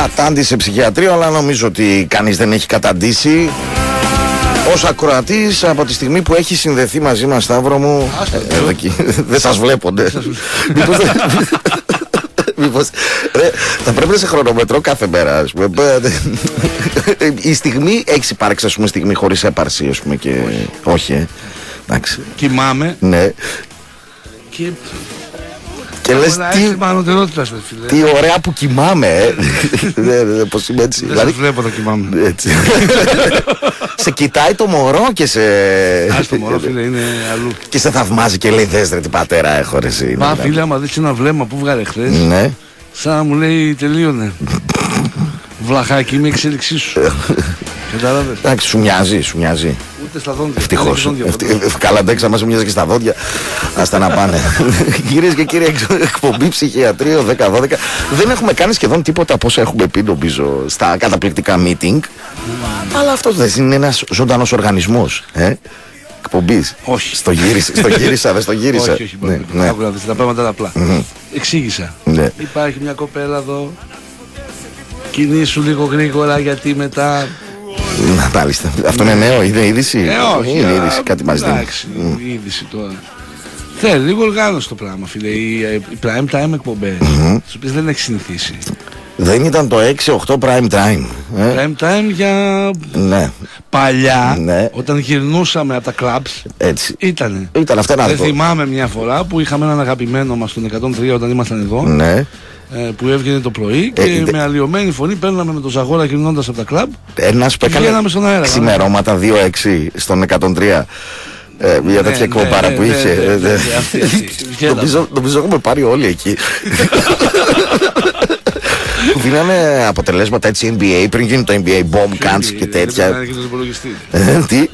κατάντησε ψυχιατρίο, αλλά νομίζω ότι κανείς δεν έχει καταντήσει. Ω ακροατής, από τη στιγμή που έχει συνδεθεί μαζί μας, Σταύρο μου. ε, εδώ εκεί. Δεν σας βλέπονται. Μήπως δεν- Μήπως, ρε, θα πρέπει να σε χρονομετρώ κάθε μέρα, ας πούμε. Η στιγμή, έχεις υπάρξει, ας πούμε, στιγμή χωρίς έπαρση, ας πούμε, και... Όχι, ε. Εντάξει. Κοιμάμαι Ναι. και. Και λες, Ένα τι, αίσθημα ανωτερότητα, φίλε. τι ωραία που κοιμάμαι, ε. Ναι, ναι, ναι, Πώς είμαι έτσι. Δεν σας Δηλαδή, βλέπω να κοιμάμαι. έτσι. σε κοιτάει το μωρό και σε... Ας το μωρό, φίλε, είναι αλλού. και σε θαυμάζει και λέει δες ρε τι πατέρα έχω ρε εσύ. Μα Ναι, φίλε, άμα δεις ένα βλέμμα που βγάλε χθες, Ναι. σαν να μου λέει τελείωνε. Βλαχάκι, είμαι η εξέλιξή σου. Κατάλαβες. Εντάξει, σου μοιάζει, σου μοιάζει. Ούτε στα δόντια. Ευτυχώς. Δεν έχει δόντια, ποτέ. Καλά, εντάξει, άμα σου μοιάζει και στα δόντια. Άστα να πάνε. Κυρίες και κύριοι, εξ- εκπομπή ψυχιατρίο 10-12. Δεν έχουμε κάνει σχεδόν τίποτα από όσα έχουμε πει, νομίζω, στα καταπληκτικά meeting. Αλλά αυτό δεν είναι ένας ζωντανός οργανισμός. Ε; Εκπομπής. Όχι. Στο γύρισα, στο γύρισα, δεν στο γύρισα. Όχι, όχι, ναι, ναι, ναι. Άκου να δεις, τα πράγματα είναι απλά. Εξήγησα. Ναι. Υπάρχει μια κοπέλα εδώ. Κινήσου λίγο γρήγορα γιατί μετά. Να, Μάλιστα. Αυτό είναι νέο, είναι είδηση; Ε, όχι. Είναι α, είδηση, κάτι μας δίνει. Εντάξει, η είδηση τώρα. Θέλει λίγο οργάνωση το πράγμα, φίλε. Οι, οι prime time εκπομπέ, τις οποίες δεν έχει συνηθίσει. Δεν ήταν το 6-8 prime time. Ε; Prime time για Ναι, παλιά, Ναι. όταν γυρνούσαμε από τα clubs, έτσι. ήτανε. Ήταν αυτά να Δεν δω. θυμάμαι μια φορά που είχαμε έναν αγαπημένο μας τον 103 όταν ήμασταν εδώ. Ναι. Ε, που έβγαινε το πρωί και Ε, δε- με αλλοιωμένη φωνή παίρναμε με το Ζαγόρα γυρνώντας από τα κλαμπ. Ένας που έκανε Βγαίναμε στον αέρα, ξημερώματα 2-6 στον 103. Ε, μια τέτοια ναι, κομπάρα ναι, που ναι, είχε. ναι, ε, ναι, ναι. ναι, αυτή, αυτή. Βγαίναμε. Νομίζω, νομίζω έχουμε πάρει όλοι εκεί. Που δίνανε αποτελέσματα έτσι NBA πριν γίνει το NBA bomb cans και Δεν τέτοια. πρέπει να είναι και το υπολογιστή. Ε, Τι;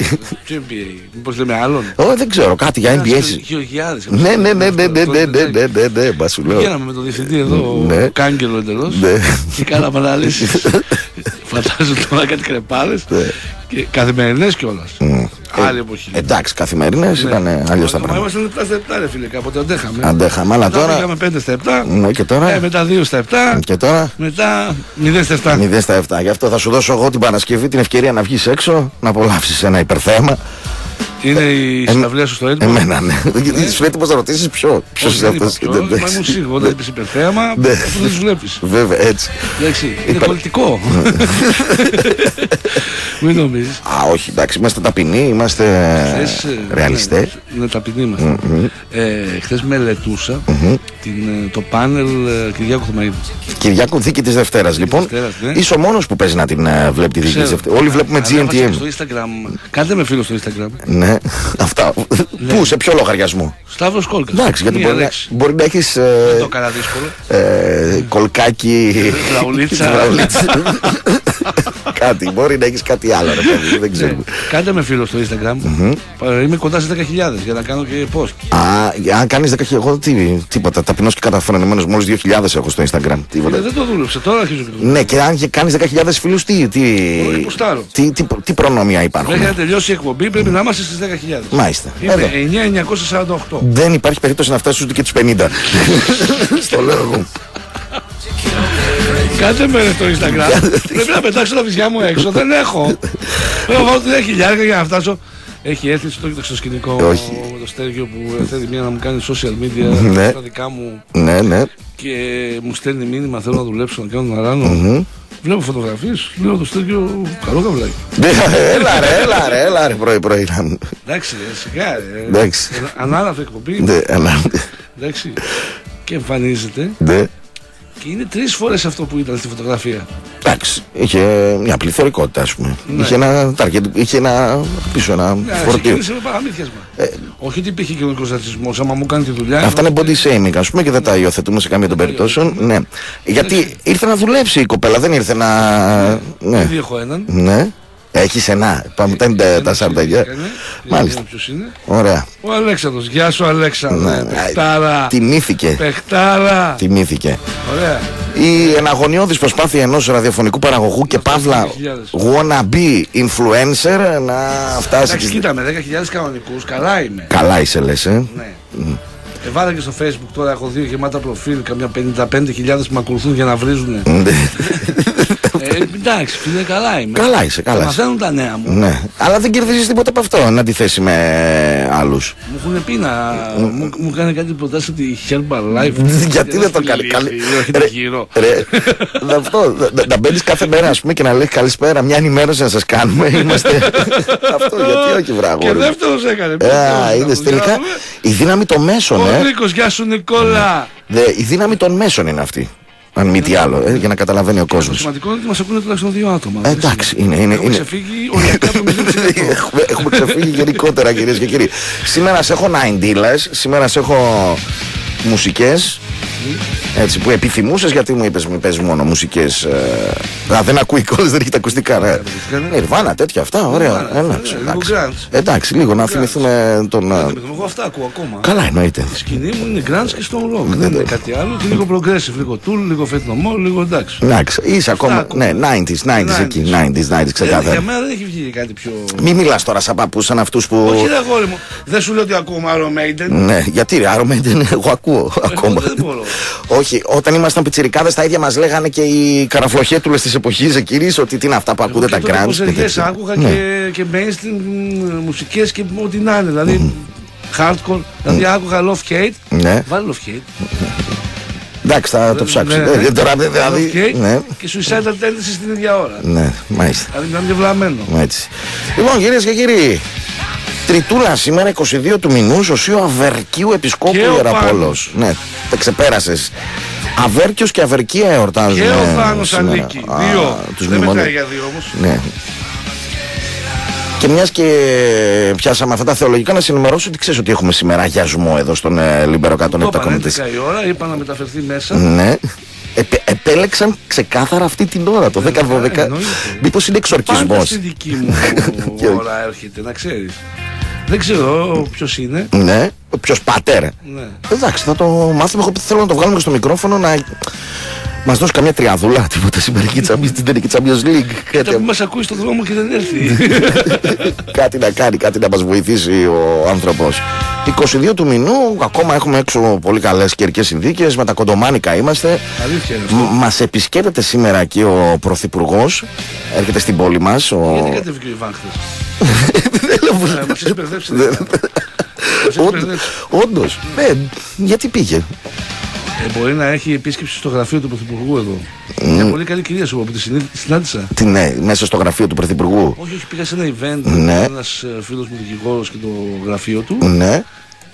Ποιο NBA, μήπως λέμε άλλον; Ω, δεν ξέρω, κάτι για NBA. Γεωργιάδε. Ναι, ναι, ναι, ναι, ναι, ναι, ναι, ναι, ναι, ναι, μα σου λέω. Βγαίναμε με τον διευθυντή εδώ, Ναι. ο Κάγκελο εντελώς. Ναι. Και κάναμε ανάλυση. Φαντάζομαι τώρα κάτι κρεπάδες. Ναι. Και καθημερινές κιόλας. Άλλη εποχή. Εντάξει, καθημερινές Ναι. ήταν αλλιώς τα Μα πράγματα. ήμασταν 7 στα 7, ρε φίλε, κάποτε αντέχαμε. Αντέχαμε, αλλά Μετά τώρα. πήγαμε 5 στα 7. Ναι, και Ε, τώρα. μετά 2 στα 7. Και τώρα. Μετά 0 στα 7. 0 στα 7. Γι' αυτό θα σου δώσω εγώ την Παρασκευή την ευκαιρία να βγεις έξω, να απολαύσεις ένα υπερθέμα. Είναι η συναυλία σου στο έντυπο. Εμένα, ναι. Γιατί σου έτοιμο να ρωτήσεις ποιο. Ποιος Όχι, είναι δεν είπα αυτός. ποιος, Μα ήμουν σίγουρο όταν είπες υπερθέαμα, Ναι. αφού δεν τους βλέπεις. Βέβαια, έτσι. Εντάξει, είναι Υπερ- πολιτικό. Μην νομίζεις. Α, όχι, εντάξει, είμαστε ταπεινοί, είμαστε Χθες, ε, ρεαλιστές. ναι, Είναι ταπεινοί είμαστε. Ε, Χθες μελετούσα την, ε, το πάνελ ε, Κυριάκου Θωμαίδη. Κυριάκο, δίκη της Δευτέρας, λοιπόν. Δευτέρας, ναι. Είσαι ο μόνος που παίζει να την ε, βλέπει τη δίκη της Ξέρω. Δευτέρα. Όλοι βλέπουμε Ανέβασα και GNTM. Στο Instagram. Κάντε με φίλο στο Instagram. Ναι, αυτά. Πού, σε ποιο λογαριασμό; Σταύρος Κόλκας. Εντάξει, γιατί Μία μπορεί να, λέξη. μπορεί να έχεις Δεν το έκανα δύσκολο. κολκάκι. Βλαουλίτσα. Βλαουλίτσα. κάτι, μπορεί να έχεις κάτι άλλο, ρε παιδί, δεν ξέρω. Ναι. Κάντε με φίλο στο Instagram. Ε, Είμαι κοντά σε 10.000 για να κάνω και post. Α, αν κάνεις 10 εγώ τι, τίποτα. Ταπεινό και καταφρονημένο, μόλις 2.000 έχω στο Instagram. Τίποτα. Ε, Δεν το δούλεψε, τώρα αρχίζω και το δούλεψε. Ναι, και αν κάνεις 10.000 φίλους, τι, τι, Όχι, ποστάρω. τι, τι, τι προνόμια υπάρχουν; Μέχρι να τελειώσει η εκπομπή πρέπει να είμαστε στις 10.000. Μάλιστα. Εδώ. Είναι 9.948. Δεν υπάρχει περίπτωση να φτάσει ούτε και τους 50. Στο λέω εγώ. Κάντε με ρε στο Instagram. Πρέπει να πετάξω τα βυζιά μου έξω. Δεν έχω. Πρέπει να βάλω 3 για να φτάσω. Έχει έρθει στο, στο σκηνικό Όχι. με το Στέργιο που θέλει μία να μου κάνει social media Ναι. τα δικά μου ναι, ναι. και μου στέλνει μήνυμα θέλω να δουλέψω να κάνω να ράνω. Βλέπω φωτογραφίες, λέω το Στέργιο καλό καβλάκι. Ναι, έλα ρε, έλα ρε, έλα ρε πρωί-πρωί. Εντάξει, ρε, σιγά ρε. Εντάξει. Ανάλαφη εκπομπή. Ναι, έλα. Εντάξει. Και εμφανίζεται Ναι. Και είναι τρεις φορές αυτό που ήταν στη φωτογραφία. Εντάξει, είχε μια πληθωρικότητα, ας πούμε. Ναι. Είχε ένα target, είχε ένα πίσω ένα Ναι, φορτίο. ξεκίνησε με παραμύθιασμα. Όχι ότι υπήρχε κοινωνικό ρατσισμό, άμα μου κάνει τη δουλειά. Αυτά είναι body shaming, ας πούμε, και δεν τα υιοθετούμε σε καμία των περιπτώσεων. Ναι. Γιατί ήρθε να δουλέψει η κοπέλα, δεν ήρθε να. Ναι. Ήδη έχω έναν. Ναι. Έχει ένα. Πάμε τα, τα 49. Μάλιστα. Ποιο είναι. Ωραία. Ο Αλέξανδρος. Γεια σου Αλέξανδρε. Ναι. Πεχτάρα. Τιμήθηκε. Πεχτάρα. Τιμήθηκε. Ωραία. Η εναγωνιώδης προσπάθεια ενός ραδιοφωνικού παραγωγού και παύλα 10.000. wannabe influencer να φτάσει. Εντάξει, και- κοίτα με 10.000 κανονικούς, καλά είμαι. Καλά είσαι λες, ε. Ναι. Εβάλα και στο facebook τώρα έχω δύο γεμάτα προφίλ, καμιά 55.000 που με ακολουθούν για να βρίζουνε. Ναι. Εντάξει, φίλε, καλά είμαι. Καλά είσαι, καλά. Θα μαθαίνουν τα νέα μου. Ναι. Αλλά δεν κερδίζεις τίποτα από αυτό, εν αντιθέσει με άλλους. Μου έχουν πει να. μου, μου κάνει κάτι προτάσει τη Herbalife. Γιατί δεν το κάνει καλή. Όχι το γύρω. Ρε, αυτό, να- να μπαίνεις κάθε μέρα ας πούμε, και να λέει καλησπέρα, μια ενημέρωση να σας κάνουμε. Είμαστε. αυτό, γιατί όχι, βράγο. Και δεύτερος έκανε. Α, δεύτερος, είδες να τελικά βγάλουμε. η δύναμη των μέσων, Ο ε. Νίκος, γεια σου Νικόλα. Δε, η δύναμη των μέσων είναι αυτή. Αν μη τι άλλο, ε, για να καταλαβαίνει ο Το κόσμο. σημαντικό είναι ότι μας ακούνε τουλάχιστον δύο άτομα. Ε, εντάξει, είναι- είναι- Έχουμε είναι. ξεφύγει οριακά από το 0%. έχουμε, έχουμε ξεφύγει γενικότερα κυρίες και κύριοι. Σήμερα σε έχω 90 σήμερα σε έχω μουσικές. Έτσι που επιθυμούσες γιατί μου είπες μου παίζεις μόνο μουσικές. Ε, α, δεν ακούει κόλλε, δεν έχει τα ακουστικά. Ναι. Νιρβάνα, τέτοια αυτά, ωραία. Nirvana, εντάξει, ναι, εντάξει. λίγο grunge. εντάξει, λίγο να θυμηθούμε τον. ε, Εγώ αυτά ακούω ακόμα. Καλά, εννοείται. Η σκηνή μου είναι grunge και stone rock. Δεν είναι κάτι άλλο. Και λίγο progressive, λίγο tool, λίγο Faith No More, λίγο εντάξει. Εντάξει, είσαι ακόμα. ακούω. Ναι, 90s, 90s εκεί. 90s, 90s, Δεν- ξεκάθαρα. Για μένα δεν έχει βγει κάτι πιο. Μην μιλάς τώρα σαν παππούς, σαν αυτούς που. Όχι, ρε αγόρι μου. Δεν σου λέω ότι ακούμε Iron Maiden. Ναι, γιατί ρε, Iron Maiden, εγώ ακούω ακόμα. δεν μπορώ. Όχι, όταν ήμασταν πιτσιρικάδες, τα ίδια μας λέγανε και οι καραφλοχέτουλες της εποχής εκείνης ότι τι είναι αυτά που ακούτε τα Και τότε grunge. πως και εργές τέτοια. άκουγα Ναι. και, και mainstream μ, μουσικές και ό,τι να είναι. Δηλαδή hardcore. Δηλαδή άκουγα Love Hate. Ναι. Βάλει Love Hate. Εντάξει, θα το ψάξω. Ναι, Ε, ναι. Τώρα δηλαδή. Love Hate Ναι, και Suicidal Tendencies στην ίδια ώρα. ναι, μάλιστα. Δηλαδή ήταν και βλαμμένο. Έτσι. Λοιπόν, κυρίες και κύριοι, Τριτούλα σήμερα 22 του μηνού, οσίου Αβερκίου Επισκόπου Και ο Ιεραπόλος. Πάνος. Ναι, τα ξεπέρασες. Αβέρκιος και Αβερκία εορτάζουν. Και ο Θάνος σήμερα. ανήκει. Α, Δύο. τους Δεν μνημονίους. μετράει για δύο όμως. Ναι. Και μιας και πιάσαμε αυτά τα θεολογικά, να σε ενημερώσω ότι ξέρεις ότι έχουμε σήμερα αγιασμό εδώ στον ε, Λίμπερο 107,4. Το είπαν 11 η ώρα, είπα να μεταφερθεί μέσα. Ναι. Επε- επέλεξαν ξεκάθαρα αυτή την ώρα, το 10-12. εννοείται. Μήπως είναι εξορκισμός. Πάντα στη δική μου Και όχι. ώρα έρχεται, να ξέρεις. Δεν ξέρω ποιος είναι. Ναι, ποιος πατέρ. Ναι. Εντάξει, θα το μάθουμε. Εγώ θέλω να το βγάλουμε και στο μικρόφωνο να μας δώσει καμιά τριαδούλα. Τίποτα σήμερα εκεί τσαμπί στην τελική Champions League. Κάτι Κάτι, που μας ακούει στον δρόμο και δεν έρθει. κάτι να κάνει, κάτι να μας βοηθήσει ο άνθρωπος. 22 του μηνού, ακόμα έχουμε έξω πολύ καλές καιρικές συνθήκες. Με τα κοντομάνικα είμαστε. Αλήθεια είναι αυτό. Μας επισκέπτεται σήμερα εκεί ο Πρωθυπουργός. Έρχεται στην πόλη μας. Ο... Γιατί κατέβηκε ο Ιβάν χθες; Ε, Μας έχει μπερδέψει. δεν είναι. Μας έχει μπερδέψει. Όντως. Ναι, γιατί πήγε; Ε, Μπορεί να έχει επίσκεψη στο γραφείο του Πρωθυπουργού εδώ. Μια πολύ καλή κυρία σου που τη συνή- συνάντησα. Τι ναι, μέσα στο γραφείο του Πρωθυπουργού. Όχι, όχι, πήγα σε ένα event. Ναι. Ένας φίλος μου δικηγόρος και το γραφείο του. Ναι.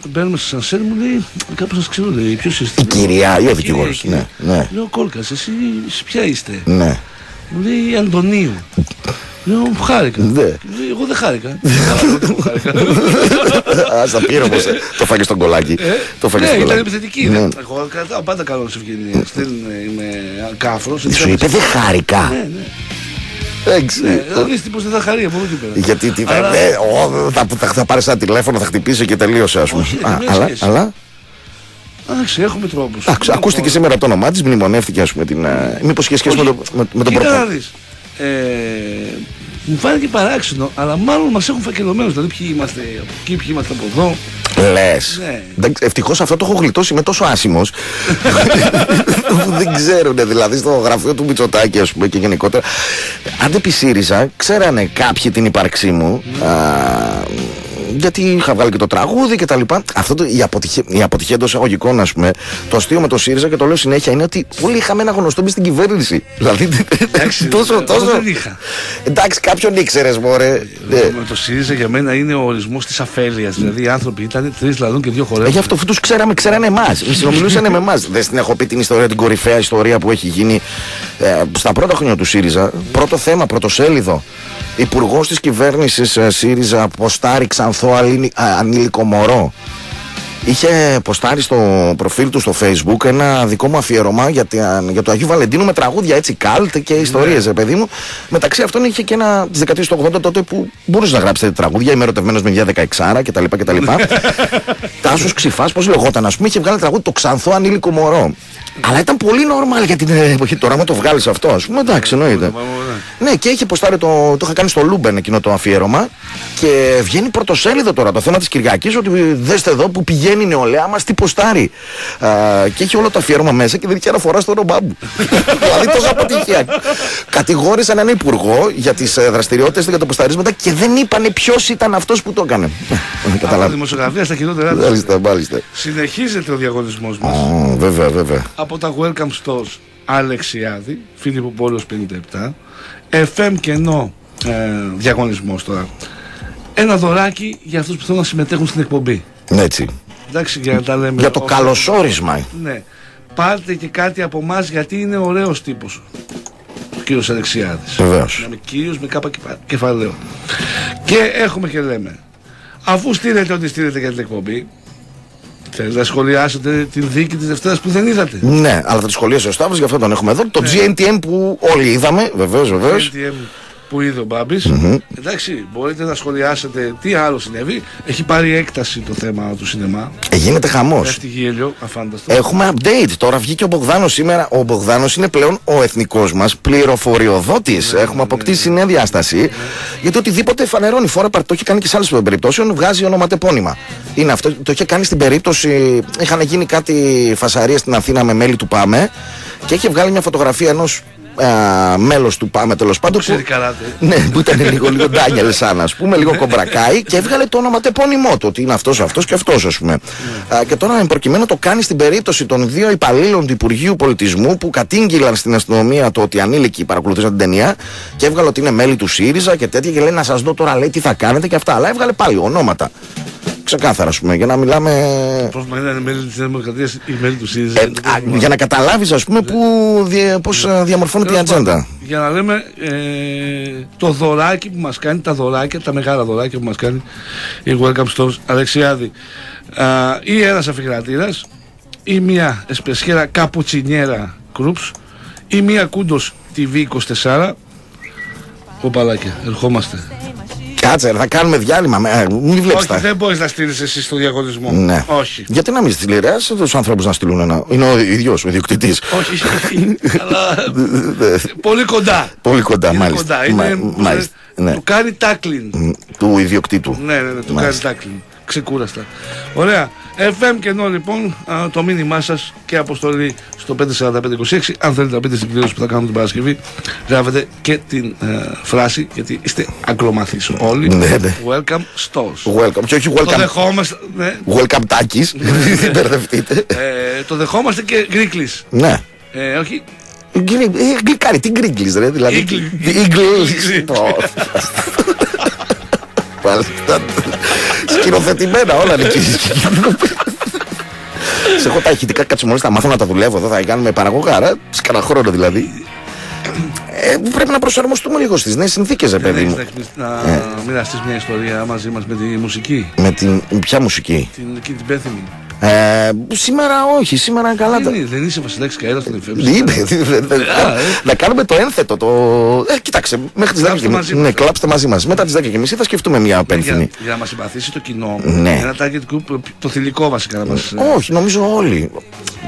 Μπαίνουμε σε σανσέρ μου λέει, κάπως σας ξέρω, λέει, ποιος είστε. Η κυρία ή ο Κυρία, δικηγόρος. κυρία. Ναι, ναι. Λέω Κόλκας, εσύ εσείς ποια είστε. Ναι. Μου λέει Αντωνίου. Λέω χάρηκα. Ναι. Λέει, Εγώ δεν χάρηκα. Εγώ δεν χάρηκα. Α, τα πήρε όμως. Το φάγε στον κολάκι. Το φάγε Ναι, στον ήταν κολάκι. επιθετική. Ναι. Εγώ κρατάω πάντα καλό ευγενία. Δεν είμαι κάφρος. Σου είπε δεν χάρηκα. Ναι, ναι. Εντάξει. Ναι, θα δεις τύπος δεν θα χαρεί από εδώ και πέρα. Γιατί τι θα, Αλλά- ε, ο, θα, θα, θα πάρεις ένα τηλέφωνο, θα χτυπήσει και τελείωσε, ας πούμε. Όχι, Α, καμία αλλά, σχέση. αλλά Εντάξει, έχουμε τρόπους. εντάξει, ακούστηκε σήμερα το όνομά της, μνημονεύτηκε, ας πούμε. Την, ε, μήπως είχε σχέση με, το, με, με τον Κοίτα να προπό. δεις. Ε, μου φάνηκε παράξενο, αλλά μάλλον μας έχουν φακελωμένους. Δηλαδή, ποιοι είμαστε από εκεί, ποιοι είμαστε από εδώ. Λες. Ναι. Ευτυχώς αυτό το έχω γλιτώσει. Είμαι τόσο άσημος. δεν ξέρουν δηλαδή στο γραφείο του Μητσοτάκη, ας πούμε και γενικότερα. Αν δεν πει ΣΥΡΙΖΑ, ξέρανε κάποιοι την ύπαρξή μου. Α, γιατί είχα βγάλει και το τραγούδι και τα λοιπά. Αυτό το, η αποτυχία, η αποτυχία εντός εισαγωγικών, ας πούμε, το αστείο με το ΣΥΡΙΖΑ και το λέω συνέχεια είναι ότι όλοι είχαμε ένα γνωστό μπει στην κυβέρνηση. Δηλαδή, Εντάξει, τόσο, εγώ τόσο. δεν είχα. Εντάξει, κάποιον ήξερες, μωρέ. Ναι. Με το ΣΥΡΙΖΑ για μένα είναι ο ορισμός της αφέλειας. Δηλαδή οι άνθρωποι ήταν τρεις λαδόν και δύο Ε, χορεύουν. γι' αυτό αυτού τους ξέραμε, ξέρανε εμάς. Συνομιλούσαν με εμάς. Δεν στην έχω πει την ιστορία, την κορυφαία ιστορία που έχει γίνει ε, στα πρώτα χρόνια του ΣΥΡΙΖΑ. Πρώτο θέμα, πρωτοσέλιδο. Υπουργός της κυβέρνησης ε, ΣΥΡΙΖΑ ποστάρει ξανθό αλήνι- α, ανήλικο μωρό. Είχε ποστάρει στο προφίλ του στο facebook ένα δικό μου αφιέρωμα για, την- για το Αγίου Βαλεντίνου με τραγούδια έτσι καλτ και ιστορίες ρε παιδί μου. Μεταξύ αυτών είχε και ένα της δεκαετίας του 80 τότε που μπορούσε να γράψει τέτοια τραγούδια, είμαι ερωτευμένος με μια 16 κτλ. κτλ. Τάσος Ξυφάς, πώς λεγόταν, ας πούμε, είχε βγάλει τραγούδι το ξανθό ανήλικο μωρό. Αλλά ήταν πολύ normal για την εποχή. Τώρα, άμα το βγάλεις αυτό, ας πούμε, εντάξει, εννοείται. Ναι, και είχε ποστάρει το. Το είχα κάνει στο Λούμπεν εκείνο το αφιέρωμα. Και βγαίνει πρωτοσέλιδο τώρα το θέμα της Κυριακής. Ότι δέστε εδώ που πηγαίνει η νεολαία μας, τι ποστάρει. Α, και έχει όλο το αφιέρωμα μέσα και δεν είχε αναφορά στο όνομά μου. δηλαδή τόσο αποτυχία. Κατηγόρησαν έναν υπουργό για τις δραστηριότητες του καταποσταρίσματα και δεν είπαν ποιος ήταν αυτός που το έκανε. Από δημοσιογραφία στα χειρότερα της. Μάλιστα, μάλιστα. Συνεχίζεται ο διαγωνισμός μας. Ω, Βέβαια, βέβαια. Από τα Welcome Stores Αλεξιάδη, Φίλιππο Πόλος 57, FM κενό ε, διαγωνισμός τώρα. Ένα δωράκι για αυτούς που θέλουν να συμμετέχουν στην εκπομπή. Έτσι. Εντάξει, για να τα λέμε. Για το όσο- καλωσόρισμα. Ναι. Πάρτε και κάτι από εμάς γιατί είναι ωραίος τύπος. Ο κύριος Αλεξιάδης. Βεβαίως. Να είμαι κύριος με κάπα κεφα- κεφαλαίο. Και έχουμε και λέμε. Αφού στείλετε ό,τι στείλετε για την εκπομπή, θέλετε να σχολιάσετε την δίκη της Δευτέρας που δεν είδατε; Ναι, αλλά θα τη σχολίασε ο Σταύρος, γι' αυτό τον έχουμε εδώ. Το GNTM που όλοι είδαμε, βεβαίως, βεβαίως. ATM που είδε ο μπαμπης Εντάξει, μπορείτε να σχολιάσετε τι άλλο συνέβη. Έχει πάρει έκταση το θέμα του σινεμά. Ε, γίνεται χαμός. Πέφτει γέλιο, αφάνταστο. Έχουμε update. Τώρα βγήκε ο Μπογδάνος σήμερα. Ο Μπογδάνος είναι πλέον ο εθνικός μας πληροφοριοδότης. Έχουμε αποκτήσει νέα διάσταση. Γιατί οτιδήποτε φανερώνει φορά το έχει κάνει και σε άλλες περιπτώσεις, βγάζει ονοματεπώνυμα. Είναι αυτό. Το είχε κάνει στην περίπτωση. Είχαν γίνει κάτι φασαρίες στην Αθήνα με μέλη του ΠΑΜΕ και είχε βγάλει μια φωτογραφία ενός μέλος του ΠΑΜΕ τέλος πάντων. Ξέρει που- καράτε. ναι, που ήταν λίγο, λίγο Ντάνιελ σαν, ας πούμε, λίγο κομπρακάι και έβγαλε το ονοματεπώνυμό του ότι είναι αυτός, αυτός και αυτός, ας πούμε. Α, και τώρα, εν προκειμένου, το κάνει στην περίπτωση των δύο υπαλλήλων του Υπουργείου Πολιτισμού που κατήγγειλαν στην αστυνομία το ότι ανήλικοι παρακολουθούσαν την ταινία και έβγαλε ότι είναι μέλη του ΣΥΡΙΖΑ και τέτοια και λέει να σας δω τώρα λέει τι θα κάνετε και αυτά. Αλλά έβγαλε πάλι ονόματα. Ξεκάθαρα, ας πούμε, για να μιλάμε. Πώς μα είναι μέλη της Νέας Δημοκρατίας ή μέλη του ΣΥΡΙΖΑ. Ε, είναι το α, πρόβλημα. για να καταλάβεις, ας πούμε, που, πώς διαμορφώνεται η Τέλος ατζέντα. πάντων, Για να λέμε ε, το δωράκι που μας κάνει, τα δωράκια, τα μεγάλα δωράκια που μας κάνει η Welcome Stores Αλεξιάδη. Α, ή ένας αφιγρατήρας ή μια εσπεσιέρα καπουτσινιέρα κρουπς ή μια κούντος TV 24 Οπαλάκια, ερχόμαστε. Κάτσε, ρε, θα κάνουμε διάλειμμα. με- ε, Μην βλέπεις Όχι, τα. δεν μπορείς να στείλεις εσύ στο διαγωνισμό. Ναι. Όχι. Γιατί να μην στείλει ρε, άσε τους ανθρώπους να στείλουν ένα. Είναι ο ίδιος, ο ιδιοκτητής. Όχι, αλλά πολύ κοντά. Πολύ κοντά, Είναι μάλιστα. κοντά. Είναι, Μα- μάλιστα. Ναι. Του κάνει tackling. Μ, Του ιδιοκτήτου. Ναι, ναι, ναι, του Μάλιστα. κάνει tackling. Ξεκούραστα. Ωραία. FM και ενώ λοιπόν α, το μήνυμά σας και αποστολή στο 54526. Αν θέλετε να πείτε στην κλήρωση που θα κάνουμε την Παρασκευή, γράφετε και την ε, φράση γιατί είστε αγκλωμαθείς όλοι. Ναι, ναι. Welcome stores. Welcome. Και όχι Το welcome. δεχόμαστε, ναι, Welcome τάκης. Μην μπερδευτείτε. ε, το δεχόμαστε και γκρίκλις. Ναι. Ε, όχι, Γκρι- ε, Γλυκάρι, τι γκρίγκλεις ρε, δηλαδή. Ίγκλι- Ίγκλις. Ίγκλι. Το- Μάλιστα. Σκηνοθετημένα όλα είναι εκεί. Σε έχω τα ηχητικά κάτσε μόλις τα μάθω να τα δουλεύω εδώ θα κάνουμε παραγωγάρα σε κανένα χρόνο δηλαδή ε, πρέπει να προσαρμοστούμε λίγο στις νέες συνθήκες ρε δεν παιδί έχεις μου να, να Ε. μοιραστείς μια ιστορία μαζί μας με τη μουσική. με την ποια μουσική; Την, εκείνη την πέθυνη. Ε, σήμερα όχι σήμερα καλά τα... Δεν, είναι- δεν είσαι βασιλέξ Καέρα στον FM. Είμαι, δεν- δεν- δεν- να κάνουμε το ένθετο. Το... Ε, κοίταξε, μέχρι τις 10 Κλάψτε και μαζί μισή. μας. Ναι, κλάψτε μαζί μας. Μετά τις 10 και μισή θα σκεφτούμε μια για, απένθυνη. για να μας συμπαθήσει το κοινό. Ναι. Ένα target group, το θηλυκό βασικά να μας... Όχι, νομίζω όλοι.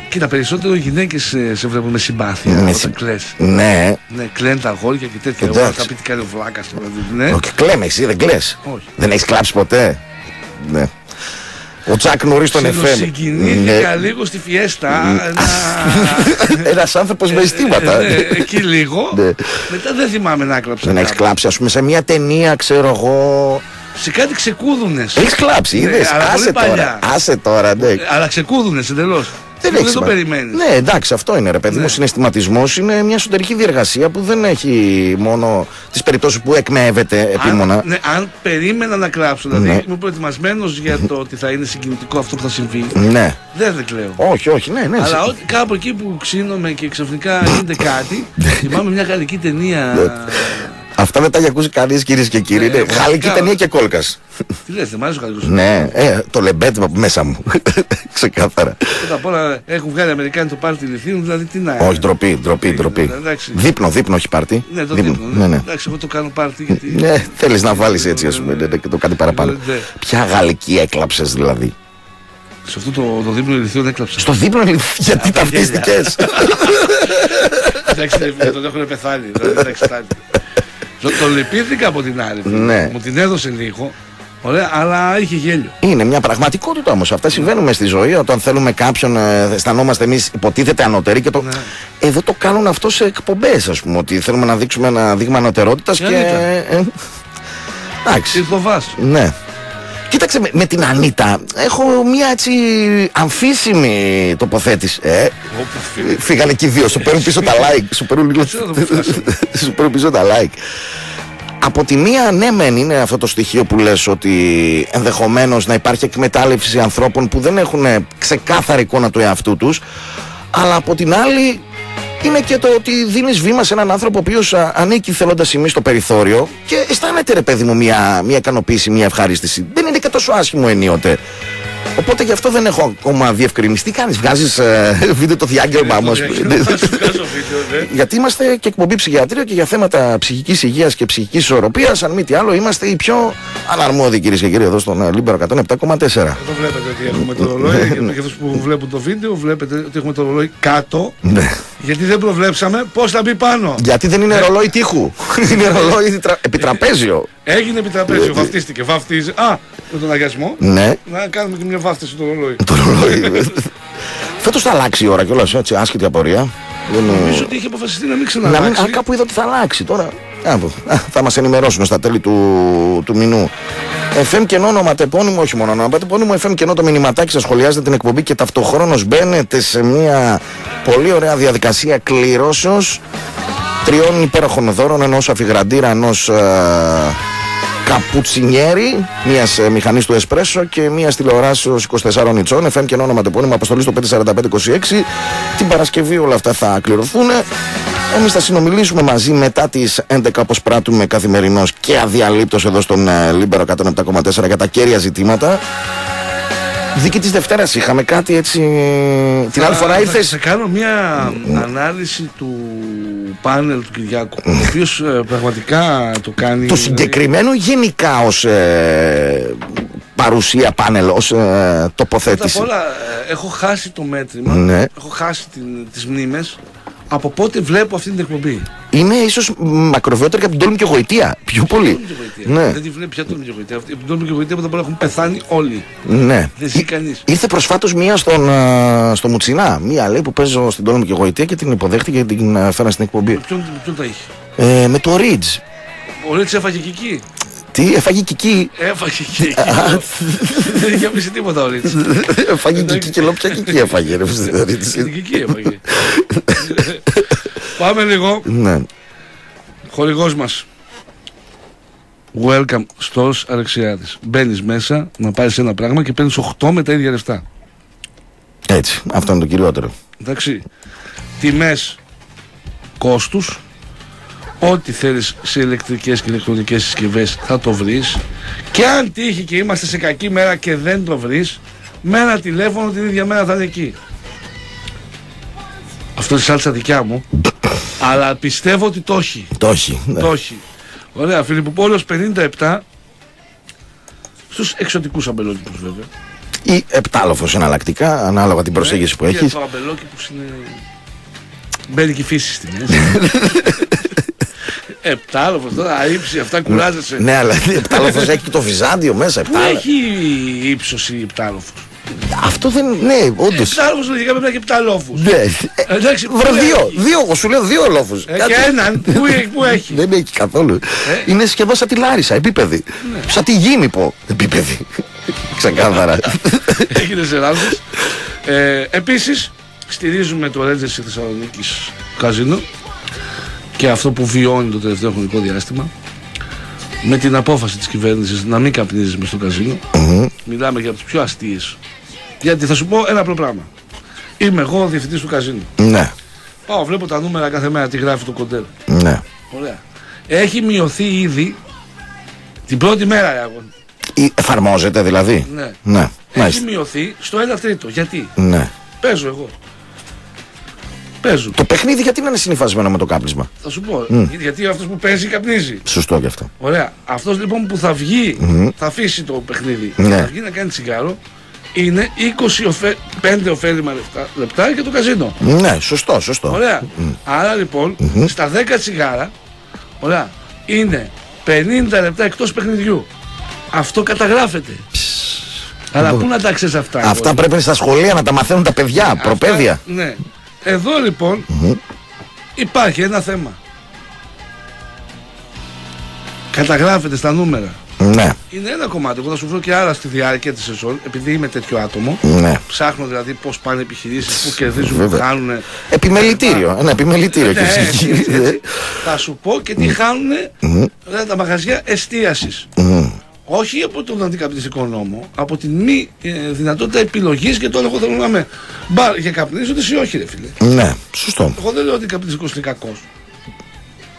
Κοίτα, περισσότερο οι γυναίκες σε, σε βλέπουν με συμπάθεια. Με όταν συ- κλαις. Ναι, Ναι, κλαίνουν τα αγόρια και τέτοια. Εγώ Εντάξει. θα πει τι κάνει ο βλάκα τώρα. Ναι. όχι, κλαίμε εσύ, δεν κλε. Όχι. Δεν έχεις κλάψει ποτέ. Ναι. Ο Τσάκ Νωρίς στον FM. Συγκινήθηκα λίγο στη φιέστα. να- Ένας άνθρωπος με αισθήματα. Ναι, εκεί λίγο. Ναι. Μετά δεν θυμάμαι να κλάψα. Δεν έχεις κάπου. κλάψει, ας πούμε, σε μια ταινία, ξέρω εγώ. Σε κάτι ξεκούδουνες. Έχεις κλάψει, Ναι, είδε. αλλά πολύ Άσε τώρα. παλιά. Άσε τώρα, ναι. Αλλά ξεκούδουνες εντελώς. Δεν, δεν έχει το σημασία. περιμένεις. Ναι, εντάξει, αυτό είναι ρε παιδί μου. Ναι. Ο συναισθηματισμός είναι μια εσωτερική διεργασία που δεν έχει μόνο τις περιπτώσεις που εκμεύεται επίμονα. Αν, ναι, αν περίμενα να κλάψω, δηλαδή Ναι. είμαι προετοιμασμένος για το ότι θα είναι συγκινητικό αυτό που θα συμβεί. Ναι. Δεν δεν κλαίω. Όχι, όχι, ναι, ναι. Αλλά ό, κάπου εκεί που ξύνομαι και ξαφνικά γίνεται κάτι, Ναι. θυμάμαι μια γαλλική ταινία. Αυτά δεν τα έχει ακούσει κανείς κυρίες και κύριοι. Ναι, είναι βασικά. γαλλική ταινία και κόλκας. Τι λες, δεν μ' αρέσει ο γαλλικός; ναι, ε, το λεμπέτημα από μέσα μου. Ξεκάθαρα. Πρώτα απ' όλα έχουν βγάλει οι Αμερικάνοι το πάρτι λιθίων, δηλαδή τι να. όχι, ντροπή, ντροπή, ντροπή. Εντάξει. Δίπνο, δίπνο, όχι πάρτι. Ναι, το δίπλο. Ναι, ναι. Εντάξει, εγώ το κάνω πάρτι γιατί. Ναι, θέλεις να βάλεις έτσι, ας πούμε, ναι, ναι, και το κάτι παραπάνω. Ναι. Ποια γαλλική έκλαψες δηλαδή; Σε αυτό το, το δίπλο λιθίων έκλαψα. Στο δίπνο, γιατί ταυτίστηκε. Εντάξει, δεν- τον έχουν πεθάνει. δηλαδή, εντάξει, φτάνει. Το, το λυπήθηκα από την άλλη. Ναι. Μου την έδωσε λίγο. Ωραία, αλλά είχε γέλιο. Είναι μια πραγματικότητα όμως. Αυτά συμβαίνουν μες στη ζωή. Όταν θέλουμε κάποιον, ε, αισθανόμαστε εμείς υποτίθεται ανωτεροί και το. Ναι. Εδώ το κάνουν αυτό σε εκπομπές, ας πούμε. Ότι θέλουμε να δείξουμε ένα δείγμα ανωτερότητας Και και. Ανίτα. ε, Εντάξει. Ήρθε ο Βάς. Ναι. Κοίταξε με, με την Ανίτα. Έχω μια έτσι αμφίσιμη τοποθέτηση. Ε, Όπου φίλε. φύγανε και οι δύο. Σου παίρνουν πίσω τα like. Σου παίρνουν λίγο. Ξέρω να το φτάσουμε. Σου παίρνουν πίσω τα like. Από τη μία, ναι, μεν είναι αυτό το στοιχείο που λες ότι ενδεχομένως να υπάρχει εκμετάλλευση ανθρώπων που δεν έχουν ξεκάθαρη εικόνα του εαυτού τους. Αλλά από την άλλη, είναι και το ότι δίνεις βήμα σε έναν άνθρωπο ο οποίος α, ανήκει θέλοντας ημί στο περιθώριο και αισθάνεται, ρε παιδί μου, μια, μια ικανοποίηση, μια ευχαρίστηση. Δεν είναι και τόσο άσχημο ενίοτε. Οπότε γι' αυτό δεν έχω ακόμα διευκρινιστεί. Τι κάνεις, βγάζεις ε, βίντεο το διάγγελμα μας; Θα σου βγάζω βίντεο, ναι. Γιατί είμαστε και εκπομπή Ψυχιατρείο και για θέματα ψυχικής υγείας και ψυχικής ισορροπίας. Αν μη τι άλλο, είμαστε οι πιο αναρμόδιοι κυρίες και κύριοι εδώ στον ε, Λίμπερο 107,4. Εδώ βλέπετε ότι έχουμε το ρολόι. Ναι, Για αυτούς που βλέπουν το βίντεο, βλέπετε ότι έχουμε το ρολόι κάτω. Ναι. Γιατί δεν προβλέψαμε πώς θα μπει πάνω. Γιατί δεν είναι ρολόι τοίχου. είναι ρολόι τρα... επιτραπέζιο. Έγινε επιτραπέζιο, βαφτίστηκε. Βαφτίζει. Α, με τον αγιασμό. ναι, Να κάνουμε και μια βάφτιση στο ρολόι. το ρολόι. Φέτος θα αλλάξει η ώρα κιόλας, έτσι, άσχετη απορία. Δεν είναι- Νομίζω ότι είχε αποφασιστεί να μην Να μην, ξαναλλάξει. α, κάπου είδα ότι θα αλλάξει τώρα. Κάπου. Α, θα μας ενημερώσουν στα τέλη του, του μηνού. FM κενό ονοματεπώνυμο, όχι μόνο ονοματεπώνυμο, FM κενό το μηνυματάκι σας σχολιάζετε την εκπομπή και ταυτοχρόνως μπαίνετε σε μια πολύ ωραία διαδικασία κληρώσεως τριών υπέροχων δώρων ενός αφιγραντήρα, ενός καπουτσινιέρι, μιας μηχανής του Εσπρέσο και μιας τηλεοράσεως 24 ιντσών. FM και ονοματεπώνυμα αποστολή στο 54526. Την Παρασκευή όλα αυτά θα κληρωθούν. Εμείς θα συνομιλήσουμε μαζί μετά τις 11 όπως πράττουμε καθημερινώς και αδιαλείπτως εδώ στον ε, Λίμπερο 107,4 για τα καίρια ζητήματα. Δίκη της Δευτέρας είχαμε κάτι έτσι. Την άλλη φορά Θα- ήρθες; Θα κάνω μια ανάλυση του πάνελ του Κυριάκου. Ο οποίος πραγματικά το κάνει. του συγκεκριμένου γενικά ως παρουσία πάνελ, ως Πρώτα απ' τοποθέτηση. όλα ε, έχω χάσει το μέτρημα. Ναι. Έχω χάσει την, τις μνήμες από πότε βλέπω αυτή την εκπομπή; Είναι ίσως μακροβιότερη και από την τόλμη και γοητεία. Πιο πολύ. Τόλμη και γοητεία; Ναι, Δεν τη βλέπει πια τόλμη και γοητεία; Αυτή- Την τόλμη και γοητεία που δεν μπορεί να έχουν πεθάνει όλοι. ναι. Δεν ζει κανείς. Ήρθε προσφάτως μία στον, α, στο Μουτσινά. Μία λέει που παίζω στην τόλμη και γοητεία και την υποδέχτηκε και την α, φέρα στην εκπομπή. Ποιον, με ποιον τα είχε; Ε, με το Ρίτζ. Ο Ρίτς έφαγε και εκεί; Τι, έφαγε και εκεί. Έφαγε και εκεί. Δεν είχε αφήσει τίποτα ο Ρίτς. Έφαγε και εκεί και λέω πια και εκεί έφαγε. Ρε, ο Ρίτζ. Και εκεί έφαγε. Πάμε λίγο. Ναι. Χορηγός μας. Welcome Stores Αλεξιάδης. Μπαίνεις μέσα να πάρεις ένα πράγμα και παίρνεις 8 με τα ίδια λεφτά. Έτσι. Αυτό είναι το κυριότερο. Εντάξει. Τιμές κόστους. Ό,τι θέλεις σε ηλεκτρικές και ηλεκτρονικές συσκευές θα το βρεις. Και αν τύχει και είμαστε σε κακή μέρα και δεν το βρεις, με ένα τηλέφωνο την ίδια μέρα θα είναι εκεί. Αυτό είναι σάλτσα δικιά μου. αλλά πιστεύω ότι το έχει. Το έχει. ναι. Το έχει. Ωραία, Φιλιπποπόλος 57 στους εξωτικούς αμπελόκηπους βέβαια. Ή επτάλοφος εναλλακτικά, ανάλογα την προσέγγιση που Και έχεις. το αμπελόκηπους είναι... Μπαίνει και η φύση στη μέση. Επτάλοφος τώρα, αήψη, αυτά κουράζεσαι. Ναι, αλλά επτάλοφο έχει και το Βυζάντιο μέσα. Πού Επτάλοφο. έχει ύψωση επτάλοφος. Αυτό δεν. Ναι, όντως. Επτάλοφος λογικά πρέπει να έχει επταλόφους. Ναι. Εντάξει, πού Βρε δύο, έχει; δύο, εγώ σου λέω δύο λόφου. Ε, και έναν, πού έχει, πού έχει; Δεν έχει καθόλου. Ε. Είναι σχεδόν σαν τη Λάρισα, επίπεδη. Σαν τη γήμη πω. Επίπεδη. Ξεκάθαρα. Έγινε σε λάθος. Ε, επίσης, στηρίζουμε το Rangers της Θεσσαλονίκης Καζίνο και αυτό που βιώνει το τελευταίο χρονικό διάστημα με την απόφαση της κυβέρνησης να μην καπνίζεις μες στο καζίνο. Μιλάμε για τις πιο αστείες. Γιατί θα σου πω ένα απλό πράγμα. Είμαι εγώ ο διευθυντής του καζίνου. ναι, Πάω, βλέπω τα νούμερα κάθε μέρα τι γράφει το κοντέρ. ναι. Ωραία. Έχει μειωθεί ήδη την πρώτη μέρα, ρε αγώνα. Ή Εφαρμόζεται δηλαδή; Ναι. Ναι, Έχει μάλιστα. μειωθεί στο 1 τρίτο. Γιατί; Ναι. Παίζω εγώ. Παίζω. Το παιχνίδι γιατί να είναι συνυφασμένο με το κάπνισμα; Θα σου πω. Γιατί αυτός που παίζει καπνίζει. Σωστό και αυτό. Ωραία. Αυτός λοιπόν που θα βγει, θα αφήσει το παιχνίδι και Ναι. θα βγει να κάνει τσιγάρο, είναι 25 ωφέλιμα λεπτά, λεπτά για το καζίνο. Ναι, σωστό, σωστό. Ωραία. Άρα λοιπόν, στα 10 τσιγάρα, ωραία, είναι 50 λεπτά εκτός παιχνιδιού. Αυτό καταγράφεται. Αλλά πού να τα ξέρεις αυτά. Αυτά εγώ. πρέπει στα σχολεία να τα μαθαίνουν τα παιδιά, Αυτά- προπαίδεια. Ναι. Εδώ λοιπόν υπάρχει ένα θέμα. Καταγράφεται στα νούμερα. Ναι, Είναι ένα κομμάτι. Εγώ θα σου βρω και άλλα στη διάρκεια της σεζόν, επειδή είμαι τέτοιο άτομο. ναι. Ψάχνω δηλαδή πώς πάνε οι επιχειρήσεις, πού κερδίζουν, πού Βέβαια. χάνουν. Επιμελητήριο, ένα επιμελητήριο. Ναι, και έτσι, εσύ. έτσι, έτσι. Θα σου πω και τι χάνουν δηλαδή, τα μαγαζιά εστίασης. Μμμ. Όχι από τον αντικαπιτιστικό νόμο, από την μη ε, δυνατότητα επιλογής και τώρα εγώ θέλω να είμαι μπαρ για καπνίζοντε ή όχι, ρε φίλε. Ναι, σωστό. Εγώ δεν λέω ότι ο καπιτιστικό είναι κακός.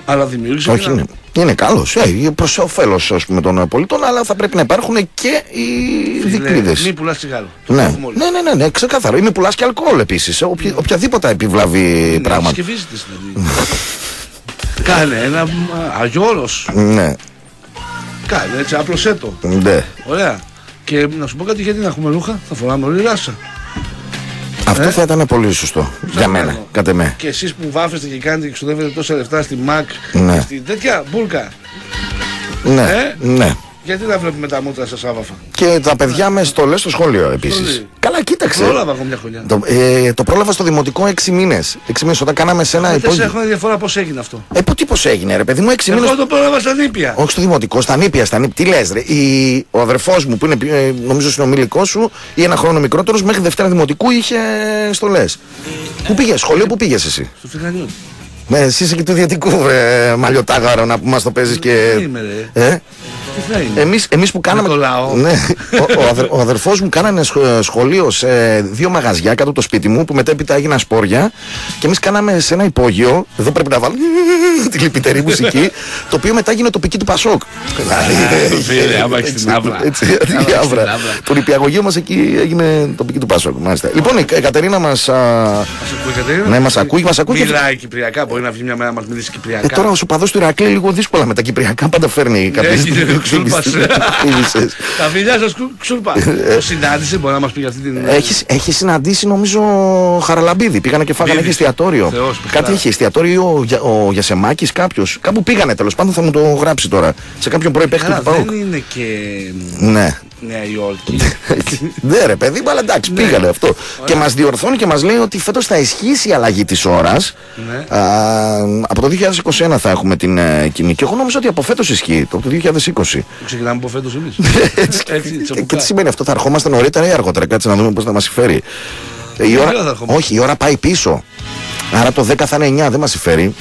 Αλλά δημιούργησε. Όχι, ένα- είναι, είναι καλός. Ε, προς όφελος των πολιτών, αλλά θα πρέπει να υπάρχουν και οι Φίλε, δικλείδες. Μη πουλάς τσιγάρο. Το Ναι. έχουμε όλοι. ναι, ναι, ναι, ναι, ξεκάθαρο. Είμαι πουλάς και αλκοόλ επίσης. Οποιαδήποτε επιβλαβή Ναι, πράγμα. συσκευίζεται δηλαδή. Κάνε ένα αγιώρος. Ναι, Κάνε έτσι, άπλωσέ το. ναι. Ωραία. Και να σου πω κάτι γιατί να έχουμε ρούχα, θα φοράμε όλοι ράσα. Αυτό Ε; θα ήταν πολύ σωστό. Για μένα, κάνω. κατά με. Και εσείς που βάφεστε και κάνετε και ξοδεύετε τόσα λεφτά στη ΜΑΚ Ναι. και στη τέτοια μπουρκα. Ναι, Ε; ναι. Γιατί να βλέπουμε τα μούτρα σας άβαφα; Και τα παιδιά με στολέ στο σχολείο επίσης. Στολή. Καλά, κοίταξε. Πρόλαβα εγώ μια χρονιά. Το, ε, το πρόλαβα στο δημοτικό 6 μήνες. 6 μήνες όταν κάναμε σε ένα Με τέσσερα υπόγειο. χρόνια διαφορά πώς έγινε αυτό. Ε, που τι πώς έγινε, ρε παιδί μου, 6 μήνε. Εγώ το πρόλαβα στα νήπια. Όχι στο δημοτικό, στα νήπια, στα νήπια. Τι λες, ρε. Η, ο αδερφός μου που είναι, ε, νομίζω, συνομιλικός σου ή ένα χρόνο μικρότερος, μέχρι Δευτέρα Δημοτικού είχε στολέ. Πού πήγες, σχολείο, πού πήγες εσύ; Στο Φιγανιώτη. Ναι, εσύ είσαι και του ιδιωτικού, βρε, μαλλιοτάγαρο να που μας το παίζεις και. Τι είμαι, ρε. Ε, Τι θα είναι; εμείς, εμείς που κάναμε... το λαό. Ναι, ο, ο, αδερ, ο αδερφός μου κάνανε σχο- σχολείο σε δύο μαγαζιά κάτω από το σπίτι μου που μετέπειτα έγιναν σπόρια και εμείς κάναμε σε ένα υπόγειο, εδώ πρέπει να βάλω τη λυπητερή μουσική, το οποίο μετά έγινε τοπική του Πασόκ. Ε, φίλε, άμα έχεις Έτσι, την άβρα. Έτσι, Άμα η έχεις την άβρα. άβρα. Το νηπιαγωγείο μας εκεί έγινε τοπική του Πασόκ. Μάλιστα. Λοιπόν, η Κατερίνα μας... α, Μας ακούει η Κατερίνα; Ναι, μας ακούει, μας ακούει και- Μιλάει κυπριακά, μπορεί να βγει μια μέρα να μας μιλήσει ε, κυπριακά. τώρα ο σοπαδός του Ηρακλή λίγο δύσκολα με τα κυπριακά πάντα φέρνει κάποιες κύριε, ξούλπας. εκτίμησες. Τα φιλιά σας κου- ξούρπα. Το συνάντησε, μπορεί να μας πει για αυτή την... Έχεις, έχεις συναντήσει νομίζω Χαραλαμπίδη. Πήγανε και φάγανε Μπίδης. και εστιατόριο. Θεός, Κάτι παιχτάρα. είχε εστιατόριο ο, Για- ο Γιασεμάκης κάποιος. Κάπου πήγανε τέλος πάντων θα μου το γράψει τώρα. Σε κάποιον πρώην παίχτη Καλά, του Πάουκ. δεν είναι και Ναι. Νέα Υόρκη. ναι, ρε παιδί, μου, αλλά εντάξει, Ναι. πήγανε αυτό. Και μας διορθώνει και μας λέει ότι φέτος θα ισχύσει η αλλαγή της ώρας. Ναι. από το 2021 θα έχουμε την ε, κοινή. Και εγώ νόμιζα ότι από φέτος ισχύει, το, από το 2020. Ξεκινάμε από φέτος εμείς. Έτσι, και, και τσαμπουκά. τι σημαίνει αυτό, θα ερχόμαστε νωρίτερα ή αργότερα. Κάτσε να δούμε πώς θα μας συμφέρει. Ε, η ώρα, ώρα θα ερχόμαστε. όχι, η ώρα πάει πίσω. Άρα το 10 θα είναι 9, δεν μας συμφέρει.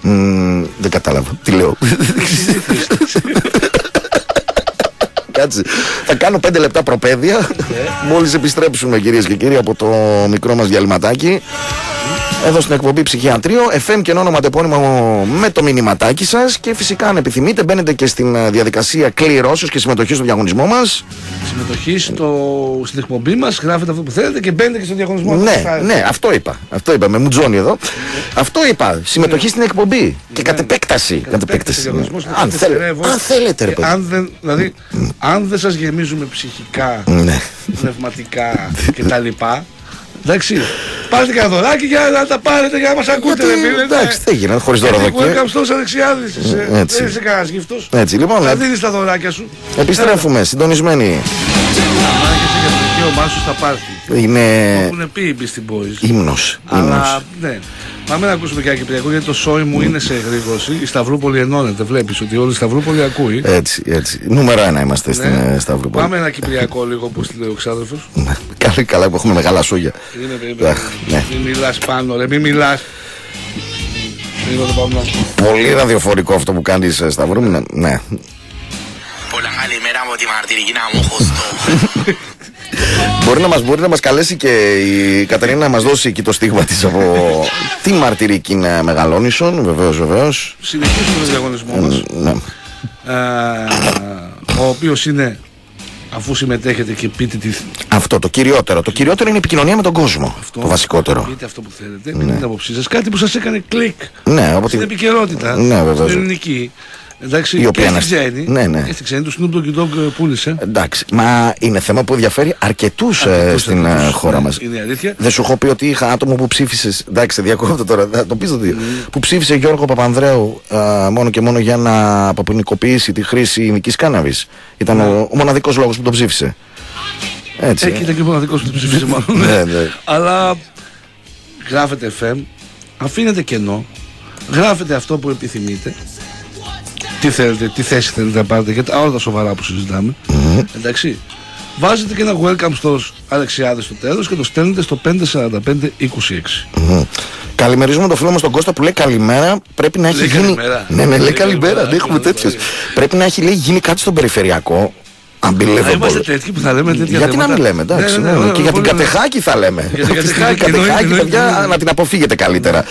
Μμμ, δεν κατάλαβα. Τι λέω. Κάτσε. Θα κάνω 5 λεπτά προπαίδεια. Μόλις επιστρέψουμε, κυρίες και κύριοι, από το μικρό μας διαλυματάκι. Εδώ στην εκπομπή Ψυχιατρίο, FM και όνομα τεπώνυμο με το μηνυματάκι σας. Και φυσικά, αν επιθυμείτε, μπαίνετε και στην ε, διαδικασία κληρώσεως και συμμετοχής στο διαγωνισμό μας. Συμμετοχή στο, στην εκπομπή μας, γράφετε αυτό που θέλετε και μπαίνετε και στο διαγωνισμό. Ναι, Θα- ναι, αυτό είπα. Αυτό είπα. Με μουτζόνι εδώ. Αυτό είπα. Συμμετοχή στην εκπομπή. Και κατ' επέκταση. Κατ' επέκταση. ναι. διαγωνισμός, Αν, και θέλε- δευτερεύω. αν θέλετε, ρε Και παιδί. αν δεν, δηλαδή, αν δεν σας γεμίζουμε ψυχικά, Ναι. πνευματικά κτλ. Εντάξει, πάρτε κανένα δωράκι για να τα πάρετε για να μας ακούτε. Γιατί, ρε φίλε, ναι. εντάξει, δεν γίνεται χωρίς Γιατί δωροδοκία. welcome στο Αλεξιάδης, είσαι- Ε, έτσι. δεν είσαι κανένας γύφτος. Έτσι, λοιπόν, Θα ε, δίνεις τα δωράκια σου. επιστρέφουμε συντονισμένοι. Αν και εσύ για το δικαίωμά σου στα πάρτι. Είναι Έχουν πει οι Beastie Boys. ύμνος. Αλλά ναι. Πάμε να ακούσουμε και ένα Κυπριακό γιατί το σόι μου είναι σε εγρήγορση. Η Σταυρούπολη ενώνεται. Βλέπεις ότι όλη η Σταυρούπολη ακούει. Έτσι, έτσι. Νούμερο ένα είμαστε στην Ναι. ε, Σταυρούπολη. Πάμε ένα Κυπριακό λίγο που στείλε ο ξάδερφος. Ναι. Καλά, καλά που έχουμε μεγάλα σόγια. Είναι περίμενε. Αχ, ναι. Μην μιλάς πάνω, ρε, μην μιλάς. Λίγο το πάμε να. Πολύ ραδιοφορικό αυτό που κάνεις Σταυρού. Ναι. ναι. Πολλά καλημέρα από τη μαρτυρική να μου χωστώ. Μπορεί να μας, μπορεί να μας καλέσει και η Κατερίνα να μας δώσει εκεί το στίγμα της από τη μαρτυρική Μεγαλόνισον, βεβαίως, βεβαίως. Συνεχίζουμε τον διαγωνισμό μας. Ναι. ο οποίος είναι αφού συμμετέχετε και πείτε τι. Αυτό το κυριότερο. Το κυριότερο είναι η επικοινωνία με τον κόσμο. Αυτό, Το βασικότερο. Πείτε αυτό που θέλετε, πείτε την άποψή σας. Κάτι που σας έκανε κλικ Ναι, από στην την... επικαιρότητα. Ναι, βεβαίως. Στην ελληνική. Εντάξει, Η οποία και είναι- στη ξένη. Ναι, ναι. Και στη ξένη του Snoop Doggy Dogg ε, πούλησε. Εντάξει, μα είναι θέμα που ενδιαφέρει αρκετούς στην ε, Αρκετούς, χώρα ναι, μας. Είναι η αλήθεια. Δεν σου έχω πει ότι είχα άτομο που ψήφισε. Εντάξει, σε διακόπτω τώρα, θα το πεις ότι. Που ψήφισε Γιώργο Παπανδρέου α, μόνο και μόνο για να αποποινικοποιήσει τη χρήση ειδικής κάναβης. Ήταν ο, ο μοναδικός λόγος που τον ψήφισε. Έτσι. Εκεί ήταν και ο μοναδικός που το ψήφισε μάλλον. Ναι, ναι. Αλλά γράφετε FM, αφήνετε κενό, γράφετε αυτό που επιθυμείτε. Τι θέλετε, τι θέση θέλετε να πάρετε για τα- όλα τα σοβαρά που συζητάμε. Εντάξει. Βάζετε και ένα welcome στο Αλεξιάδη στο τέλος και το στέλνετε στο 54526. Μμμ. Καλημερίζουμε τον φίλο μας τον Κώστα που λέει καλημέρα. Πρέπει να έχει Λέει γίνει. καλημέρα. Ναι, ναι, λέει Λέει καλημέρα. καλημέρα. Δεν έχουμε τέτοιο. Πρέπει να έχει λέει, γίνει κάτι στον περιφερειακό. Θα είμαστε Unbelievable. τέτοιοι που θα λέμε τέτοια Γιατί να θέματα. μην λέμε, εντάξει. Ναι, ναι, ναι, ναι, ναι. Και για την πολύ ωραία. Κατεχάκη θα λέμε. Για την Αυτή τη στιγμή Κατεχάκη, εννοείται, Κατεχάκη, εννοείται, παιδιά, εννοείται. να την αποφύγετε καλύτερα.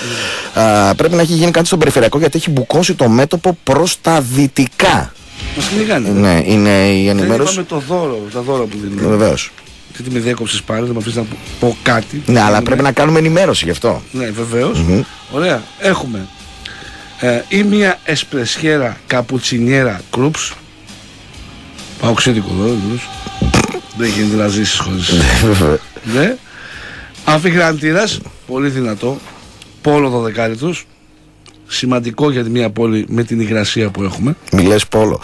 Α, Πρέπει να έχει γίνει κάτι στον περιφερειακό γιατί έχει μπουκώσει το μέτωπο προς τα δυτικά. Μας κυνηγάνε. Ναι, είναι η Δεν ενημέρωση. είπαμε το δώρο, τα δώρα που δίνουμε. Βεβαίως. Γιατί με διέκοψες πάλι, δεν με αφήσεις να πω- πω κάτι. Ναι, αλλά πρέπει να κάνουμε ενημέρωση γι' αυτό. Ναι, βεβαίως. Ωραία. Έχουμε ε, ή μια εσπρεσιέρα καπουτσινιέρα κρούπς. Παοξίδικο εδώ, βεβαίως. Δεν γίνεται να ζήσεις χωρίς. ναι. Αμφιγραντήρας, πολύ δυνατό. Πόλο 12 λίτρους. Σημαντικό για μια πόλη με την υγρασία που έχουμε. Μιλέ πόλο.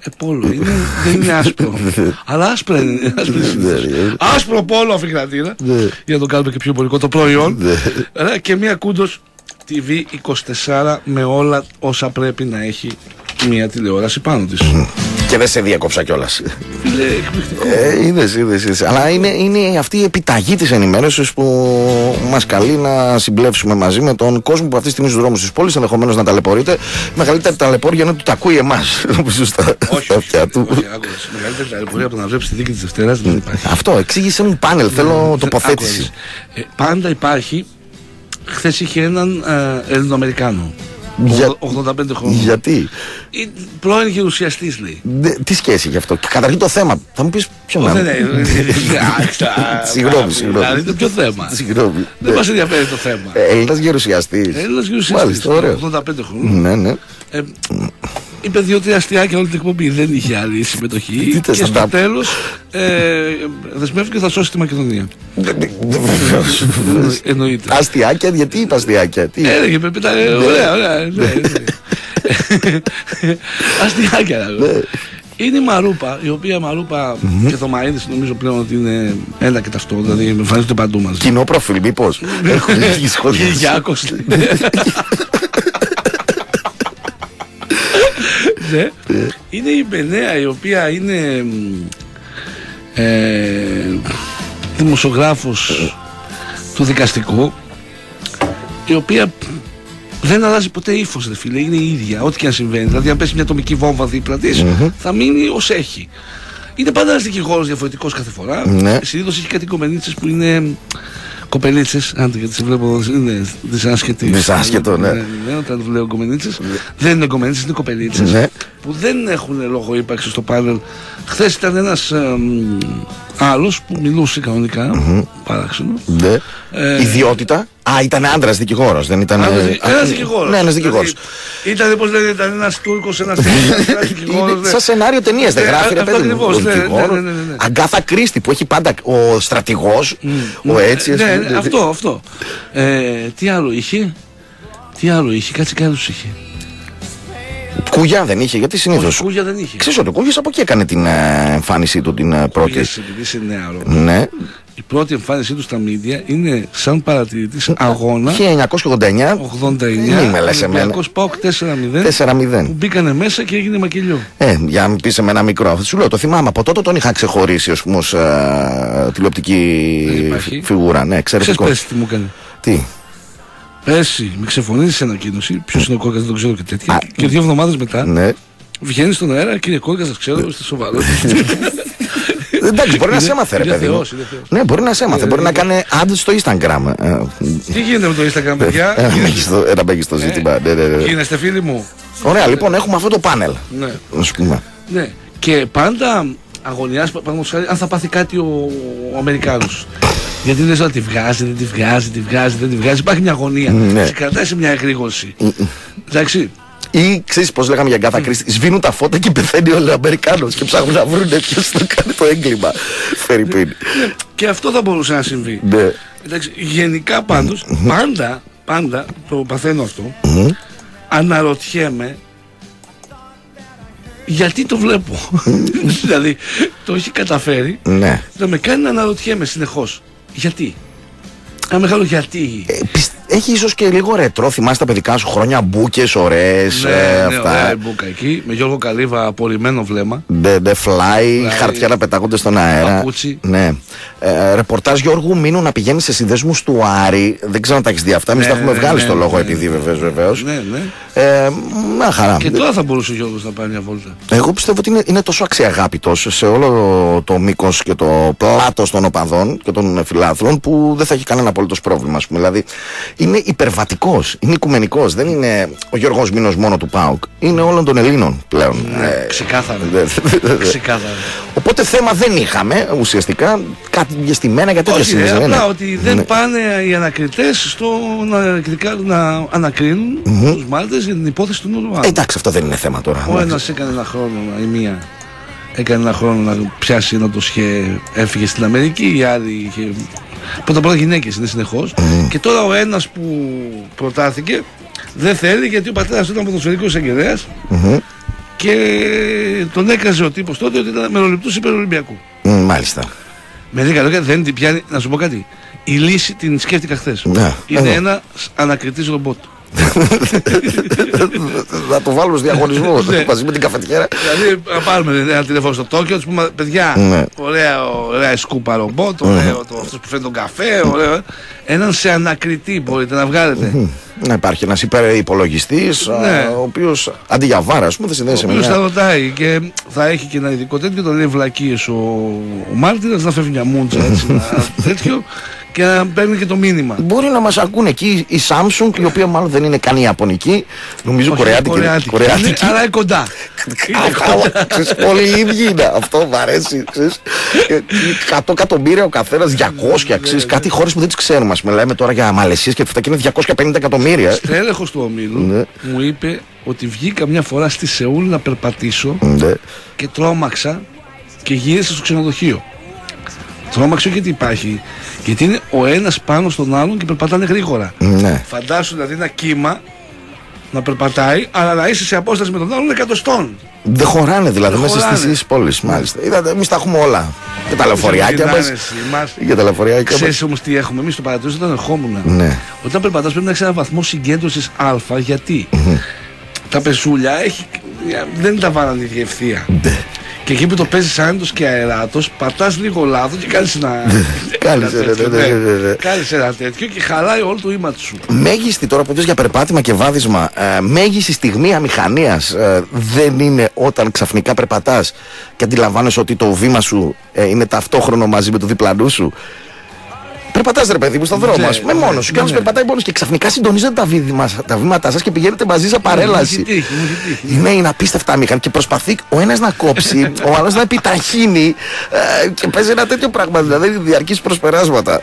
Ε, πόλο είναι, δεν είναι άσπρο. Αλλά άσπρο είναι. άσπρο είναι συνήθως. άσπρο πόλο αφιγρατήρα. για να το κάνουμε και πιο εμπορικό το προϊόν. Ωραία, και μία κούντος TV 24 με όλα όσα πρέπει να έχει μία τηλεόραση πάνω της. Και δεν σε διέκοψα κιόλας. Φίλε, εκπληκτικό. Ε, είδες, είδες, είδες. Αλλά είναι, είναι αυτή η επιταγή της ενημέρωσης που μας καλεί να συμπλέψουμε μαζί με τον κόσμο που αυτή τη στιγμή στους δρόμους της πόλης ενδεχομένως να ταλαιπωρείται. Η μεγαλύτερη ταλαιπώρια είναι ότι τα ακούει εμάς. Νομίζω στα όχι, στα όχι, αυτιά του. όχι, άκουσες. Μεγαλύτερη ταλαιπωρία από το να βλέπεις τη δίκη της Δευτέρας δεν υπάρχει. Αυτό, εξήγησε μου πάνελ. Θέλω τοποθέτηση. Άκουες. Ε, πάντα υπάρχει. Χθες είχε έναν ε, Ελληνοαμερικάνο. Για- 85 χρόνων. Γιατί. Η πρώην γερουσιαστής λέει. Δε- τι σχέση γι' αυτό. Και καταρχήν το θέμα. Θα μου πει ποιο να Δεν είναι. είναι. Συγγνώμη, συγγνώμη. Δηλαδή το ποιο θέμα. Συγγνώμη. Δεν μα ενδιαφέρει το θέμα. Έλληνα γερουσιαστή. Έλληνα γερουσιαστή. Μάλιστα, ωραίο. 85 χρόνων. Ναι, ναι. Ε, είπε δύο-τρία αστιάκια όλη την εκπομπή. Δεν είχε άλλη συμμετοχή. Τι και θες, στο stand-up. τέλος ε, δεσμεύτηκε θα σώσει τη Μακεδονία. Βεβαίως. Εννοείται. Αστιάκια, γιατί είπα αστιάκια. Τι; Έλεγε πρέπει να. Ωραία, ωραία. ναι, ναι. Αστιάκια να λέω. Είναι η Μαρούπα, η οποία Μαρούπα και το Μαΐδης νομίζω πλέον ότι είναι ένα και ταυτό, δηλαδή εμφανίζονται παντού μαζί. Κοινό προφίλ, μήπως. Έχουν γίνει σχόλια. Κυριάκος. Ναι. Είναι η Μπενέα η οποία είναι μ, ε, δημοσιογράφος του δικαστικού η οποία δεν αλλάζει ποτέ ύφος ρε φίλε, είναι η ίδια, ό,τι και αν συμβαίνει. Δηλαδή, αν πέσει μια ατομική βόμβα δίπλα της, θα μείνει ως έχει. Είναι πάντα ένας δικηγόρος διαφορετικός κάθε φορά. Ναι. Συνήθως έχει κάτι κομμενίτσες που είναι κοπελίτσε. Άντε, γιατί σε βλέπω είναι δυσάσχετη. Δυσάσχετο, ναι. ναι, ναι, όταν λέω κομμενίτσε. Δεν είναι κομμενίτσε, είναι κοπελίτσε. Ναι. Που δεν έχουν λόγο ύπαρξης στο πάνελ. Χθες ήταν ένας άλλος που μιλούσε κανονικά. Παράξενο. Ναι. Ε, Ιδιότητα. Α, ήταν άντρας δικηγόρος, δεν ήταν. Ένας δικηγόρος. Ναι, ένας δικηγόρος. Ήταν, πώς λέγεται, ήταν ένας Τούρκος, ένας δικηγόρος. Σαν σενάριο ταινίας δεν Ναι, γράφει ρε αυτό παιδί. μου. ακριβώς, Ο ναι, ναι, δικηγόρος. ναι, ναι, ναι. Αγκάθα Κρίστη που έχει πάντα ο στρατηγός, ο έτσι. ας Ναι, πούμε. ναι, αυτό, αυτό. Ε, τι άλλο είχε. Τι άλλο είχε, κάτσε κι άλλους είχε. Κούγια δεν είχε, γιατί συνήθω. Όχι, κούγια δεν είχε. Ξέρεις ότι ο Κούγιας από εκεί έκανε την ε, εμφάνισή του την ε, πρώτη. Κούγιας, επειδή είσαι νεαρό. Ναι. Η πρώτη εμφάνισή του στα μίντια είναι σαν παρατηρητής αγώνα 1989 Μην με λες εμένα. 89 Πάοκ 4-0 που 4-0. μπήκανε μέσα και έγινε μακελιό. Ε, για να μην πεις με ένα μικρό. Σου λέω, το θυμάμαι από τότε τον είχα ξεχωρίσει ως πούμε, ως, ε, τηλεοπτική Δεν υπάρχει. φιγούρα. Ναι, Ξέρεις εξαιρετικό. πέρσι τι μου έκανε. Τι; Πέρσι με ξεφωνίζει σε ανακοίνωση. Ποιος είναι ο Κόρκα, δεν το ξέρω και τέτοια. Α, και δύο εβδομάδες μετά Ναι. βγαίνει στον αέρα, κύριε Κόρκα, σας ξέρω, είστε σοβαρός. Εντάξει, μπορεί να σε έμαθε, ρε είναι παιδί. μου. θεός, είναι θεός. Ναι, μπορεί να σε έμαθε. Ναι, Μπορεί ναι, να κάνει ad στο Instagram. Ε, Τι γίνεται με το Instagram, παιδιά; Ένα μέγιστο- Ένα μέγιστο ζήτημα. Ναι, ναι, ναι. Γίνεστε φίλοι μου; Ωραία, λοιπόν, έχουμε αυτό το πάνελ. Ναι. Να σου πούμε. ναι. Και πάντα αγωνιάζει, παραδείγματος χάρη, αν θα πάθει κάτι ο, ο Αμερικάνος. Γιατί λες ότι τη βγάζει, δεν τη βγάζει, τη βγάζει, δεν τη βγάζει. Υπάρχει μια αγωνία. Ναι. Σε κρατάει σε μια εγρήγορση. Εντάξει. Ή ξέρεις πώς λέγαμε για Γκάθα Κρίστη, σβήνουν τα φώτα και πεθαίνει ο Αμερικάνο και ψάχνουν να βρουν ποιος θα κάνει το έγκλημα. Φερρυπίν. Ναι, και αυτό θα μπορούσε να συμβεί. Ναι. Εντάξει, γενικά πάντως, πάντα, πάντα το παθαίνω αυτό, αναρωτιέμαι γιατί το βλέπω. δηλαδή, το έχει καταφέρει Ναι. να με κάνει να αναρωτιέμαι συνεχώς. Γιατί; Ένα μεγάλο γιατί. Ε, πισ- Έχει ίσως και λίγο ρετρό, θυμάσαι τα παιδικά σου χρόνια, μπουκε ωραίες, ναι, ναι, αυτά. ωραία η μπουκα εκεί, με Γιώργο Καλύβα απορριμμένο βλέμμα. The, the fly, Fly. χαρτιά να πετάγονται στον αέρα. Παπούτσι. Ναι. Ε, ρεπορτάζ Γιώργου Μίνου να πηγαίνει σε συνδέσμους του Άρη. Δεν ξέρω αν τα έχεις δει αυτά. Εμείς Ναι, τα έχουμε ναι, βγάλει ναι, στο ναι, λόγο ναι. επειδή βεβαίως βεβαίως. Ναι, ναι. Ε, μια χαρά. Και τώρα θα μπορούσε ο Γιώργος να πάει μια βόλτα. Εγώ πιστεύω ότι είναι, είναι τόσο αξιαγάπητος σε όλο το μήκος και το πλάτος των οπαδών και των φιλάθλων που δεν θα έχει κανένα απολύτως πρόβλημα. Ας πούμε. Δηλαδή είναι υπερβατικός, είναι οικουμενικός. Δεν είναι ο Γιώργος Μήνος μόνο του ΠΑΟΚ. Είναι όλων των Ελλήνων πλέον. Ε, Ξεκάθαρα. δε- δε- δε- δε- Ξεκάθαρα. Οπότε θέμα δεν είχαμε ουσιαστικά κάτι διαστημένα για τέτοια Όχι, ρε, συνδέσμια. απλά Ναι. ότι δεν Ναι. πάνε οι ανακριτές στο να, κριτικά- να ανακρίνουν τους μάλτες για την υπόθεση του Νουρουάν. Ε, εντάξει, αυτό δεν είναι θέμα τώρα. Ο ένας έκανε ένα χρόνο, η μία έκανε ένα χρόνο να πιάσει ένα ντοσιέ, έφυγε στην Αμερική, η άλλη είχε. Πρώτα απ' όλα γυναίκες είναι συνεχώς. Και τώρα ο ένας που προτάθηκε δεν θέλει γιατί ο πατέρας του ήταν ποδοσφαιρικός εισαγγελέας Μμμ. και τον έκαζε ο τύπος τότε ότι ήταν μεροληπτού υπερολυμπιακού. Μ, Μάλιστα. Με λίγα λόγια δεν την πιάνει. Να σου πω κάτι. Η λύση την σκέφτηκα χθες. Ναι, Είναι εδώ. ένας ανακριτής ρομπότ. Θα το βάλουμε στο διαγωνισμό Ναι. μαζί με την καφετιέρα. Δηλαδή, να πάρουμε ένα τηλέφωνο στο Τόκιο, του πούμε, παιδιά, Ναι. ωραία, ωραία η σκούπα ρομπότ, ωραίο το, αυτός που φέρνει τον καφέ, ωραίο. Έναν σε ανακριτή μπορείτε να βγάλετε. Να υπάρχει ένας υπερυπολογιστή, Ναι. ο οποίος αντί για βάρα, ας πούμε, θα συνδέσει Ο με οποίος θα μια. ρωτάει και θα έχει και ένα ειδικό τέτοιο, το λέει βλακίες ο, ο Μάρτυρας, να φεύγει μια μούτσα έτσι, ένα τέτοιο και να παίρνει και το μήνυμα. Μπορεί να μας ακούνε εκεί η Samsung, η οποία μάλλον δεν είναι καν Ιαπωνική, νομίζω Όχι, κορεάτικη. κορεάτικη. κορεάτικη. Είναι- Αλλά είναι κοντά. Είναι Αυτά, ξέρεις, Όλοι οι ίδιοι είναι. Αυτό μου αρέσει. ξέρεις. Ε, 100 εκατομμύρια ο καθένας, 200, ξέρεις, κάτι χώρες που δεν τις ξέρουμε. Ας πούμε, λέμε τώρα για Μαλαισίες και αυτά και είναι 250 εκατομμύρια. Στέλεχος του ομίλου Ναι. μου είπε ότι βγήκα μια φορά στη Σεούλ να περπατήσω Ναι. και τρόμαξα και γύρισα στο ξενοδοχείο. Τρόμαξα γιατί υπάρχει. Γιατί είναι ο ένας πάνω στον άλλον και περπατάνε γρήγορα. Ναι. Φαντάσου δηλαδή ένα κύμα να περπατάει, αλλά να είσαι σε απόσταση με τον άλλον εκατοστών. Δεν χωράνε δηλαδή Δεν μέσα χωράνε. στις πόλεις. Μάλιστα. Είδατε, εμείς τα έχουμε όλα. Και τα λεωφοριάκια μας. μας. Και τα λεωφοριάκια μας. Ξέρεις όμως τι έχουμε εμείς στο παρατηρήσω όταν ερχόμουν. Ναι. Όταν περπατάς πρέπει να έχεις ένα βαθμό συγκέντρωσης α, γιατί; Τα πεσούλια έχει, δεν τα βάλανε η ίδια ευθεία. Ναι. Και εκεί που το παίζεις άνετος και αεράτος, πατάς λίγο λάθος και κάνεις ένα, Κάνεις, ένα ναι, τέτοιο, ναι, ναι, ναι, ναι. Κάνεις ένα τέτοιο και χαλάει όλο το ίμα σου. Μέγιστη τώρα που πες για περπάτημα και βάδισμα, ε, μέγιστη στιγμή αμηχανίας ε, δεν είναι όταν ξαφνικά περπατάς και αντιλαμβάνεσαι ότι το βήμα σου ε, είναι ταυτόχρονο μαζί με το διπλανού σου; Περπατάς ρε παιδί μου στον δρόμο, Ναι, ας πούμε, ναι, μόνος σου. Και άλλο ναι. περπατάει μόνος και ξαφνικά συντονίζετε τα, βήμα, τα βήματά σας και πηγαίνετε μαζί σε παρέλαση. Μου έχει τύχει, μου έχει τύχει. Είναι, είναι απίστευτα μήχαν και προσπαθεί ο ένας να κόψει, ο άλλος να επιταχύνει ε, και παίζει ένα τέτοιο πράγμα. Δηλαδή διαρκείς προσπεράσματα.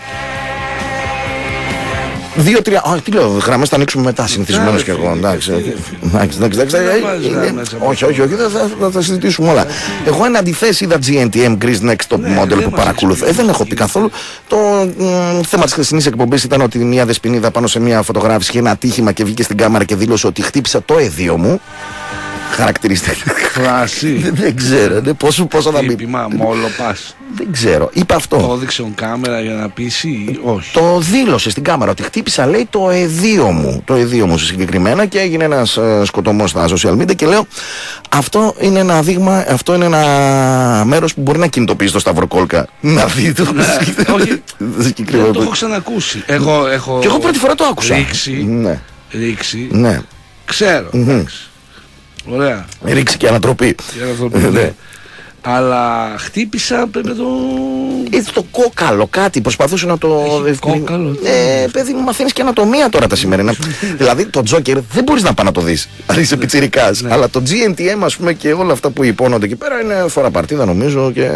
Δύο-τρία. Α, τι λέω, γραμμές θα ανοίξουμε μετά. Συνηθισμένος ρε κι εγώ. φίλε, Εντάξει, τι, ρε εντάξει, εντάξει, εντάξει, Δεν ε, βάζεις είναι- γραμμές από Όχι, όχι, όχι, θα- θα- θα τα συζητήσουμε όλα. Εγώ εν αντιθέσει είδα GNTM Greece Next Top Ναι, Model δεν που μας παρακολουθώ. Ε, δεν έχω πει καθόλου. Το μ, θέμα της χθεσινής εκπομπής ήταν ότι μια δεσποινίδα πάνω σε μια φωτογράφηση είχε ένα ατύχημα και βγήκε στην κάμερα και δήλωσε ότι χτύπησα το εδίο μου. Χαρακτηριστικά. Φράση, Δεν- Δεν ξέρω, ναι, πόσο, πόσο θα μπει. χτύπημα, μόλο πας. Δεν ξέρω. Είπε Το αυτό. έδειξε on κάμερα για να πείσει ή όχι; Το δήλωσε στην κάμερα ότι χτύπησα, λέει, το εδίο μου. Το εδίο μου συγκεκριμένα και έγινε ένας ε, σκοτωμός στα social media και λέω αυτό είναι ένα δείγμα, αυτό είναι ένα μέρος που μπορεί να κινητοποιήσει το Σταυροκόλκα. Να δει το Ναι, όχι. το συγκεκριμένο. Δεν το έχω ξανακούσει. Εγώ έχω. Και εγώ πρώτη φορά το άκουσα. Ρίξει. Ναι, Ρίξει. ναι. Ξέρω. εντάξει. Ωραία. Ρίξει και ανατροπή. Για να το πω, Ναι. ναι. Αλλά χτύπησα πρέπει να το. Είδε το κόκαλο κάτι, προσπαθούσε να το. Έχει διευκρινίσει. κόκαλο, τι Ε, παιδί μου, μαθαίνεις και ανατομία τώρα τα σημερινά. δηλαδή το Τζόκερ δεν μπορείς να πάει να το δεις. Αν είσαι πιτσυρικά. Ναι. Αλλά το GNTM, ας πούμε, και όλα αυτά που υπόνονται εκεί πέρα είναι φορά παρτίδα νομίζω και.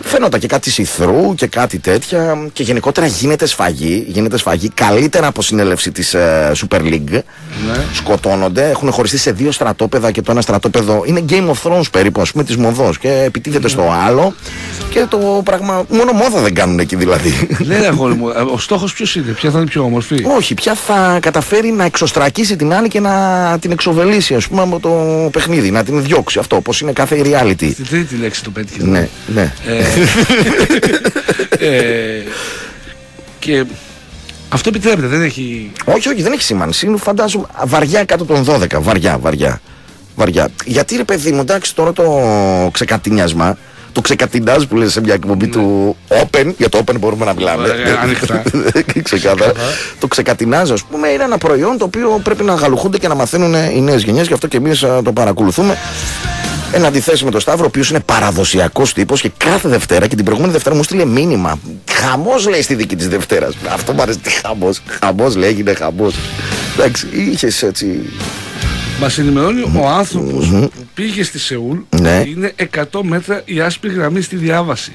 Φαίνονταν και κάτι σιθρού και κάτι τέτοια. Και γενικότερα γίνεται σφαγή. Γίνεται σφαγή καλύτερα από συνέλευση της Super League. Ναι. Σκοτώνονται. Έχουν χωριστεί σε δύο στρατόπεδα και το ένα στρατόπεδο είναι Game of Thrones περίπου, ας πούμε, της Μοδός. Και επιτίθεται στο άλλο. Και το πράγμα. Μόνο μόδα δεν κάνουν εκεί δηλαδή. Ναι, ρε αγόρι μου, ε, ο στόχος ποιος είναι, ποια θα είναι πιο όμορφη; Όχι, πια θα καταφέρει να εξωστρακίσει την άλλη και να την εξοβελήσει, ας πούμε, από το παιχνίδι. Να την διώξει αυτό, όπως είναι κάθε reality. Στην τρίτη λέξη το πέτυχες. Ναι, ναι. Ε, ε, και αυτό επιτρέπεται, δεν έχει. Όχι, όχι, δεν έχει σημασία. Είναι φαντάζομαι βαριά κάτω των 12. Βαριά, βαριά. βαριά. Γιατί ρε παιδί μου, εντάξει, τώρα το ξεκατίνιασμα, το ξεκατινάζ που λέει σε μια εκπομπή του Open, για το Open μπορούμε να μιλάμε. Ε, ανοιχτά. Ξεκάθαρα. το ξεκατινάζ, ας πούμε, είναι ένα προϊόν το οποίο πρέπει να γαλουχούνται και να μαθαίνουν οι νέες γενιές, γι' αυτό και εμείς το παρακολουθούμε. Εν αντιθέσει με τον Σταύρο, ο οποίος είναι παραδοσιακός τύπος και κάθε Δευτέρα και την προηγούμενη Δευτέρα μου στείλε μήνυμα. Χαμός λέει στη δική της Δευτέρας. Αυτό μου αρέσει. Χαμός. Χαμός λέει, έγινε χαμός. Εντάξει, είχες έτσι. Μας ενημερώνει ο άνθρωπος που πήγε στη Σεούλ Ναι. ότι είναι 100 μέτρα η άσπρη γραμμή στη διάβαση.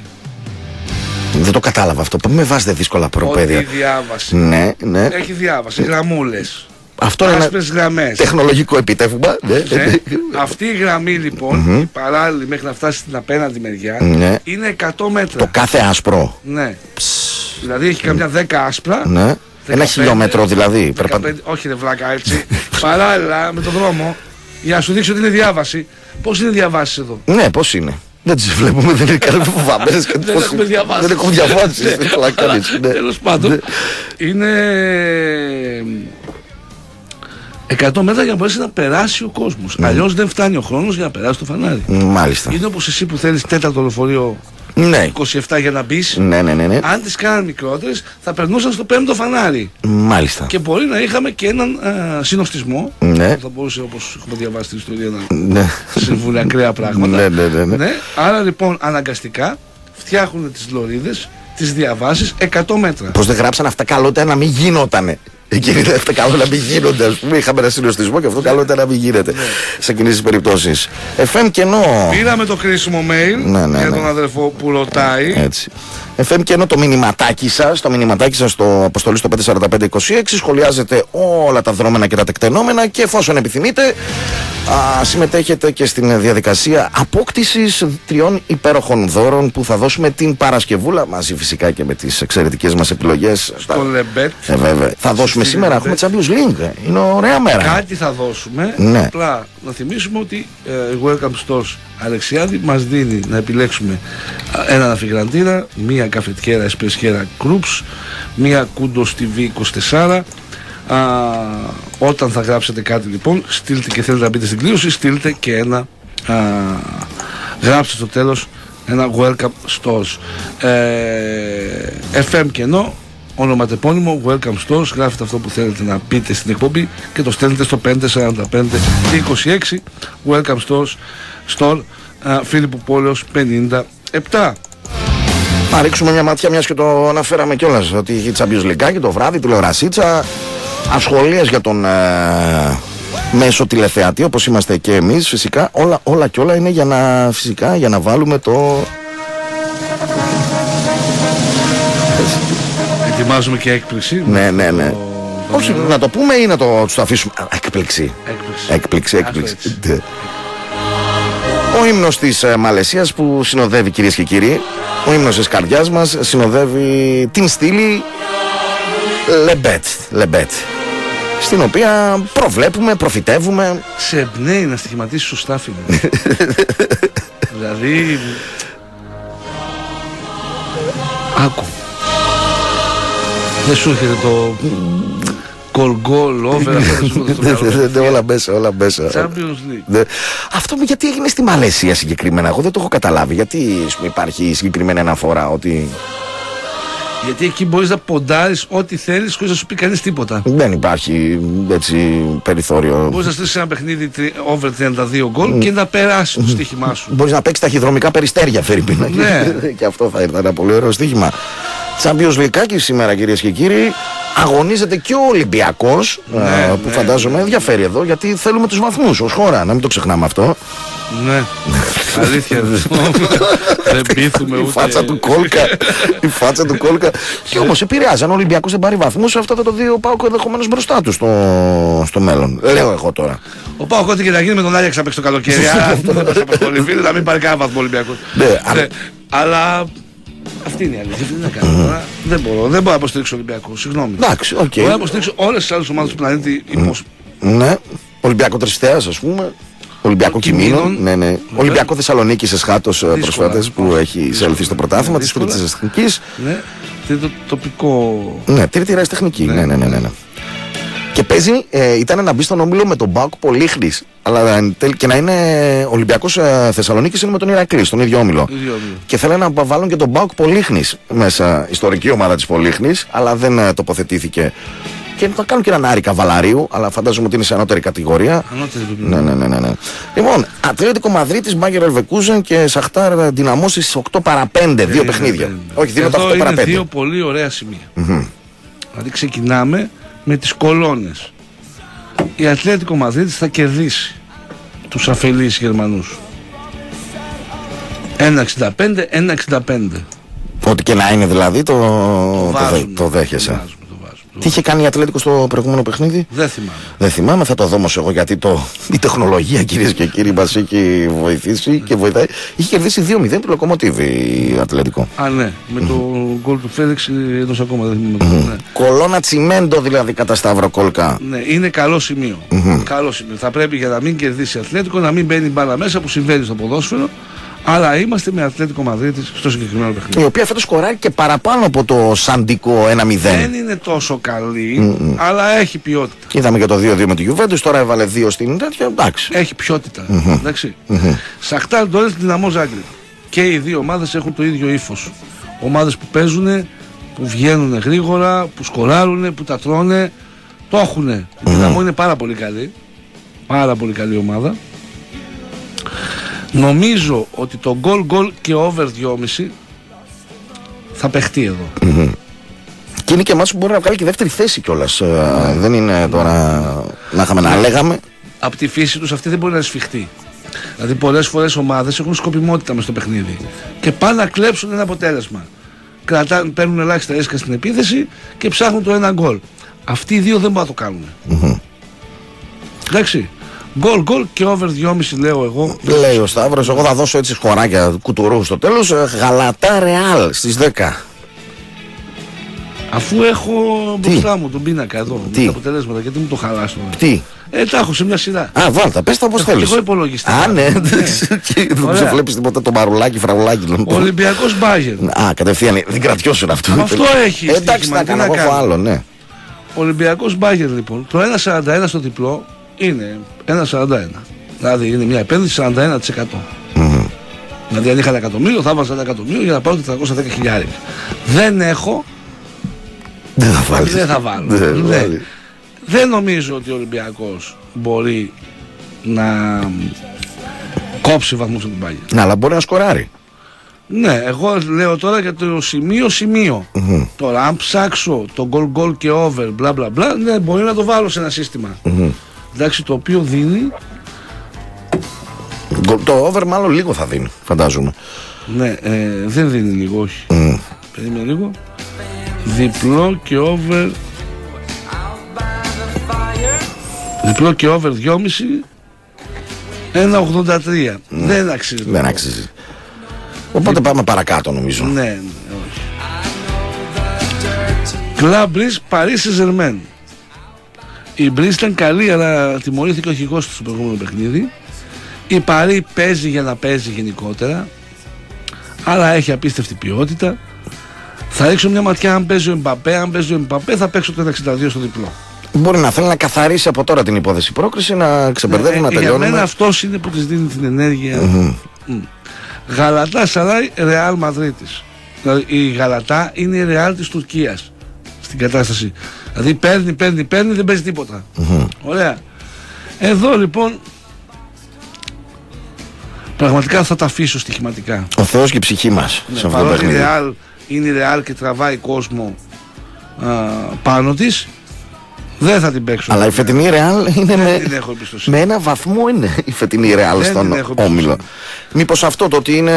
Δεν το κατάλαβα αυτό. Με βάζετε δύσκολα Ότι προπαίδεια. η διάβαση Ναι, ναι. έχει διάβαση, γραμμούλες. Αυτό είναι Άσπρες ένα γραμμές. τεχνολογικό επιτεύγμα. Ναι. Ναι. Αυτή η γραμμή λοιπόν, η παράλληλη μέχρι να φτάσει στην απέναντι μεριά, Ναι. είναι 100 μέτρα. Το κάθε άσπρο. Ναι. Δηλαδή έχει καμιά 10 άσπρα. Ναι. Ένα 15, χιλιόμετρο δηλαδή. 15, Περπα... όχι ρε βλάκα έτσι. παράλληλα με τον δρόμο, για να σου δείξω ότι είναι διάβαση. Πώς είναι διαβάσεις εδώ; Ναι, πώς είναι; Δεν τις βλέπουμε, δεν είναι κανένα φοβάμαι. Δεν έχουμε διαβάσει. Δεν έχουμε διαβάσει. Δεν καλά κάνεις, ναι. Τέλο πάντων, είναι 100 μέτρα για να μπορέσει να περάσει ο κόσμος. Ναι. Αλλιώς δεν φτάνει ο χρόνος για να περάσει το φανάρι. Μάλιστα. Είναι όπως εσύ που θέλεις τέταρτο λεωφορείο Ναι. 27 για να μπεις. Ναι, ναι, ναι. ναι. Αν τις κάναν μικρότερες, θα περνούσαν στο πέμπτο φανάρι. Μάλιστα. Και μπορεί να είχαμε και έναν α, συνοστισμό. Ναι. που Θα μπορούσε, όπως έχουμε διαβάσει την ιστορία, να Ναι. συμβούν ακραία πράγματα. Ναι, ναι, ναι, ναι. Άρα λοιπόν αναγκαστικά φτιάχνουν τις λωρίδες, τις διαβάσεις 100 μέτρα. Πώς δεν γράψαν αυτά καλό ήταν να μην γινότανε. Εκείνη ήταν αυτά καλό να μην γίνονται. Α πούμε, είχαμε ένα συνοστισμό και αυτό καλό ήταν να μην γίνεται. Ναι. Σε εκείνε τι περιπτώσει. FM κενό. Πήραμε το κρίσιμο mail Ναι, ναι, για ναι. τον αδερφό που ρωτάει. Έτσι. FM και ενώ το μηνυματάκι σας, το μηνυματάκι σας στο αποστολή στο 54526 σχολιάζετε όλα τα δρόμενα και τα τεκτενόμενα και εφόσον επιθυμείτε, α, συμμετέχετε και στην διαδικασία απόκτησης τριών υπέροχων δώρων που θα δώσουμε την Παρασκευούλα μαζί φυσικά και με τις εξαιρετικές μας επιλογές. Το Λεμπέτ. Ε, βέβαια. Θα δώσουμε Στη σήμερα, Λεμπέτ. έχουμε Champions League. Είναι ωραία μέρα. Κάτι θα δώσουμε. Ναι. Απλά να θυμίσουμε ότι ε, η Welcome Stores Αλεξιάδη μας δίνει να επιλέξουμε α, έναν αφιγραντήρα, μία καφετιέρα εσπρεσιέρα Krups, μία Kudos TV 24. Α, όταν θα γράψετε κάτι λοιπόν, στείλτε και θέλετε να μπείτε στην κλήρωση, στείλτε και ένα, α, γράψτε στο τέλος ένα Welcome Stores. Ε, FM κενό, ονοματεπώνυμο Welcome Stores. Γράφετε αυτό που θέλετε να πείτε στην εκπομπή και το στέλνετε στο 545 26 Welcome Stores Store α, Φίλιππου Πόλεως 57. Να ρίξουμε μια ματιά, μιας και το αναφέραμε κιόλας. Ότι έχει Champions League και το βράδυ, τηλεορασίτσα. Ασχολίες για τον ε, μέσο τηλεθεατή, όπως είμαστε και εμείς φυσικά. Όλα, όλα και όλα είναι για να, φυσικά, για να βάλουμε το. Ετοιμάζουμε και έκπληξη. Ναι, ναι, ναι. Το- το Όχι, νερό. να το πούμε ή να το, τους το αφήσουμε. Α, Έκπληξη. Έκπληξη. Έκπληξη, Άστο έκπληξη. Έτσι. Ναι. Ο ύμνος της ε, Μαλαισίας που συνοδεύει κυρίες και κύριοι, ο ύμνος της καρδιάς μας συνοδεύει την στήλη Λεμπέτ, Λεμπέτ στην οποία προβλέπουμε, προφητεύουμε Σε εμπνέει να στοιχηματίσεις σωστά, φίλε. δηλαδή. Άκου. Δεν σου έρχεται το. Goal goal over αυτός δεν σου έρχεται στο μυαλό. Ναι, όλα μέσα, όλα μέσα. Champions League. Ναι. Αυτό με γιατί έγινε στη Μαλαισία συγκεκριμένα, εγώ δεν το έχω καταλάβει. Γιατί ας πούμε, υπάρχει συγκεκριμένη αναφορά ότι Γιατί εκεί μπορείς να ποντάρεις ό,τι θέλεις χωρίς να σου πει κανείς τίποτα. δεν υπάρχει έτσι περιθώριο. Μπορείς να στείλει ένα παιχνίδι τρι- over 32 γκολ και να περάσει το στοίχημά σου. Μπορείς να παίξεις ταχυδρομικά περιστέρια, Φερρυπίνα. Ναι. και αυτό θα ήταν ένα πολύ ωραίο στοίχημα. Champions League σήμερα, κυρίες και κύριοι. Αγωνίζεται και ο Ολυμπιακός, Ναι, που ναι, φαντάζομαι ενδιαφέρει εδώ, γιατί θέλουμε τους βαθμούς ως χώρα. Να μην το ξεχνάμε αυτό. ναι. Αλήθεια δεν Δεν πείθουμε Η ούτε. φάτσα του κόλκα. Η φάτσα του κόλκα. Και όμως επηρεάζει. Αν ο Ολυμπιακός δεν πάρει βαθμούς, αυτό θα το δει ο Πάοκ ενδεχομένως μπροστά του στο, στο μέλλον. Λέω εγώ τώρα. Ο Πάοκ ό,τι και να γίνει με τον Άγιαξ θα παίξει το καλοκαίρι. Α, Δεν θα σε απασχολεί, φίλε, να μην πάρει κανένα βαθμό Ολυμπιακός. Ναι, αλλά- Αλλά αυτή είναι η αλήθεια. Τι να κάνω τώρα; Δεν μπορώ. Δεν μπορώ να υποστηρίξω Ολυμπιακό. Συγγνώμη. Εντάξει, οκ. Μπορώ να υποστηρίξω όλες τις άλλες ομάδες του πλανήτη. υπός- Ναι. Ολυμπιακό Τριστέα, ας πούμε. Ολυμπιακό Κιμήνων. Κιμήνων. Ναι, ναι. Ολυμπιακό Θεσσαλονίκη Εσχάτο προσφάτες που έχει εισέλθει στο πρωτάθλημα της Δύσκολα. τρίτης εθνικής. Ναι. Τι το τοπικό. Ναι, τρίτη ρέση τεχνική. Ναι, ναι, ναι. ναι, ναι. Και παίζει, ε, ήταν να μπει στον όμιλο με τον Μπάουκ Πολύχνη. Αλλά εν τέλει- και να είναι Ολυμπιακός ε, Θεσσαλονίκης είναι με τον Ηρακλής, στον ίδιο όμιλο. Ίδιο όμιλο. Και θέλανε να βάλουν και τον Μπάουκ Πολύχνη μέσα, ιστορική ομάδα της Πολύχνη, αλλά δεν ε, τοποθετήθηκε. Και θα κάνουν και έναν Άρη Καβαλαρίου, αλλά φαντάζομαι ότι είναι σε ανώτερη κατηγορία. Ανώτερη του Ναι, ναι, ναι, ναι, ναι. Λοιπόν, Ατλέτικο Μαδρίτης, Μπάγκερ Ελβεκούζεν και Σαχτάρ Δυναμό στι 8 παρα 5. Δύο παιχνίδια. Όχι, δίνω τα Εδώ 8 παρα είναι 5. δύο πολύ ωραία σημεία. Δηλαδή ξεκινάμε με τις κολόνες. Η Ατλέτικο Μαδρίτης θα κερδίσει τους αφελείς Γερμανούς. 1,65, 1,65. Ό,τι και να είναι δηλαδή, το, το, δε- βάζουμε, το δέχεσαι. Τι είχε κάνει η Ατλέτικο στο προηγούμενο παιχνίδι; Δεν θυμάμαι. Δεν θυμάμαι, θα το δω όμως εγώ γιατί το, η τεχνολογία κυρίες και κύριοι μας έχει βοηθήσει και βοηθάει. Είχε κερδίσει 2-0 τη Λοκομοτίβ η Ατλέτικο. Α, ναι. Με το γκολ του Φέλεξ έδωσε ακόμα. Δεν θυμάμαι. Ναι. Κολόνα τσιμέντο δηλαδή κατά Σταύρο Κόλκα. Ναι, είναι καλό σημείο. Καλό σημείο. Θα πρέπει για να μην κερδίσει η Ατλέτικο να μην μπαίνει μπάλα μέσα που συμβαίνει στο ποδόσφαιρο. Αλλά είμαστε με Ατλέτικο Μαδρίτης στο συγκεκριμένο παιχνίδι. Η οποία φέτος σκοράρει και παραπάνω από το σαντικό 1-0. Δεν είναι τόσο καλή, αλλά έχει ποιότητα. Είδαμε και το 2-2 με τη Juventus, τώρα έβαλε 2 στην τέτοια. Εντάξει. Έχει ποιότητα. Εντάξει. Σαχτάρ Ντόρε Δυναμό Ζάγκρη. Και οι δύο ομάδες έχουν το ίδιο ύφος. Ομάδες που παίζουν, που βγαίνουν γρήγορα, που σκοράρουν, που τα τρώνε. Το έχουν. Η Δυναμό είναι πάρα πολύ καλή. Πάρα πολύ καλή ομάδα. Νομίζω ότι το goal goal και over 2,5 θα παιχτεί εδώ. Και είναι και εμάς που μπορεί να βγάλει και δεύτερη θέση κιόλας. δεν είναι τώρα να είχαμε να λέγαμε. από τη φύση τους αυτή δεν μπορεί να σφιχτεί. Δηλαδή, πολλές φορές ομάδες έχουν σκοπιμότητα μες στο παιχνίδι και πάνε να κλέψουν ένα αποτέλεσμα. Κρατάνε, παίρνουν ελάχιστα ρίσκα στην επίθεση και ψάχνουν το ένα γκολ. Αυτοί οι δύο δεν μπορούν να το κάνουν. Εντάξει. Γκολ, γκολ και over 2,5 λέω εγώ. Λέει ο Σταύρος, εγώ θα δώσω έτσι χωράκια κουτουρούς στο τέλος. Γαλατά ρεάλ στις 10. Αφού έχω μπροστά μου τον πίνακα εδώ Τι; με τα αποτελέσματα, γιατί μου το χαλάς τώρα. Τι; Ε, τα έχω σε μια σειρά. Α, βάλτα, πες τα όπως Έχω θέλεις. κι εγώ υπολογιστή. Α, ναι, Ναι. εντάξει. Και Δεν Ωραία. σε βλέπεις τίποτα το μαρουλάκι, φραουλάκι. Ο Ολυμπιακός Μπάγερ. Α, κατευθείαν δεν κρατιώσουν αυτό. Αυτό έχει Ε, Εντάξει, στοίχημα, θα τι κάνω να εγώ έχω κάνω. άλλο, ναι. Ο Ολυμπιακός Μπάγκερ λοιπόν, το 1,41 στο διπλό είναι 1,41. Δηλαδή είναι μια επένδυση 41%. Δηλαδή αν είχα ένα εκατομμύριο θα βάζα ένα εκατομμύριο για να πάρω 410 χιλιάρια. Δεν έχω, Δεν θα βάλεις. δεν θα βάλω. Δεν θα Ναι. βάλεις. Δεν νομίζω ότι ο Ολυμπιακός μπορεί να κόψει βαθμούς από την Μπάγκερ. Ναι, αλλά μπορεί να σκοράρει. Ναι, εγώ λέω τώρα για το σημείο σημείο. Τώρα, αν ψάξω το goal goal και over, μπλα μπλα μπλα, ναι, μπορεί να το βάλω σε ένα σύστημα. Εντάξει, το οποίο δίνει, Το over μάλλον λίγο θα δίνει, φαντάζομαι. ναι, ε, δεν δίνει λίγο, όχι. Περίμενε λίγο. Διπλό και over. Διπλό και over 2,5. 1,83. Δεν αξίζει. Δεν αξίζει. Οπότε πάμε παρακάτω νομίζω. Ναι, ναι, όχι. Κλαμπ Μπρις, Παρίσι Ζερμέν. Η Μπρις ήταν καλή, αλλά τιμωρήθηκε ο αρχηγός του στο προηγούμενο παιχνίδι. Η Παρί παίζει για να παίζει γενικότερα, αλλά έχει απίστευτη ποιότητα. Θα ρίξω μια ματιά αν παίζει ο Εμπαπέ. Αν παίζει ο Εμπαπέ, θα παίξω το 1,62 στο διπλό. Μπορεί να θέλει να καθαρίσει από τώρα την υπόθεση πρόκριση, να ξεμπερδεύουμε, να Ε, για τελειώνουμε. μένα αυτός είναι που της δίνει την ενέργεια. Μμ. Γαλατά Σαράι Ρεάλ Μαδρίτης. Δηλαδή η Γαλατά είναι η Ρεάλ της Τουρκίας στην κατάσταση. Δηλαδή παίρνει, παίρνει, παίρνει, δεν παίζει τίποτα. Ωραία. Εδώ λοιπόν πραγματικά θα τα αφήσω στοιχηματικά. Ο Θεός και η ψυχή μας σε αυτό το Ναι, Παρότι η παιχνίδι. Ρεάλ είναι η Ρεάλ και τραβάει κόσμο α, πάνω της Δεν θα την παίξω. Αλλά η φετινή Ρεάλ είναι με, την έχω εμπιστοσύνη. με ένα βαθμό είναι η φετινή Ρεάλ Δεν στον την έχω εμπιστοσύνη. όμιλο. Μήπως αυτό το ότι είναι.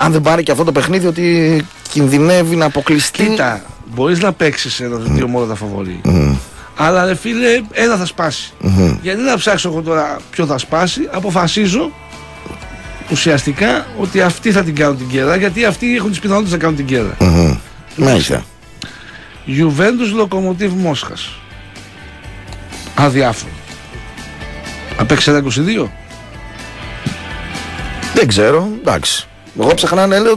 Αν δεν πάρει και αυτό το παιχνίδι, ότι κινδυνεύει να αποκλειστεί. Κοίτα, μπορείς να παίξεις ένα δύο μόνο τα φαβορή. Αλλά ρε φίλε, ένα θα σπάσει. Γιατί να ψάξω εγώ τώρα ποιο θα σπάσει, αποφασίζω ουσιαστικά ότι αυτοί θα την κάνουν την κέρα, γιατί αυτοί έχουν τις πιθανότητες να κάνουν την κέρα. Μμμ. Μάλιστα. Juventus Λοκομοτίβ Μόσχας Αδιάφορο. Να παίξει ένα 22. Δεν ξέρω, εντάξει. Εγώ ψάχνα να λέω.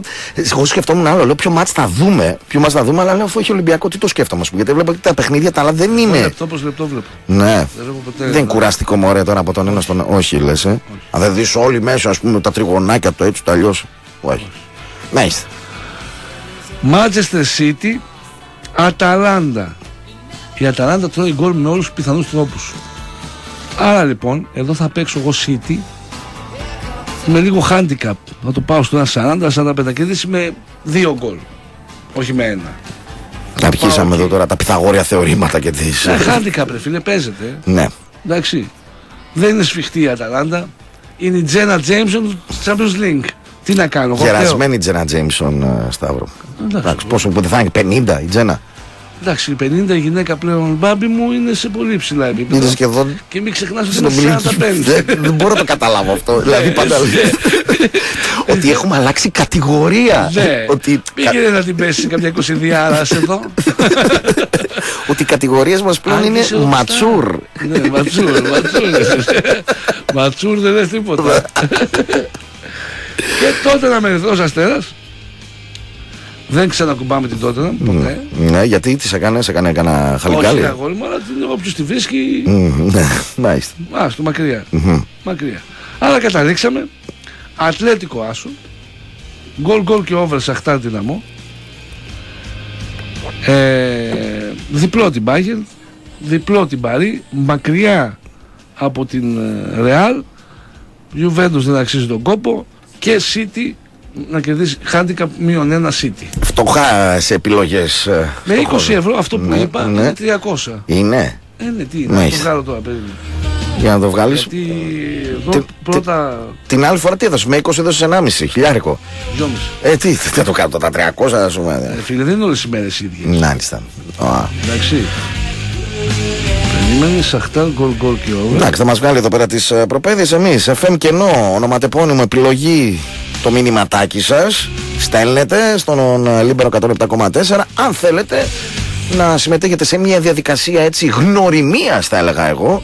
Εγώ σκεφτόμουν άλλο. Λέω ποιο μάτς θα δούμε. Ποιο μάτς θα δούμε, αλλά λέω αφού έχει Ολυμπιακό, τι το σκέφτομαι. ας πούμε, Γιατί βλέπω ότι τα παιχνίδια τα άλλα δεν είναι. Λεπτό προς λεπτό βλέπω. Ναι. Δεν βλέπω ποτέ. Δεν είναι κουραστικό μωρέ τώρα από τον ένα στον Όχι, λες. Ε. Αν δεν δεις όλοι μέσα, ας πούμε, τα τριγωνάκια, το έτσι, το αλλιώς. Όχι. Μάλιστα. Manchester City, Αταλάντα. Η Αταλάντα τρώει γκολ με όλους τους πιθανούς τρόπους. Άρα λοιπόν, εδώ θα παίξω εγώ City με λίγο handicap. Θα το πάω στο 1,40-45 κερδίσει με δύο γκολ. Όχι με ένα. Να πιάσαμε εκεί. εδώ τώρα τα πιθαγόρια θεωρήματα και τι. Ναι, handicap ρε φίλε, παίζεται. Ναι. Εντάξει. Δεν είναι σφιχτή η Αταλάντα. Είναι η Τζένα Τζέιμσον του Champions League. Τι να κάνω, εγώ Γερασμένη η Τζένα Τζέιμσον, ε, Σταύρο. Εντάξει. Εντάξει, πόσο που δεν θα είναι 50 η Τζένα; Εντάξει, η 50 η γυναίκα πλέον μπάμπι μου είναι σε πολύ ψηλά επίπεδα. Είναι σχεδόν. Και μην ξεχνάς ότι στον είναι μιλή- 45. Δεν, δεν μπορώ να το καταλάβω αυτό. δηλαδή πάντα. ότι έχουμε αλλάξει κατηγορία. Ναι. ότι, Πήγαινε να την πέσει σε καμιά 20 άρα εδώ. ότι οι κατηγορίες μας πλέον είναι Άρχισε ο ματσούρ. Ναι, ματσούρ, ματσούρ. Ματσούρ δεν είναι τίποτα. Και τότε να μερεθός αστέρας. Δεν ξανακουμπάμε την τότε ποτέ. Ναι, γιατί τις έκανε, σε έκανε κανένα Όχι χαλικάλι. αγόρι αλλά την- όποιος τη βρίσκει, Μμμ, Ναι, μάλιστα. άστο μακριά. Μακριά. Άρα καταλήξαμε. Ατλέτικο άσο. Γκολ γκολ και over σε αχτάρ δυναμό. Ε, διπλό την Bayern. Διπλό την Παρή. Μακριά από την ε, Real. Juventus δεν αξίζει τον κόπο. Και City να κερδίσει handicap μείον ένα City. Φτωχά σε επιλογές. Με 20 ευρώ αυτό που Ναι, είπα ναι. είναι 300. Είναι. Ε, ναι, τι, να το Μάλιστα. βγάλω τώρα περίμενε. Για να το βγάλεις. Γιατί εδώ Τι- πρώτα Την άλλη φορά τι έδωσε, με 20 έδωσε 1,5 χιλιάρικο. 2,5. Ε, τι, θα το κάνω τα 300, ας πούμε. Ε, φίλε, δεν είναι όλες οι μέρες ίδιες. Μάλιστα. Α, Εντάξει. Περίμενε Σαχτάρ γκολ γκολ και over. Εντάξει, θα μας βγάλει εδώ πέρα τις προπαίδειες εμείς. FM κενό, ονοματεπώνυμο, επιλογή το μηνυματάκι σας. Στέλνετε στον ε, Λίμπερο 107,4. Αν θέλετε να συμμετέχετε σε μια διαδικασία έτσι γνωριμίας θα έλεγα εγώ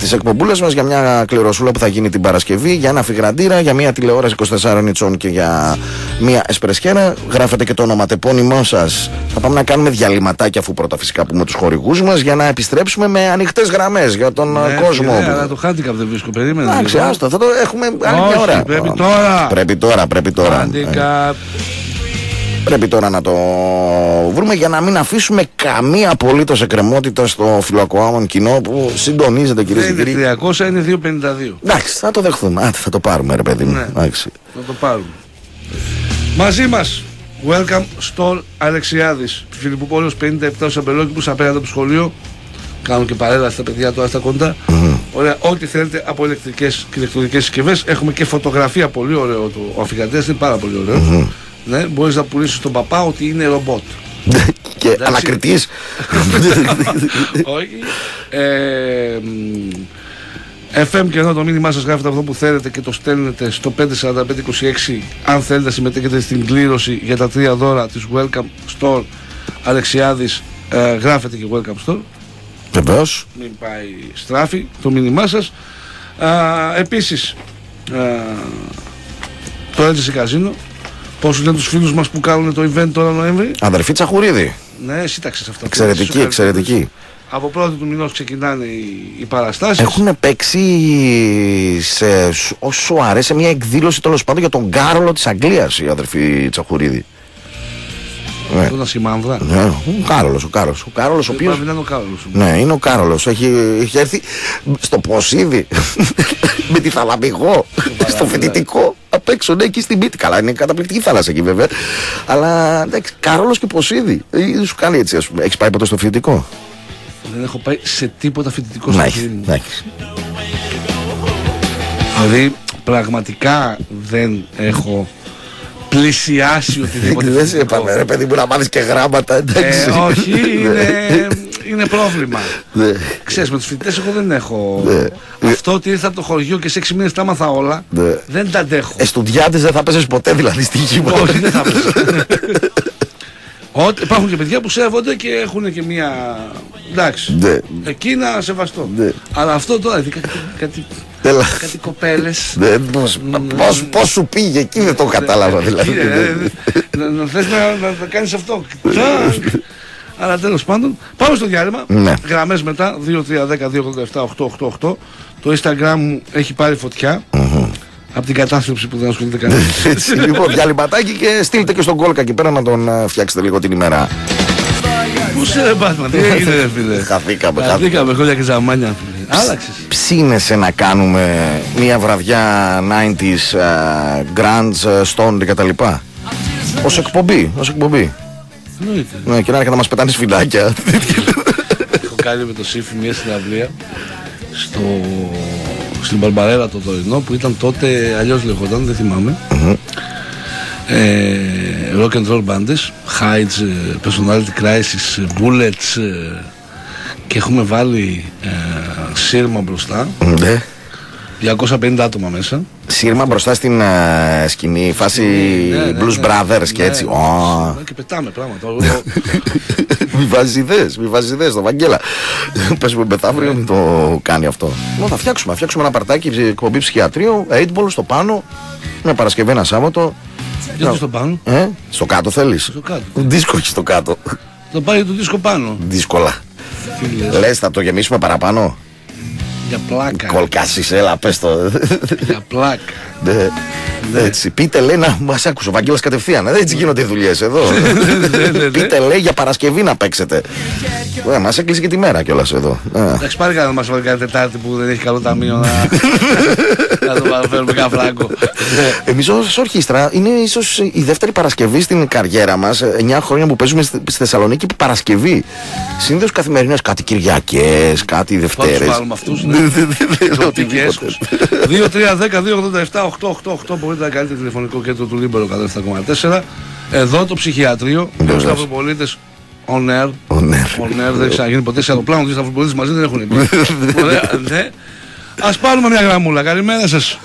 της εκπομπούλας μας για μια κληροσούλα που θα γίνει την Παρασκευή, για ένα υγραντήρα, για μια τηλεόραση 24 ιντσών και για μια εσπρεσιέρα. Γράφετε και το ονοματεπώνυμό σας. Θα πάμε να κάνουμε διαλυματάκια αφού πρώτα φυσικά πούμε τους χορηγούς μας για να επιστρέψουμε με ανοιχτές γραμμές για τον ε, Ναι, κόσμο. φίλε, αλλά το handicap δεν βρίσκω. Περίμενε. Εντάξει, λίγο. άστο, θα το έχουμε άλλη Όχι, μια ώρα. πρέπει τώρα. Πρέπει τώρα, πρέπει τώρα. Ε, Handicap. Πρέπει τώρα να το βρούμε για να μην αφήσουμε καμία απολύτως εκκρεμότητα στο φιλοκοάμον κοινό που συντονίζεται κυρίες και Δεν κύριοι. είναι 300, είναι 2,52. Εντάξει, θα το δεχθούμε. Άντε, θα το πάρουμε, ρε παιδί μου. Ναι. Εντάξει. Θα το πάρουμε. Μαζί μας. Welcome Store Αλεξιάδης Φιλιππού Πόλεως 57 ο Σαμπελόκηπους απέναντι από το σχολείο Κάνουν και παρέλαση στα παιδιά τώρα στα κοντα Ωραία, ό,τι θέλετε από ηλεκτρικές και ηλεκτρονικές συσκευές Έχουμε και φωτογραφία πολύ ωραίο το, Ο αφηγατές είναι πάρα πολύ ωραίο Ναι, μπορείς να πουλήσεις τον παπά ότι είναι ρομπότ. Και ανακριτής. Όχι. Ε, μ, FM και εδώ το μήνυμά σας γράφετε αυτό που θέλετε και το στέλνετε στο 54526 αν θέλετε να συμμετέχετε στην κλήρωση για τα τρία δώρα της Welcome Store. Αλεξιάδης ε, γράφετε και Welcome Store. Βεβαίως. μην πάει στράφη το μήνυμά σας. Α, επίσης α, το Έντζεση Καζίνο πώς λένε τους φίλους μας που κάνουν το event τώρα Νοέμβρη; Αδερφή Τσαχουρίδη. ναι, σύνταξες αυτά Εξαιρετική, εξαιρετική. από πρώτη του μηνός ξεκινάνε οι, οι παραστάσεις. Έχουν παίξει σε, ως σοαρέ σε μια εκδήλωση τέλος πάντων για τον Κάρολο της Αγγλίας η αδερφή Τσαχουρίδη. Ναι. Τον Ασημάνδρα. Ναι, ο Κάρολος, ο Κάρολος. Ο Κάρολος ο οποίος... Πρέπει να είναι ο Κάρολος. Ναι, είναι ο Κάρολος. Έχει, έχει έρθει στο Ποσίδι με τη θαλαμιγό, στο φοιτητικό. Απ' έξω, ναι, εκεί στην πίτη. Καλά, είναι καταπληκτική θάλασσα εκεί βέβαια. Αλλά εντάξει, Κάρολος και Ποσίδι. Ε, Σου κάνει έτσι, ας πούμε. Έχεις πάει ποτέ στο φοιτητικό; Δεν έχω πάει σε τίποτα φοιτητικό Να στο έχεις, ζωή μου. να έχεις. Δηλαδή, πραγματικά δεν έχω πλησιάσει οτιδήποτε. Δεν σε φοιτητικό. είπαμε ρε παιδί μου να μάθεις και γράμματα εντάξει. Ε, όχι, είναι, είναι πρόβλημα. Ναι. Ξέρεις, με τους φοιτητές εγώ δεν έχω. Ναι. Αυτό ότι ήρθα από το χωριό και σε 6 μήνες τα έμαθα όλα, Ναι. δεν τα αντέχω. Εστουδιάτες δεν θα πέσες ποτέ δηλαδή στοίχημα. Όχι, δεν θα πέσω. Ότι υπάρχουν και παιδιά που σέβονται και έχουν και μία. Εντάξει. Ναι. Εκεί να σεβαστώ. Ναι. Αλλά αυτό τώρα, δηλαδή, κάτι, κάτι, Έλα. κάτι κοπέλες. Ναι, πώς- πώς- Πώς σου πήγε εκεί δεν το κατάλαβα δηλαδή. Να θες να, να, να κάνεις αυτό. Τσακ. Αλλά τέλος πάντων, πάμε στο διάλειμμα. Ναι. Γραμμές μετά, 2-3-10-2-87-8-8-8. Το Instagram μου έχει πάρει φωτιά. Από την κατάθλιψη που δεν ασχολείται κανείς. Έτσι, λοιπόν, διαλυματάκι και στείλτε και στον κόλκα εκεί πέρα να τον ε, φτιάξετε λίγο την ημέρα. Πού σε ρε Μπάτμαν, τι έγινε ρε φίλε; Χαθήκαμε, χαθήκαμε. Χαθήκαμε χρόνια και ζαμάνια. φίλε. Άλλαξες. Ψήνεσαι να κάνουμε μια βραδιά 90s, ε, grunge, ε, stone και τα λοιπά; Ως εκπομπή, ως εκπομπή. Εννοείται. Ναι, και να έρχεται να μας πετάνε σφυντάκια. Έχω κάνει με το Σύφη μια συναυλία στο, στην Μπαρμπαρέλα το τωρινό που ήταν τότε αλλιώς λεγόταν, δεν θυμάμαι. Ε, rock and roll bands, Hides, ε, Personality Crisis, ε, Bullets ε, και έχουμε βάλει ε, σύρμα μπροστά, Ναι. 250 άτομα μέσα. Σύρμα μπροστά στην ε, σκηνή, φάση Ναι, ναι, Blues ναι. Brothers και Ναι, έτσι. ναι. Ω. Και πετάμε πράγματα. Ο- Μη βάζεις ιδέες, μη βάζεις ιδέες το Βαγγέλα. Πες μου μεθαύριο μην το κάνει αυτό. Λοιπόν, θα φτιάξουμε, θα φτιάξουμε ένα παρτάκι εκπομπή ψυχιατρίου, 8ball στο πάνω, μια Παρασκευή ένα Σάββατο. Γιατί στο πάνω, Ε, στο κάτω θέλεις. στο κάτω. Δίσκο έχει στο κάτω. Το πάει το δίσκο πάνω. Δύσκολα. Τι λες, Λες θα το γεμίσουμε παραπάνω; Για πλάκα. Κολκάσεις, έλα πες το. Για πλάκα. Ναι. Έτσι, πείτε λέει να μας άκουσε ο Βαγγέλας κατευθείαν. ε, Έτσι γίνονται οι δουλειές εδώ. ναι. πείτε λέει για Παρασκευή να παίξετε. Ε, μας έκλεισε και τη μέρα κιόλας εδώ. Ε. Εντάξει, πάρει κανένα να μας βάλει κανένα Τετάρτη που δεν έχει καλό ταμείο να, να το παραφέρουμε κανένα φράγκο. Εμείς ως ορχήστρα είναι ίσως η δεύτερη Παρασκευή στην καριέρα μας. 9 χρόνια που παίζουμε στη στη Θεσσαλονίκη που Παρασκευή. Συνήθως καθημερινές κάτι Κυριακές, κάτι Πάμε Δευτέρες. τους βάλουμε αυτούς, ναι. Τοπικές. 2-3-10-2-87-8-8-8 μπορείτε να κάνετε τηλεφωνικό κέντρο του Λίμπερο εκατό 7,4. Εδώ το Ψυχιατρείο, οι Βεβαίως. Σταυροπολίτες on air. On air. On air δεν έχει ξαναγίνει ποτέ σε αεροπλάνο, δύο Σταυροπολίτες μαζί δεν έχουν μπει. Ωραία, ναι. Ας πάρουμε μια γραμμούλα. Καλημέρα σας.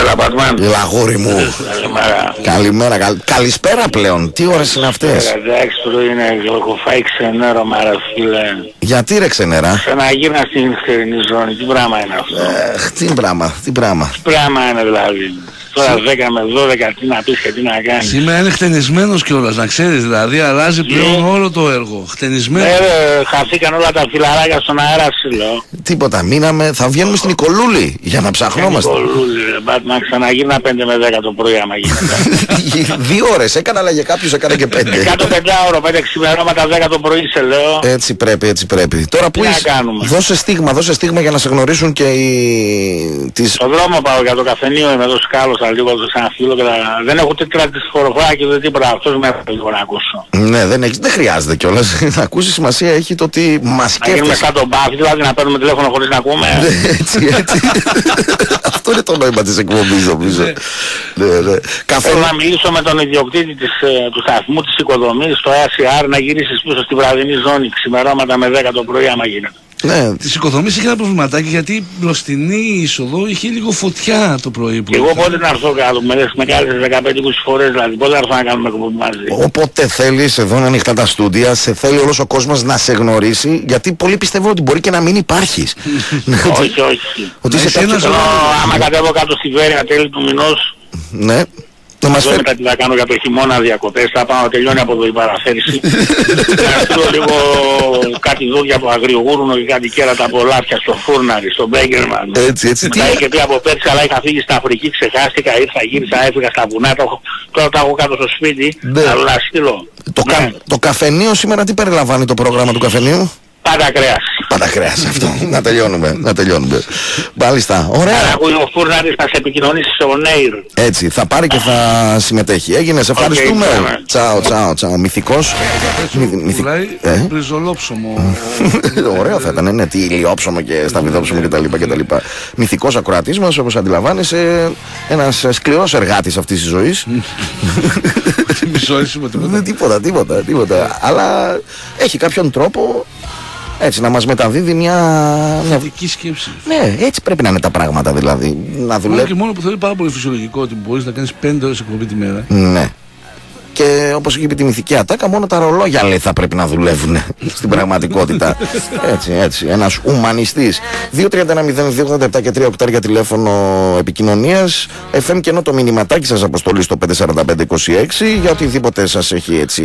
Έλα, Πατμάν. Έλα, αγόρι μου. Καλημέρα. Καλημέρα, καλ... καλησπέρα πλέον. Τι ώρες είναι αυτές; Εντάξει, πρωί είναι, έχω φάει ξενέρωμα, ρε φίλε. Γιατί ρε ξενέρα; Ξαναγύρνα στην νυχτερινή ζώνη, τι πράγμα είναι αυτό; Εχ, τι πράγμα, τι πράγμα. Τι πράγμα είναι δηλαδή; Τώρα 10 με 12 τι να πεις και τι να κάνεις. Σήμερα είναι χτενισμένος κιόλας, να ξέρεις. Δηλαδή αλλάζει πλέον όλο το έργο. Χτενισμένος. Ε, ρε, χαθήκαν όλα τα φιλαράκια στον αέρα σου λέω. Τίποτα. Μείναμε, θα βγαίνουμε στην Οικολούλη για να ψαχνόμαστε. Νικολούλη, ρε, Μπάτμαν, ξαναγύρνα 5 με 10 το πρωί άμα γίνεται. Δύο ώρες έκανα, αλλά για κάποιους έκανα και πέντε. 105 ώρο, 5 ξημερώματα 10 το πρωί σε λέω. Έτσι πρέπει, έτσι πρέπει. Τώρα που Τι να είσαι, κάνουμε; δώσε στίγμα, δώσε στίγμα για να σε γνωρίσουν και οι... τις... Στο δρόμο πάω για το καφενείο, είμαι εδώ σκάλωσα λίγο σε ένα φίλο και τα... δεν έχω τέτοια τη χωροφοράκι ούτε τίποτα. Αυτός με έφερε λίγο να ακούσω. Ναι, δεν, έχεις, δεν χρειάζεται κιόλας. να ακούσεις σημασία έχει το ότι μας Να γίνουμε σκέφτεσαι. σαν τον μπάφι, δηλαδή να παίρνουμε τηλέφωνο χωρίς να ακούμε. έτσι, έτσι. Αυτό είναι το νόημα της εκπομπής νομίζω. ναι, ναι. Καφέ... Θέλω να μιλήσω με τον ιδιοκτήτη της, ε, του σταθμού της οικοδομής, το ACR, να γυρίσεις πίσω στη βραδινή ζώνη, ξημερώματα με 10 το πρωί άμα γίνεται. Ναι, Τη οικοδομή είχε ένα προβληματάκι γιατί η μπροστινή είσοδο είχε λίγο φωτιά το πρωί που Και εγώ ήρθα. πότε να έρθω κάτω, με, με κάλεσες 15-20 φορές δηλαδή, πότε να έρθω να κάνουμε εκπομπή μαζί. Όποτε θέλεις εδώ είναι ανοιχτά τα στούντια, σε θέλει όλος ο κόσμος να σε γνωρίσει, γιατί πολλοί πιστεύουν ότι μπορεί και να μην υπάρχεις. όχι, όχι. ότι είσαι Εσύ κάποιος... ένας Θέλω, άμα κατέβω κάτω στη Βέρεια τέλη του μηνός, Ναι, να μας δεν φέρει... μετά τι θα κάνω για το χειμώνα διακοπές, θα πάω να τελειώνει από εδώ η παραθέρηση. να στείλω λίγο κάτι δόντια από αγριογούρνο και κάτι κέρατα από λάφια στο φούρναρι, στο Μπέγκερμαν. Έτσι, έτσι. Τι... Τα είχε πει από πέρσι, αλλά είχα φύγει στην Αφρική, ξεχάστηκα, ήρθα, γύρισα, έφυγα στα βουνά, το, έχω- τώρα τα έχω κάτω στο σπίτι, Ναι. αλλά στείλω. Το, Ναι. κα... το καφενείο σήμερα τι περιλαμβάνει το πρόγραμμα του καφενείου; Πάντα κρέας. Πάντα κρέας αυτό. να τελειώνουμε. Να τελειώνουμε. Μάλιστα. Ωραία. Άρα ο Φούρναρης θα σε επικοινωνήσει σε ονέιρ. Έτσι, θα πάρει και θα συμμετέχει. Έγινε, σε ευχαριστούμε. πάμε. Τσάω, τσάω, τσάω. Μυθικός. Μυ- μυθι- Πουλάει Ε; μπριζολόψωμο. Ωραίο θα ήταν, ναι, τι ηλιόψωμο και σταυριδόψωμο κτλ. κτλ. Μυθικός ακροατής μας, όπως αντιλαμβάνεσαι, ένας σκληρός εργάτης αυτής της ζωής. Μισό έτσι με τίποτα. Δεν τίποτα, τίποτα, τίποτα. Αλλά έχει κάποιον τρόπο έτσι να μας μεταδίδει μια. μια... Δική σκέψη. Ναι, έτσι πρέπει να είναι τα πράγματα δηλαδή. Να Μόνο δουλεύει. και μόνο που θεωρεί πάρα πολύ φυσιολογικό ότι μπορείς να κάνεις 5 ώρες εκπομπή τη μέρα. Ναι. Και όπως είπε τη μυθική ατάκα, μόνο τα ρολόγια λέει θα πρέπει να δουλεύουν στην πραγματικότητα. έτσι, έτσι. Ένας ουμανιστής. 231-0287 και 3 οκτάρια τηλέφωνο επικοινωνίας. FM και ενώ το μηνυματάκι σας αποστολή στο 54526 για οτιδήποτε σας έχει έτσι.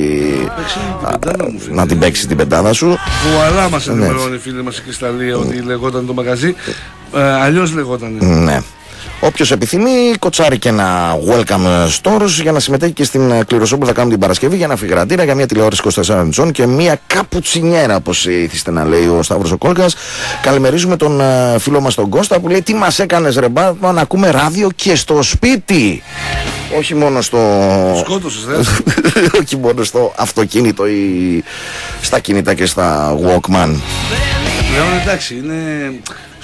Παίξει την πεντάδα μου, φίλε. να την παίξει την πεντάδα σου. Βουαλά μας Ναι. ενημερώνει η φίλη μας η Κρυσταλλία ότι λεγόταν το μαγαζί. Ε, Αλλιώς λεγόταν. Ναι. Όποιος επιθυμεί, κοτσάρει και ένα welcome stores για να συμμετέχει και στην ε, κληροσό που θα κάνουμε την Παρασκευή για ένα φυγραντήρα, για μια τηλεόραση 24 ετών και μια καπουτσινιέρα, όπως ήθιστε να λέει ο Σταύρος ο Κόλκας. Καλημερίζουμε τον ε, φίλο μας τον Κώστα που λέει: Τι μας έκανες, ρε μπάτμα, να ακούμε ράδιο και στο σπίτι; Όχι μόνο στο. Σκότωσες, δε. Όχι μόνο στο αυτοκίνητο ή στα κινητά και στα Walkman. Πλέον εντάξει, είναι.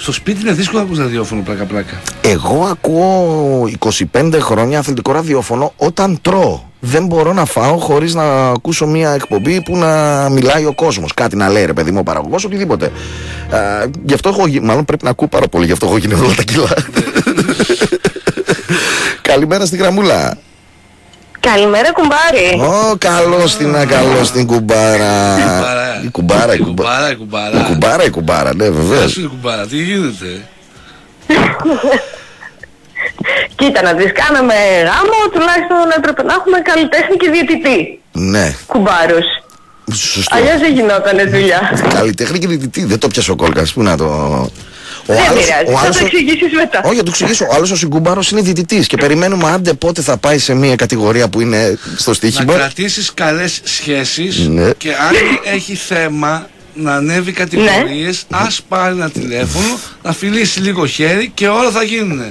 Στο σπίτι είναι δύσκολο να ακούς ραδιόφωνο πλάκα-πλάκα. Εγώ ακούω 25 χρόνια αθλητικό ραδιόφωνο όταν τρώω. Δεν μπορώ να φάω χωρίς να ακούσω μια εκπομπή που να μιλάει ο κόσμος. Κάτι να λέει ρε παιδί μου ο παραγωγός, οτιδήποτε. Α, γι' αυτό έχω, γι- μάλλον πρέπει να ακούω πάρα πολύ, γι' αυτό έχω γίνει όλα τα κιλά. Καλημέρα στην γραμμούλα. Καλημέρα, κουμπάρι. Ω, καλώς την, καλώς την κουμπάρα. Η κουμπάρα, η κουμπάρα. Η κουμπάρα, η κουμπάρα. Η κουμπάρα, η κουμπάρα, ναι, Γεια βεβαίω. σου, η κουμπάρα, τι γίνεται; Κοίτα, να τις κάναμε γάμο, τουλάχιστον έπρεπε να έχουμε καλλιτέχνη και διαιτητή. Ναι, Κουμπάρους. σωστό. Αλλιώς δεν γινότανε δουλειά. Καλλιτέχνη και διαιτητή. Δεν το πιάσε ο κόλκας. Πού να το. Ο Δεν άλλος- πειράζει, ο θα άλλος- το εξηγήσεις μετά. Όχι, να το εξηγήσω. Ο άλλος ο συγκούμπαρο είναι διαιτητής και περιμένουμε άντε πότε θα πάει σε μια κατηγορία που είναι στο Να στοίχημα. κρατήσεις καλές σχέσεις Ναι. και αν έχει θέμα να ανέβει κατηγορίες, ας πάρει ένα τηλέφωνο, να φιλήσει λίγο χέρι και όλα θα γίνουν.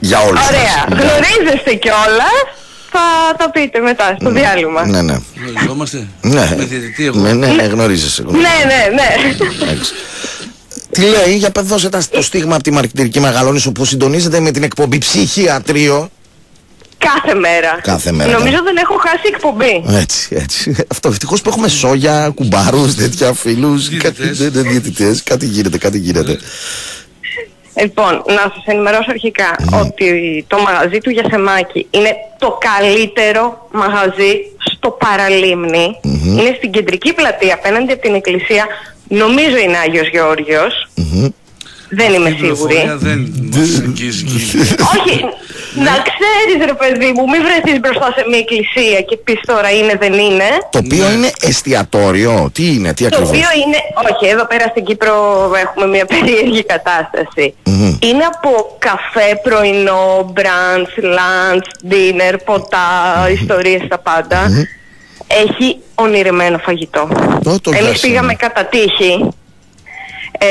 Για όλους. Ωραία. Γνωρίζεστε κιόλας. Θα τα πείτε μετά στο διάλειμμα. Ναι, ναι. Γνωριζόμαστε. Ναι, Με διαιτητή εγώ. ναι, ναι, ναι, γνωρίζεσαι. Ναι, ναι, ναι. Εντάξει. Τι λέει, για πες δώσε τα- το στίγμα από τη μαρκετηρική Μεγαλόνισο που συντονίζεται με την εκπομπή Ψυχιατρίο. Κάθε μέρα. Κάθε μέρα, Νομίζω ναι. δεν έχω χάσει εκπομπή. Έτσι, έτσι. Αυτό ευτυχώς που έχουμε σόγια, κουμπάρους, τέτοια φίλους. Διαιτητές. Διαιτητές. Κάτι γίνεται, κάτι γίνεται. Λοιπόν, να σας ενημερώσω αρχικά ότι το μαγαζί του Γιασεμάκη είναι το καλύτερο μαγαζί στο παραλιμνη Είναι στην κεντρική πλατεία απέναντι από την εκκλησία. Νομίζω είναι Άγιος Γεώργιος. Δεν είμαι Η πληροφορία σίγουρη. δεν μας αγγίζει και Όχι, να ξέρεις ρε παιδί μου, μην βρεθείς μπροστά σε μια εκκλησία και πεις τώρα είναι δεν είναι. Το οποίο είναι εστιατόριο. Τι είναι, τι Το ακριβώς; οποίο είναι, όχι, εδώ πέρα στην Κύπρο έχουμε μια περίεργη κατάσταση. Είναι από καφέ, πρωινό, brunch, lunch, dinner, ποτά, ιστορίες τα πάντα. Έχει ονειρεμένο φαγητό. Το- το Εμείς Γιάσινα. πήγαμε κατά τύχη ε,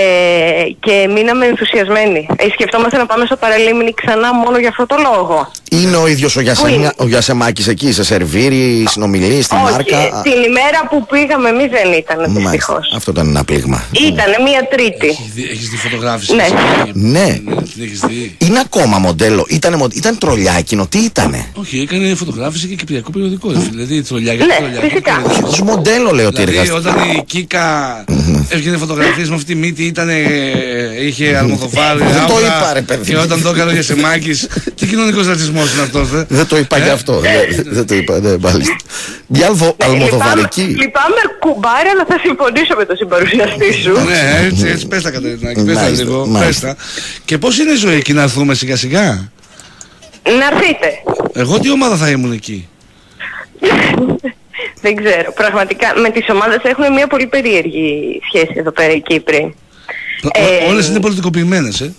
και μείναμε ενθουσιασμένοι. Ε, σκεφτόμαστε να πάμε στο παραλίμνη ξανά μόνο για αυτό το λόγο. Είναι ο ίδιος ο, Γιασεμιά- είναι; ο Γιασεμάκης εκεί, σε σερβίρει, συνομιλεί στη Όχι, μάρκα. Α, την ημέρα που πήγαμε εμείς δεν ήταν μάλιστα. δυστυχώς. Αυτό ήταν ένα πλήγμα. Ήτανε μία τρίτη. Έχεις δει- Έχεις δει φωτογράφηση. Ναι. εσύ; Ναι. Την έχεις δει; Είναι ακόμα μοντέλο. Ήτανε, μο- ήταν τρολιά εκείνο. Τι ήτανε; Όχι, έκανε φωτογράφηση και κυπριακό περιοδικό. ρε φίλε. Δηλαδή τρολιάκια. Ναι, τρολιάκια, φυσικά. περιοδικό. Ως μοντέλο λέω ότι Δηλαδή εργαστεί. όταν η Κίκα έβγαινε φωτογραφίες με αυτή τη μύτη ήταν, είχε αλμοδοφάρι, Δεν το άμπρα, είπα, ρε, παιδί. Και όταν το έκανε ο Γεσεμάκης, τι κοινωνικός ρατσισμός είναι αυτός, δε. Δεν το είπα Ε, γι' αυτό. Δεν- Δεν το είπα, ναι, μάλιστα. Μια αλβο- Ναι, αλμοδοβαρική. Λυπάμαι, λυπάμαι κουμπάρι, αλλά θα συμφωνήσω με τον συμπαρουσιαστή σου. Ναι, έτσι, έτσι, πες τα Κατερινάκη, πες τα Μάλιστα, λίγο, μάλιστα. πες τα. Και πώς είναι η ζωή εκεί να έρθουμε σιγά σιγά; Να έρθετε. Εγώ τι ομάδα θα ήμουν εκεί; Δεν ξέρω. Πραγματικά με τις ομάδες έχουν μια πολύ περίεργη σχέση εδώ πέρα οι Κύπροι. Ε, Ό- Όλες είναι πολιτικοποιημένες, ε.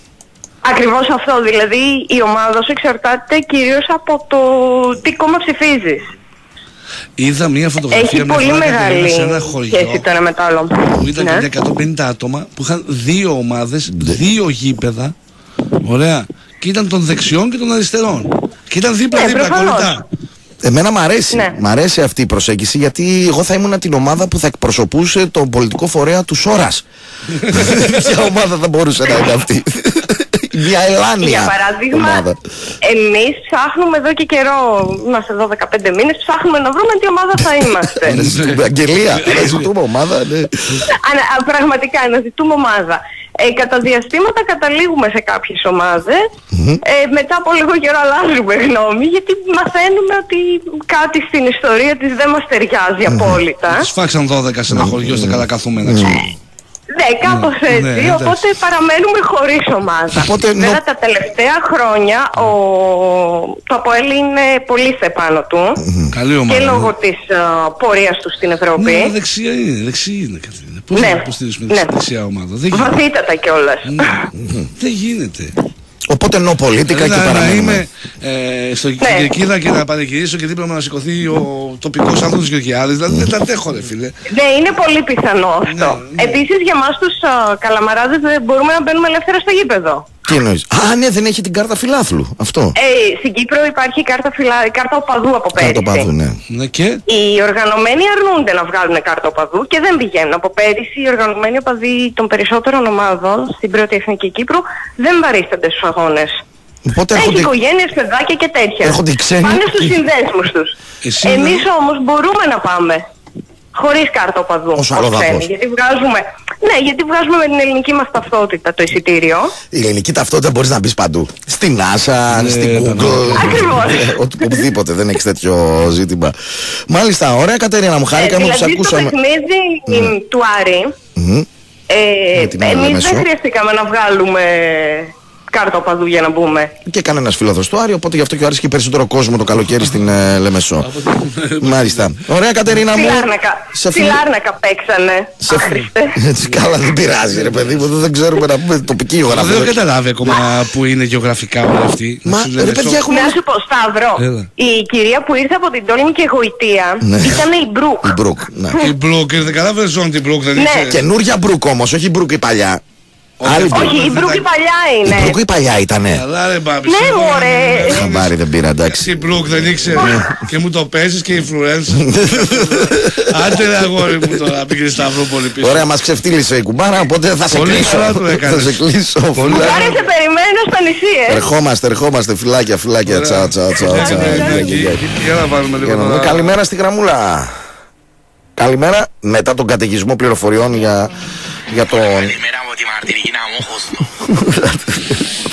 Ακριβώς αυτό. Δηλαδή η ομάδα σου εξαρτάται κυρίως από το τι κόμμα ψηφίζεις. Είδα μια φωτογραφία Έχει μια πολύ φορά Κατερίνα, μεγάλη σε ένα χωριό σχέση το ένα με το άλλο. που ήταν Ναι. και 150 άτομα που είχαν δύο ομάδες, δύο γήπεδα. Ωραία. Και ήταν των δεξιών και των αριστερών. Και ήταν Ναι, δίπλα-δίπλα προφανώς. κολλητά. Εμένα μου αρέσει. Ναι. Μ' αρέσει αυτή η προσέγγιση γιατί εγώ θα ήμουν την ομάδα που θα εκπροσωπούσε τον πολιτικό φορέα του Σόρας. Ποια ομάδα θα μπορούσε να είναι αυτή. Μια ελάνια Για παράδειγμα, ομάδα. εμείς ψάχνουμε εδώ και καιρό, είμαστε εδώ 15 μήνες, ψάχνουμε να βρούμε τι ομάδα θα είμαστε. Αναζητούμε- Αγγελία, αναζητούμε ομάδα. ναι. Ανα, α, πραγματικά, αναζητούμε ομάδα. Ε, κατά διαστήματα καταλήγουμε σε κάποιες ομάδες, ε, μετά από λίγο καιρό αλλάζουμε γνώμη, γιατί μαθαίνουμε ότι κάτι στην ιστορία της δεν μας ταιριάζει απόλυτα. Τους φάξαν 12 σε ένα χωριό στα καλά καθούμενα. ξέρω. Ναι, κάπως Ναι, έτσι, ναι, εντάξει. οπότε παραμένουμε χωρίς ομάδα. Οπότε, Βέβαια νο- τα τελευταία χρόνια ο... το ΑΠΟΕΛ είναι πολύ σε πάνω του Καλή ομάδα. και ναι. λόγω της α, πορείας του στην Ευρώπη. Ναι, αλλά δεξιά είναι, δεξί είναι Κατερίνα. Πώς Ναι. να υποστηρίσουμε Ναι. τη δεξιά ομάδα; Δεν γίνεται. Βαθύτατα κιόλας. Ναι. Δεν γίνεται. Οπότε νο πολίτικα και Δηλαδή, να, να παραμένουμε. είμαι ε, στο Ναι. Κυρκίδα και να πανηγυρίσω και δίπλα μου να σηκωθεί ο τοπικός άνθρωπος Γεωργιάδης. Δηλαδή δεν τα αντέχω ρε φίλε. Ναι, είναι πολύ πιθανό αυτό. Ναι, ναι. Επίσης για μας τους α, καλαμαράδες δεν μπορούμε να μπαίνουμε ελεύθερα στο γήπεδο. Τι εννοείς; Α, ναι, δεν έχει την κάρτα φιλάθλου. Αυτό. Ε, στην Κύπρο υπάρχει η κάρτα, φυλα... η κάρτα οπαδού από πέρυσι. Κάρτα παδού, ναι. Ναι και; Οι οργανωμένοι αρνούνται να βγάλουν κάρτα οπαδού και δεν πηγαίνουν. Από πέρυσι οι οργανωμένοι οπαδοί των περισσότερων ομάδων στην πρώτη εθνική Κύπρου δεν βαρίστανται στους αγώνες. Οπότε Έχει έρχονται. οικογένειες, παιδάκια και τέτοια. Έρχονται οι ξένοι Πάνε στους και- συνδέσμους τους. Εσύ Εμείς δεν- όμως μπορούμε να πάμε. Χωρίς κάρτα οπαδού. Ως αλλοδαπός. ξένοι. Γιατί βγάζουμε, ναι, γιατί βγάζουμε με την ελληνική μας ταυτότητα το εισιτήριο. Η ελληνική ταυτότητα μπορείς να μπεις παντού. Στην NASA, Ναι, στην ναι, Google. Ακριβώς. Ε, οτι- Οπουδήποτε δεν έχεις τέτοιο ζήτημα. Μάλιστα, ωραία Κατερίνα μου, χάρηκα Ε, μου που σε δηλαδή στο ακούσαμε. παιχνίδι μ, του Άρη, Μμμ. ε, Με την εμείς Λεμεσό. δεν χρειαστήκαμε να βγάλουμε κάρτα οπαδού για να μπούμε. Και κανένας φίλο στο Άρη, οπότε γι' αυτό και άρεσε και περισσότερο κόσμο το καλοκαίρι στην ε, Λεμεσό. Μάλιστα. Ωραία, Κατερίνα Στη μου. Λάρνακα, σε στη φιλ- Λάρνακα παίξανε. σε- Άχρηστε. Έτσι, Καλά, δεν πειράζει, ρε παιδί μου. Δεν δεν ξέρουμε να πούμε τοπική δεν έχω γεωγραφία. καταλάβει ακόμα που είναι γεωγραφικά όλοι αυτοί. Μα, Να σου λένε, ρε παιδιά, σο- έχουμε. Να σου πω, Σταύρο, Έλα. η κυρία που ήρθε από την Τόλμη και Γοητεία Ναι. ήταν η Μπρουκ. Η Μπρουκ. ναι. Η Μπρουκ, δεν κατάφερε ζώνη την Μπρουκ, δεν Ναι. ήξερε. Καινούρια Μπρουκ όμως, όχι η Μπρουκ η παλιά. Άλλη Μπρουκ. Όχι, η Μπρουκ η παλιά Η είναι. Μπρουκ η παλιά ήτανε. Καλά ρε μπάμπη. Ναι, εσύ, μωρέ. Χαμπάρι δεν πήρα, εντάξει. Η Μπρουκ δεν ήξερε. Και μου το παίζεις και influencer. Άντε ρε αγόρι μου τώρα, πήγε Σταυρόπολη πίσω. Ωραία, μας ξεφτίλισε η κουμπάρα, οπότε θα σε Πολύ κλείσω. καλά το έκανες. Θα σε κλείσω. Πολύ Φιλάκια. καλά. Άρη σε περιμένω στο νησί, ε. Ερχόμαστε, ερχόμαστε. Φιλάκια, φιλάκια. Ωραία. Τσαου, τσαου, τσαου. Ναι, τσαου. ναι, ναι, Γεια, γεια, γεια. Για να βάλουμε λίγο Για να δούμε. τώρα. Καλημέρα στη γραμμούλα. Καλημέρα. Μετά τον καταιγισμό πληροφοριών για, για τον. Καλημέρα από τη Μαρτυρική να μου χωστώ.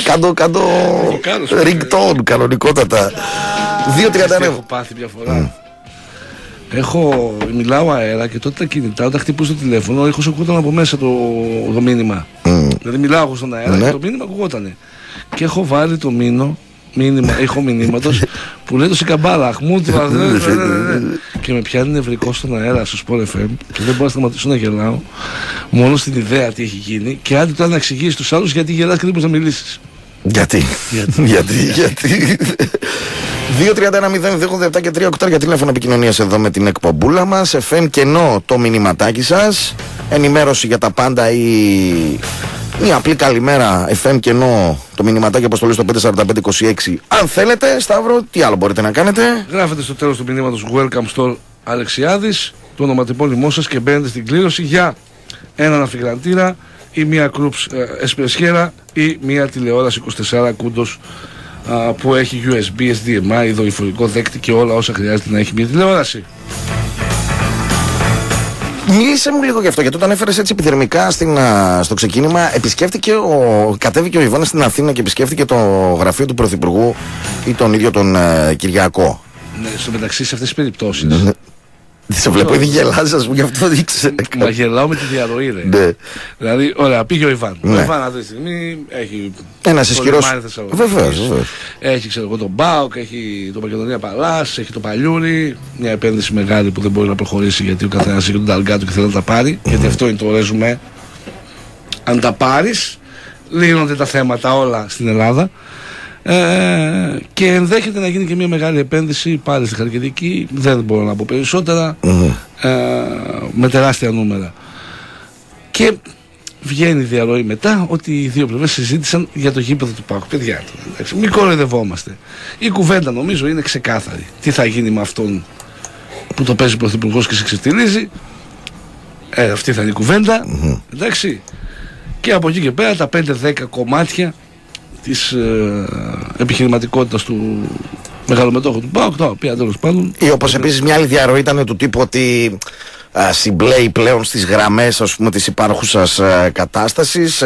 Κάντο, κάντο. κάνω, Ringtone, κανονικότατα. Τι 2.39. έχω πάθει μια φορά. Έχω, μιλάω αέρα και τότε τα κινητά, όταν χτυπούσε το τηλέφωνο, ο ήχος ακούγονταν από μέσα το, το μήνυμα. Δηλαδή μιλάω εγώ στον αέρα Ναι. και το μήνυμα ακουγότανε. Και έχω βάλει το μήνο, μήνυμα, ήχο μηνύματος που λέει το Σικαμπάλα, αχμούτου, ναι, ναι, ναι, ναι. και με πιάνει νευρικό στον αέρα στο Sport FM και δεν μπορώ να σταματήσω να γελάω μόνο στην ιδέα τι έχει γίνει και άντε τώρα να εξηγήσεις στους άλλους γιατί γελάς και δεν μπορείς να μιλήσεις. Γιατί, γιατί, γιατί. 2-31-0-2-87 και 3 οκτάρια τηλέφωνο επικοινωνίας εδώ με την εκπομπούλα μας. FM κενό το μηνυματάκι σας. Ενημέρωση για τα πάντα ή μια απλή καλημέρα. FM κενό το μηνυματάκι αποστολή στο 54526. Αν θέλετε, Σταύρο, τι άλλο μπορείτε να κάνετε; Γράφετε στο τέλος του μηνύματος Welcome Store Αλεξιάδης, το ονοματεπώνυμό σας και μπαίνετε στην κλήρωση για έναν αφιγραντήρα ή μια κρούπς ε, εσπρεσιέρα ή μια τηλεόραση 24 κούντος α, που έχει USB, SDMI, δορυφορικό δέκτη και όλα όσα χρειάζεται να έχει μια τηλεόραση. Μίλησε μου λίγο γι' αυτό, γιατί όταν έφερες έτσι επιδερμικά στην, α, στο ξεκίνημα, επισκέφτηκε ο, κατέβηκε ο Ιβάνης στην Αθήνα και επισκέφτηκε το γραφείο του Πρωθυπουργού ή τον ίδιο τον ε, Κυριακό. Ναι, στο μεταξύ σε αυτές τις περιπτώσεις Ναι. Σε βλέπω ήδη γελάζει, ας πούμε, γι' αυτό ήξερε. μα γελάω με τη διαρροή ρε. Ναι. Δηλαδή, ωραία, πήγε ο Ιβάν. Ναι. Ο Ιβάν αυτή τη στιγμή έχει. Ένας το ισχυρό. λιμάνι Θεσσαλονίκης. Βεβαίως, βεβαίως. Έχει ξέρω εγώ τον Μπάουκ, έχει τον Μακεδονία Παλάς, έχει τον Παλιούρι. Μια επένδυση μεγάλη που δεν μπορεί να προχωρήσει γιατί ο καθένας έχει τον ταλγκά του και θέλει να τα πάρει. Γιατί αυτό είναι το ρέζουμε. Αν τα πάρεις, λύνονται τα θέματα όλα στην Ελλάδα. Ε, και ενδέχεται να γίνει και μια μεγάλη επένδυση πάλι στη Χαλκιδική. Δεν μπορώ να πω περισσότερα. Ε, με τεράστια νούμερα. Και βγαίνει η διαρροή μετά ότι οι δύο πλευρές συζήτησαν για το γήπεδο του Πάκου. Παιδιά, τώρα, εντάξει, μην κοροϊδευόμαστε. Η κουβέντα νομίζω είναι ξεκάθαρη. Τι θα γίνει με αυτόν που το παίζει ο Πρωθυπουργός και σε ξεφτιλίζει. Ε, αυτή θα είναι η κουβέντα. Εντάξει. Και από εκεί και πέρα τα 5-10 κομμάτια της ε, επιχειρηματικότητας του μεγαλομετόχου του ΠΑΟΚ, τα οποία τέλος πάντων Ή όπως επίσης μια άλλη διαρροή ήταν του τύπου ότι α, συμπλέει πλέον στις γραμμές της υπάρχουσας κατάστασης.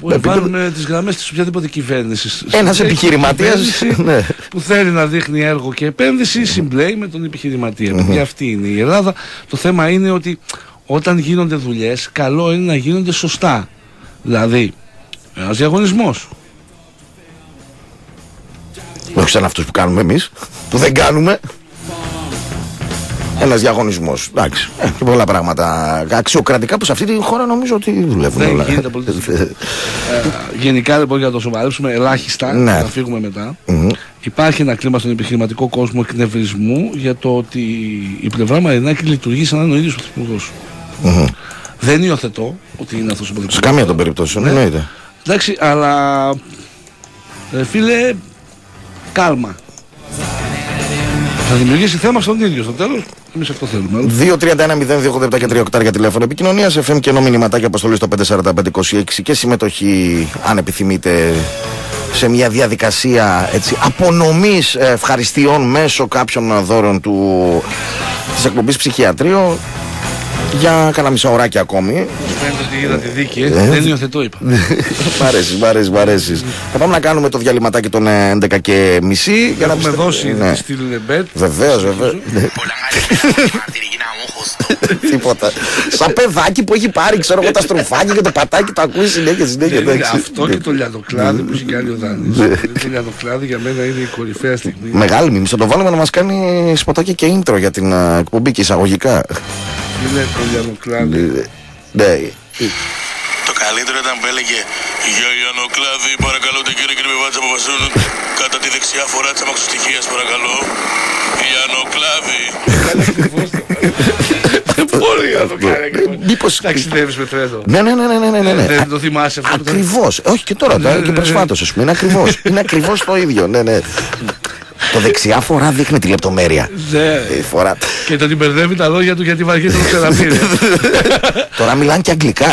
που βάλουν τις γραμμές της οποιαδήποτε κυβέρνησης. Ένας επιχειρηματίας, ναι. που θέλει να δείχνει έργο και επένδυση συμπλέει με τον επιχειρηματία. Παιδιά, αυτή είναι η Ελλάδα. Το θέμα είναι ότι όταν γίνονται δουλειές καλό είναι να γίνονται σωστά. Δηλαδή, ένας διαγωνισμός Όχι σαν αυτούς που κάνουμε εμείς, που δεν κάνουμε. Ένας διαγωνισμός. Εντάξει. Ε, και πολλά πράγματα αξιοκρατικά που σε αυτή τη χώρα νομίζω ότι δουλεύουν Δεν όλα. γίνεται πολιτισμό. ε, γενικά λοιπόν για να το σοβαρέψουμε ελάχιστα, Ναι. να φύγουμε μετά. Υπάρχει ένα κλίμα στον επιχειρηματικό κόσμο εκνευρισμού για το ότι η πλευρά Μαρινάκη λειτουργεί σαν να είναι ο ίδιος ο πρωθυπουργός. Δεν υιοθετώ ότι είναι αυτός ο πρωθυπουργός. Σε καμία των περιπτώσεων, Ναι. εννοείται. Εντάξει, αλλά ε, φίλε, κάλμα. Θα δημιουργήσει θέμα στον ίδιο στο τέλος. Εμείς αυτό θέλουμε. αλλά- 2-31-0-2-87 και 3 οκτάρια τηλέφωνο επικοινωνία. FM και ενώ μηνυματάκι αποστολή στο 54526 και συμμετοχή, αν επιθυμείτε, σε μια διαδικασία έτσι, απονομής ε, ευχαριστειών μέσω κάποιων ε, δώρων του, της εκπομπής ψυχιατρίου για κανένα μισό ωράκι ακόμη. Φαίνεται ότι είδα τη δίκη, ε. δεν υιοθετώ, είπα. μ' αρέσει, μ' αρέσει, μ' αρέσει. Θα πάμε να κάνουμε το διαλυματάκι των ε, 11 και μισή. για να Έχουμε πιστε- δώσει Ναι. τη στήλη Λεμπέτ. Βεβαίως, βεβαίως. Πολλά καλημέρα από τη Ριγίνα μου, χωστό. Τίποτα. Σαν παιδάκι που έχει πάρει, ξέρω εγώ, τα στροφάκια και το πατάκι το ακούει συνέχεια, συνέχεια. Είναι εντάξει. αυτό και το λιαδοκλάδι που έχει κάνει ο Δάνης. Ναι. Το λιαδοκλάδι για μένα είναι η κορυφαία στιγμή. Μεγάλη μήνυση. Θα το βάλουμε να μας κάνει σποτάκια και intro για την α, εκπομπή και εισαγωγικά. Είναι το λιαδοκλάδι. Ναι. Το καλύτερο ήταν που έλεγε Για Ιαννοκλάδη, παρακαλώ την κύριε κύριε Βάτσα που βασούν κατά τη δεξιά φορά της αμαξοστοιχείας, παρακαλώ. Ιαννοκλάδη. Δεν μπορεί να το κάνει ακριβώς. Μήπως- Ταξιδεύεις με τρένο. Ναι, ναι, ναι, ναι, ναι, ναι, ναι. Δεν το θυμάσαι αυτό. που το- Ακριβώς. Όχι και τώρα, τώρα και προσφάτως, ας πούμε. Είναι ακριβώ. Είναι ακριβώς το ίδιο. Ναι, ναι. Το δεξιά φορά δείχνει τη λεπτομέρεια. Ναι. Η φορά. Και τον την μπερδεύει τα λόγια του γιατί βαριέται το ξαναπήρε. Τώρα μιλάνε και αγγλικά.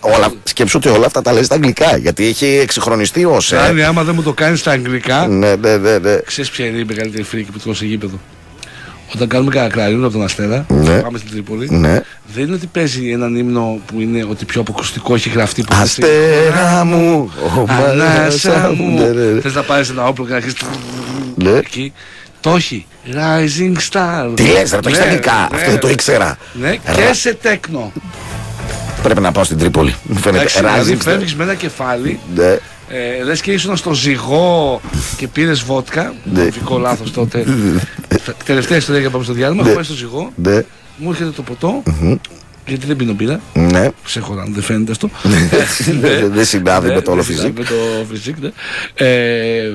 Όλα, σκέψου ότι όλα αυτά τα λέει στα αγγλικά. Γιατί έχει εξυγχρονιστεί ως. Κάνει άμα δεν μου το κάνεις στα αγγλικά. Ναι, ναι, ναι, ναι. Ξέρεις ποια είναι η μεγαλύτερη φρίκη που τρώω σε γήπεδο. Όταν κάνουμε κανένα κραρίνο από τον Αστέρα, Ναι. πάμε στην Τρίπολη, Ναι. δεν είναι ότι παίζει έναν ύμνο που είναι ότι πιο αποκουστικό έχει γραφτεί που Αστέρα μου, ο Ανάσα μου. Ναι, ναι, ναι. Θες να πάρεις ένα όπλο και να αρχίσεις Ναι. εκεί. Το έχει. Rising Star. Τι λες, ρε, το έχεις στα Ναι, αγγλικά. ναι. Αυτό δεν το ήξερα. Ναι, Ρα- και σε τέκνο. Πρέπει να πάω στην Τρίπολη. Μου φαίνεται. Εντάξει, δηλαδή Rising Star. φεύγεις με ένα κεφάλι Ναι. Ε, λες και ήσουν στο ζυγό και πήρες βότκα. Ναι. Βικό λάθος τότε. Θα- Τελευταία ιστορία για πάμε στο διάλειμμα. Έχω πάει στο ζυγό, Ναι. μου έρχεται το ποτό. Γιατί δεν πίνω μπύρα. Ναι. Ξέχωρα, δεν φαίνεται αυτό. Δεν- Δεν συνάδει Ναι, με το όλο δεν συνάδει φυσικό. Με το φυσικ, ναι. Ε,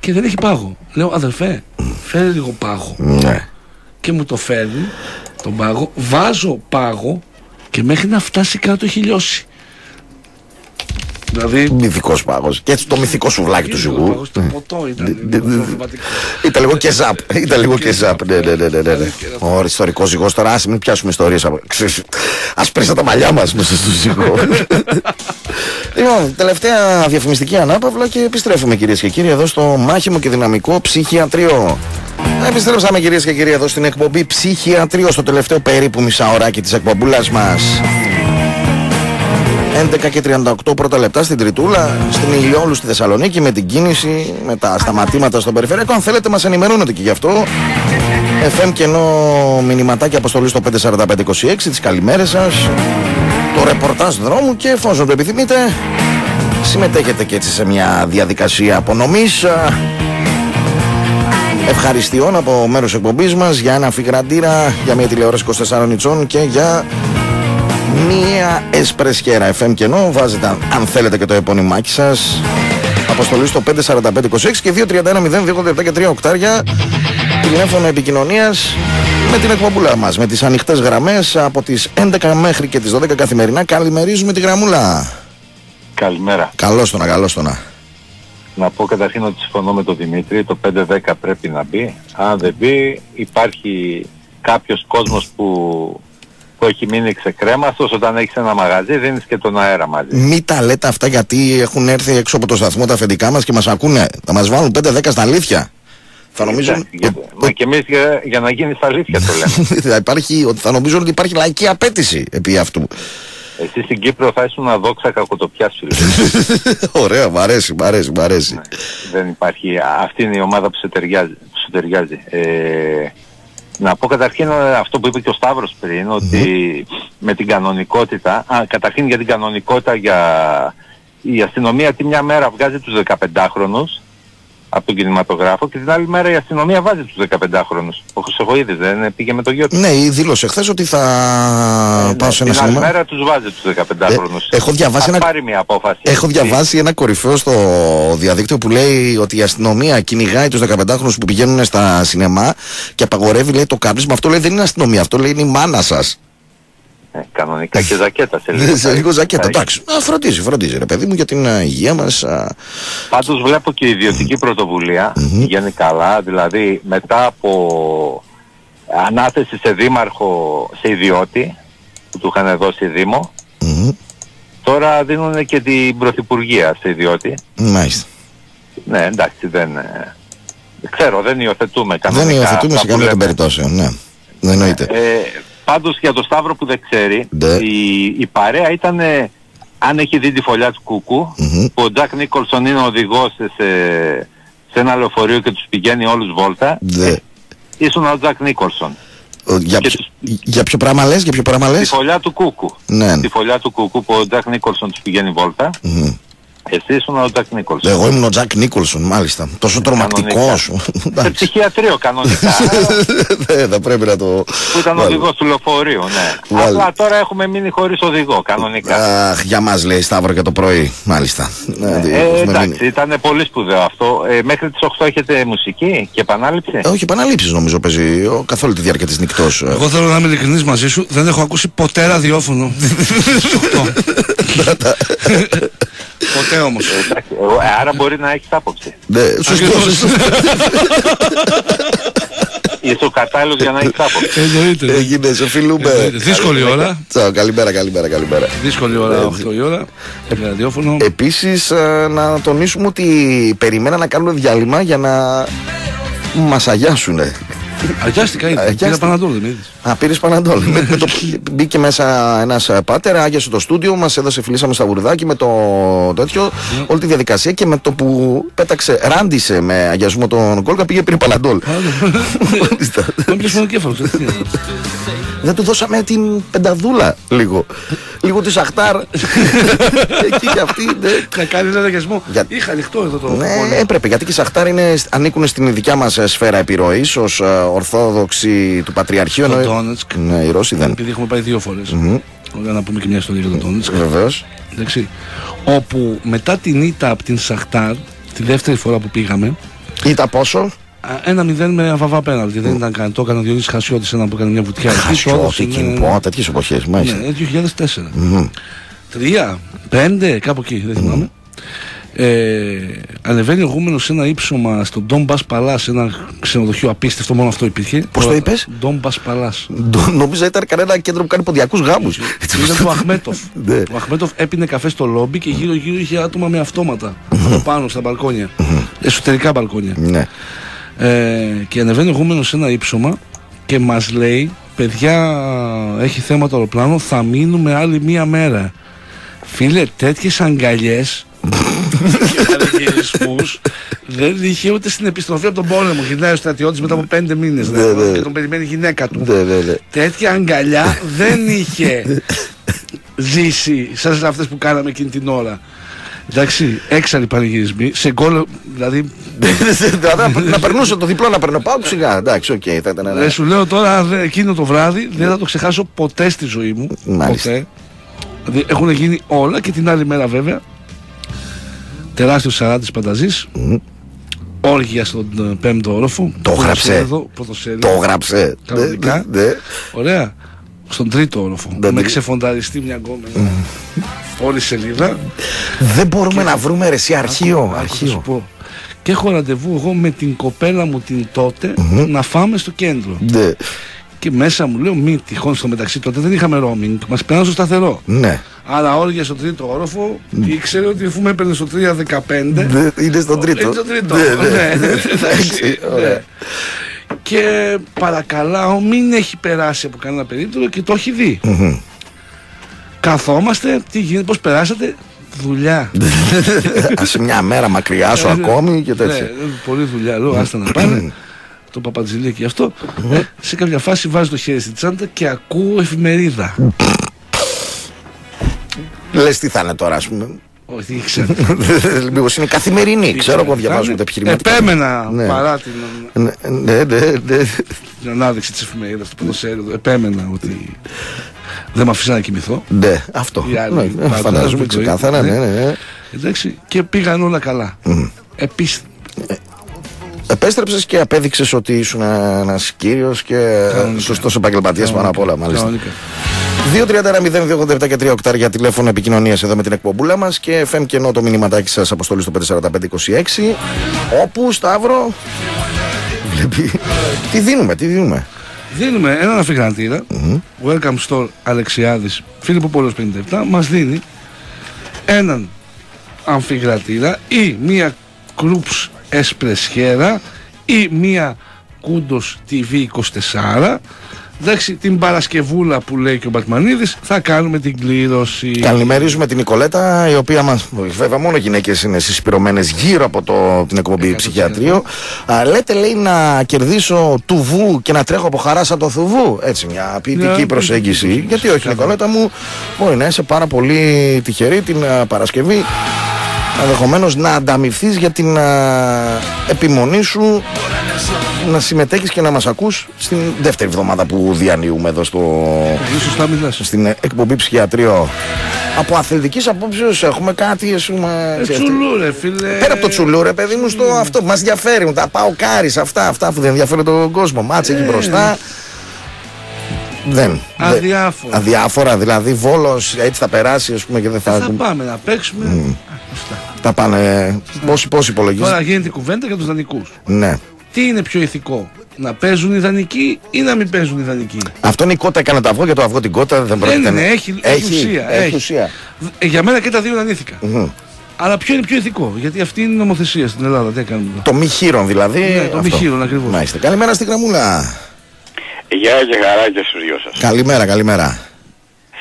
και δεν έχει πάγο. Λέω αδερφέ, φέρε λίγο πάγο. Ναι. Και μου το φέρνει τον πάγο, βάζω πάγο και μέχρι να φτάσει κάτω έχει λιώσει. Δηλαδή Μυθικό πάγος. Και έτσι το μυθικό σουβλάκι του ο ζυγού. πάγος στο ποτό ήταν Ναι, λίγο ναι, ναι. προβληματικό. Ήταν λίγο και ζαπ. Ήταν λίγο και Και ζαπ. ζαπ, Ναι, ναι, ναι, ναι, ναι. ναι. Ωραία, ιστορικός ζυγός τώρα. Α μην πιάσουμε ιστορίες. Α πρίσα τα μαλλιά μας μέσα στο ζυγό. Λοιπόν, τελευταία διαφημιστική ανάπαυλα και επιστρέφουμε κυρίες και κύριοι εδώ στο μάχημο και δυναμικό ψυχιατρίο. Επιστρέψαμε κυρίες και κύριοι εδώ στην εκπομπή Ψυχιατρίο στο τελευταίο περίπου μισάωράκι της εκπομπούλας μας. 11 και 38 πρώτα λεπτά στην Τριτούλα, στην Ηλιόλου στη Θεσσαλονίκη με την κίνηση, με τα σταματήματα στον περιφερειακό. Αν θέλετε, μας ενημερώνετε και γι' αυτό. FM και ενώ μηνυματάκι αποστολής στο 54526, τις καλημέρες σας, το ρεπορτάζ δρόμου και εφόσον το επιθυμείτε, συμμετέχετε και έτσι σε μια διαδικασία απονομής α, ευχαριστειών από μέρος εκπομπής μας για ένα αφιγραντήρα, για μια τηλεόραση 24 νητσών και για μία εσπρεσιέρα FM και ενώ βάζετε αν- αν θέλετε και το επωνυμάκι σας Αποστολή στο 54526 και 231 και 3 οκτάρια. Τηλέφωνο επικοινωνίας με την εκπομπούλα μας. Με τις ανοιχτές γραμμές από τις 11 μέχρι και τις 12 καθημερινά. Καλημερίζουμε τη γραμμούλα. Καλημέρα. Καλώ το να, καλώ το να. Να πω καταρχήν ότι συμφωνώ με τον Δημήτρη, το 5-10 πρέπει να μπει. Αν δεν μπει, υπάρχει κάποιος κόσμος που, που έχει μείνει ξεκρέμαστος όταν έχεις ένα μαγαζί, δίνεις και τον αέρα μαζί. Μην τα λέτε αυτά γιατί έχουν έρθει έξω από το σταθμό τα αφεντικά μας και μας ακούνε. Θα μας βάλουν 5-10 στα αλήθεια. Θα νομίζουν... Εντάξει, για- Μα και εμείς για, για να γίνεις στα αλήθεια το λέμε. θα, υπάρχει, ότι θα νομίζουν ότι υπάρχει λαϊκή απέτηση επί αυτού. Εσύ στην Κύπρο θα ήσουν δόξα κακοτοπιάς φίλε. Ωραία, μ' αρέσει, μ' αρέσει, μ' αρέσει. Δεν υπάρχει. Αυτή είναι η ομάδα που σε ταιριάζει. Που σε ταιριάζει. Ε, να πω καταρχήν ε, αυτό που είπε και ο Σταύρος πριν, ότι με την κανονικότητα, α, καταρχήν για την κανονικότητα για η αστυνομία τη μια μέρα βγάζει τους 15χρονους από τον κινηματογράφο και την άλλη μέρα η αστυνομία βάζει τους 15χρονους. Ο Χρυσοχοίδης δεν πήγε με το γιο του. Ναι, ή δήλωσε χθες ότι θα πάω σε ένα την άλλη σινεμά. μέρα τους βάζει τους 15χρονους. Ε, έχω διαβάσει Ας ένα- πάρει μια απόφαση. Έχω διαβάσει ένα κορυφαίο στο διαδίκτυο που λέει ότι η αστυνομία κυνηγάει τους 15χρονου που πηγαίνουν στα σινεμά και απαγορεύει λέει, το κάπνισμα. Αυτό λέει δεν είναι αστυνομία, αυτό λέει είναι η μάνα σας. Ε, κανονικά και ζακέτα σε λίγο. σε λίγο ζακέτα. θα- Εντάξει. Α, φροντίζει, φροντίζει ρε παιδί μου για την α, υγεία μας. Πάντως βλέπω και η ιδιωτική πρωτοβουλία πηγαίνει καλά, δηλαδή μετά από ανάθεση σε δήμαρχο, σε ιδιώτη, που του είχαν δώσει δήμο, τώρα δίνουν και την πρωθυπουργία σε ιδιώτη. Μάλιστα. Ναι, εντάξει, δεν... ε, Ξέρω, δεν υιοθετούμε Δεν κανονικά. υιοθετούμε αυτά σε που καμία των λέμε. περιπτώσεων. Ναι, δεν εννοείται. Ε, πάντως για τον Σταύρο που δεν ξέρει, Ναι. η, η παρέα ήταν, ε, αν έχει δει τη φωλιά του κούκου Μμμ. που ο Τζακ Νίκολσον είναι οδηγός σε, σε ένα λεωφορείο και τους πηγαίνει όλους βόλτα, Δε. ήσουν ο Τζακ Νίκολσον. Ο, για, και ποιο, για ποιο πράγμα λες, για ποιο πράγμα λες; Τη φωλιά του Κούκου. Ναι. Τη φωλιά του Κούκου που ο Τζακ Νίκολσον τους πηγαίνει βόλτα, εσύ ήσουν ο Τζακ Νίκολσον. Εγώ ήμουν ο Τζακ Νίκολσον, μάλιστα. Τόσο τρομακτικός. Κανονικά. Σε ψυχιατρείο κανονικά. Δεν θα πρέπει να το. που ήταν βάλω. οδηγός του λεωφορείου, ναι. Βάλε. Απλά τώρα έχουμε μείνει χωρίς οδηγό, κανονικά. Αχ, για μας λέει Σταύρο και το πρωί, μάλιστα. Ναι, Ε, έχουμε εντάξει, μείνει. ήταν πολύ σπουδαίο αυτό. Ε, μέχρι τις 8 έχετε μουσική και επανάληψη; Ε, όχι, επαναλήψεις νομίζω παίζει ο, καθ' όλη τη διάρκεια της νυχτός. ε. Εγώ θέλω να είμαι ειλικρινής μαζί σου. Δεν έχω ακούσει ποτέ ραδιόφωνο. Στις οκτώ. Ποτέ όμως. Εντάξει, εγώ- ε, άρα μπορεί να έχεις άποψη. Ναι, σωστό, Ακριβώς. σωστό. Είσαι ο κατάλληλος για να έχεις άποψη. Εννοείται. Έγινε, σε φιλούμε. Εννοείται. Δύσκολη ώρα. Τσαο, καλημέρα, καλημέρα, καλημέρα. Δύσκολη ώρα, 8 η ώρα. Για ραδιόφωνο. Επίσης ε, να τονίσουμε ότι περιμένα να κάνουμε διάλειμμα για να μας αγιάσουνε. Αγιάστηκα ήδη. Αγιάστηκα. Πήρα Παναδόλ, δεν με είδες. Α, πήρες Παναντόλ. με, με το, μπήκε μέσα ένας πάτερ, άγιασε το στούντιο, μας έδωσε φιλήσαμε στα βουρδάκι με το τέτοιο, όλη τη διαδικασία και με το που πέταξε, ράντισε με αγιασμό τον κόλκα, πήγε πήρε Παναντόλ. Μάλιστα. Να πιες μόνο κέφαλο. τι είναι. Δεν του δώσαμε την πενταδούλα λίγο. Λίγο τη Αχτάρ. Εκεί και αυτή. ναι. Να κάνει ένα αγιασμό. Για- Είχα ανοιχτό εδώ το Ναι, πόλεμο. έπρεπε γιατί και οι Σαχτάρ είναι, ανήκουν στην δικιά μας σφαίρα επιρροής ως Ορθόδοξη του Πατριαρχείου. Το ενώ- Ντόνετσκ. Ναι, οι Ρώσοι δεν. Επειδή έχουμε πάει δύο φορές. Ωραία να πούμε και μια ιστορία για τον Ντόνετσκ. Βεβαίως. Εντάξει. Όπου μετά την ήττα από την Σαχτάρ, τη δεύτερη φορά που πήγαμε, Ήταν πόσο; α, ένα μηδέν με αβαβά πέναλτι. Δεν ήταν καν. Το έκανε ο Διονύσης Χασιώτης ένα που έκανε μια βουτιά. εκεί, το Χασιώτη, έδωσε, ναι, εκείνη. ναι, Πω, τέτοιες εποχές. Μάλιστα. Ναι, 2004. Τρία, πέντε, κάπου εκεί, δεν θυμάμαι. Ε, ανεβαίνει ο Γούμενος σε ένα ύψωμα στο Ντόν Μπα Παλά, ένα ξενοδοχείο απίστευτο, μόνο αυτό υπήρχε. Πώς το είπες; Ντόν Μπα Παλά. Ντο- Νόμιζα ήταν κανένα κέντρο που κάνει ποδιακού γάμους. Ήταν του Αχμέτοφ. Ναι. Ο Αχμέτοφ έπινε καφέ στο λόμπι και γύρω-γύρω είχε άτομα με αυτόματα. από πάνω στα μπαλκόνια. Εσωτερικά μπαλκόνια. Ναι. Ε, και ανεβαίνει ο Γούμενος σε ένα ύψωμα και μας λέει: Παιδιά, έχει θέμα το αεροπλάνο, θα μείνουμε άλλη μία μέρα. Φίλε, τέτοιες αγκαλιές και πανηγυρισμούς δεν είχε ούτε στην επιστροφή από τον πόλεμο. Γυρνάει ο στρατιώτης μετά από πέντε μήνες ναι. και τον περιμένει η γυναίκα του. Ναι, ναι, ναι. Τέτοια αγκαλιά δεν είχε ζήσει σαν αυτές που κάναμε εκείνη την ώρα. Εντάξει, έξαλλοι πανηγυρισμοί, σε γκολ, δηλαδή, Δηλαδή, Να περνούσε το διπλό να περνώ. Πάω σιγά. Εντάξει, οκ, θα ήταν ένα. ε, σου λέω τώρα δε- εκείνο το βράδυ δεν θα το ξεχάσω ποτέ στη ζωή μου. Μάλιστα. Ποτέ. Δηλαδή έχουν γίνει όλα και την άλλη μέρα βέβαια τεράστιος σαράτης πανταζής, όργια στον ε, πέμπτο όροφο. Το γράψε. πρωτοσέλιδο, πρωτοσέλιδο. Το γράψε. Κανονικά. Ναι, ναι. Ωραία. Στον τρίτο όροφο. Ναι, με ναι. ξεφονταριστεί μια γκόμενα. Όλη η σελίδα. Δεν μπορούμε να βρούμε ρε, εσύ αρχείο. Άκου, θα σου αρχείο. πω. Και έχω ραντεβού εγώ με την κοπέλα μου την τότε να φάμε στο κέντρο. Ναι. Και μέσα μου λέω μη τυχόν στο μεταξύ τότε δεν είχαμε roaming. Μας περνάνε στο σταθερό. Ναι. Άρα όργια στο τρίτο όροφο ήξερε ότι αφού με έπαιρνε στο 315 Ναι, Είναι στον τρίτο. είναι στο τρίτο. Ναι, ναι. Ναι, εντάξει, Εντάξει, ωραία. ναι. Και παρακαλάω μην έχει περάσει από κανένα περίπτωρο και το έχει δει. Καθόμαστε, τι γίνεται, πώς περάσατε, δουλειά. Ας μια μέρα μακριά σου Ε, ναι. ακόμη και τέτοια. Ναι, πολύ δουλειά. Λέω, άστα να πάνε. το παπατζηλί και αυτό. Ε, σε κάποια φάση βάζει το χέρι στην τσάντα και ακούω εφημερίδα. Λες τι θα είναι τώρα, ας πούμε. Όχι, δεν ξέρω. Μήπως είναι καθημερινή. Ξέρω εγώ διαβάζουμε τα επιχειρηματικά. Επέμενα Ναι. παρά την, Ναι, ναι, ναι, ναι. την ανάδειξη της εφημερίδας του ποδοσφαίρου. Επέμενα ότι δεν με αφήσαν να κοιμηθώ. Ναι, αυτό. Οι άλλοι Ναι, πάντα Φαντάζομαι ζωή, ξεκάθαρα, ναι. ναι, ναι, ναι. Εντάξει, και πήγαν όλα καλά. Επίσης, Επέστρεψες και απέδειξες ότι ήσουν ένας κύριος και Κανονικά. σωστός επαγγελματίας πάνω απ' όλα, μάλιστα. κανονικά. 2-31-0-287 και 3 οκτάρια τηλέφωνο επικοινωνίας εδώ με την εκπομπούλα μας και FM και ενώ το μηνυματάκι σας αποστολής στο 54526. Όπου Σταύρο. Βλέπει. Τι δίνουμε, τι δίνουμε. Δίνουμε έναν αφιγραντήρα, Welcome Store Αλεξιάδης, Φίλιππο Πόλος 57, μας δίνει έναν αμφιγρατήρα ή μία Krups Εσπρεσιέρα ή μία Κούντος TV 24. Εντάξει, την Παρασκευούλα που λέει και ο Μπατμανίδης θα κάνουμε την κλήρωση. Καλημερίζουμε την Νικολέτα, η οποία μας. Βέβαια, μόνο γυναίκες είναι συσπηρωμένε γύρω από το, την εκπομπή 100%. ψυχιατρίο. Α, λέτε, λέει, να κερδίσω του βου και να τρέχω από χαρά σαν το θουβού. Έτσι, μια ποιητική Ναι, προσέγγιση. ποιητική Γιατί όχι, Νικολέτα μου, μπορεί να είσαι πάρα πολύ τυχερή την α, Παρασκευή. Ενδεχομένως να ανταμυφθείς για την α, επιμονή σου να συμμετέχεις και να μας ακούς στην δεύτερη εβδομάδα που διανύουμε εδώ στο, Ε, Σωστά μιλάς. στην εκπομπή ψυχιατρίο. Από αθλητικής απόψεως έχουμε κάτι, ας πούμε. Ε, ξέρεις, τσουλού ρε φίλε. Πέρα από το τσουλού, ρε παιδί μου, στο αυτό που μας ενδιαφέρει, τα πάω κάρις, αυτά, αυτά που δεν ενδιαφέρουν τον κόσμο. Μάτσε εκεί μπροστά. Δεν. δεν- Αδιάφορα. Αδιάφορα, δηλαδή βόλος έτσι θα περάσει, ας πούμε, και δεν θα. Θα πάμε να παίξουμε. Α, Αυτά. Θα πάνε. Πόσοι, πόσοι υπολογίζετε. Τώρα γίνεται η κουβέντα για τους δανεικούς. Ναι. Τι είναι πιο ηθικό, να παίζουν οι δανεικοί ή να μην παίζουν οι δανεικοί; Αυτό είναι η κότα έκανε το αυγό για το αυγό την κότα δεν Δεν πρόκειται είναι, να- έχει, έχει, ουσία. Έχει ουσία. Ε, για μένα και τα δύο είναι ανήθικα. Μμμ. Αλλά ποιο είναι πιο ηθικό, γιατί αυτή είναι η νομοθεσία στην Ελλάδα. Τι κάνουμε εδώ. Το μη χείρον δηλαδή. Ναι, το μη αυτό. χείρον, ακριβώς. Μάλιστα. Καλημέρα στην γραμμούλα. Γεια και χαρά και στους δυο σας. Καλημέρα, καλημέρα.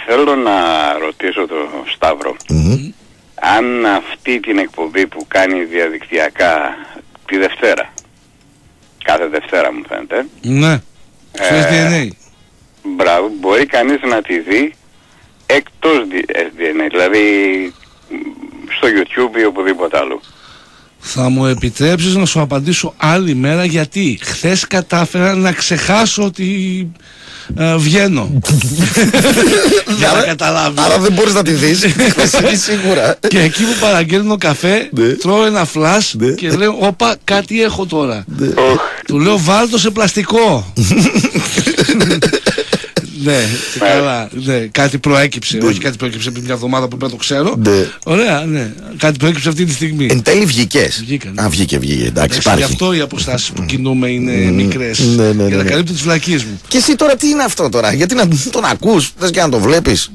Θέλω να ρωτήσω τον Σταύρο αν αυτή την εκπομπή που κάνει διαδικτυακά τη Δευτέρα, κάθε Δευτέρα μου φαίνεται, Ναι. Στο Ε, SDNA. μπράβο, μπορεί κανείς να τη δει εκτός δι- SDNA, δηλαδή μ, στο YouTube ή οπουδήποτε άλλο. Θα μου επιτρέψεις να σου απαντήσω άλλη μέρα γιατί χθες κατάφερα να ξεχάσω ότι ε, βγαίνω. Για να καταλάβεις. Άρα δεν μπορείς να τη δεις. σίγουρα. Και εκεί που παραγγέλνω καφέ, Ναι. τρώω ένα φλας Ναι. και λέω: Όπα, κάτι έχω τώρα. Οχ, Του λέω: Βάλ το σε πλαστικό. ναι, και καλά. Ναι, κάτι προέκυψε. Όχι κάτι προέκυψε πριν μια εβδομάδα που πρέπει να το ξέρω. Ναι. Ωραία, ναι. Κάτι προέκυψε αυτή τη στιγμή. Εν τέλει βγήκες. Βγήκαν. Α, βγήκε, βγήκε. Εντάξει, Εντάξει, Γι' υπάρχει. αυτό οι αποστάσεις που κινούμε είναι μικρές. ναι, ναι, Για να ναι. καλύπτω τις βλακίες μου. Και εσύ τώρα τι είναι αυτό τώρα, γιατί να τον ακούς, θες και να τον βλέπεις.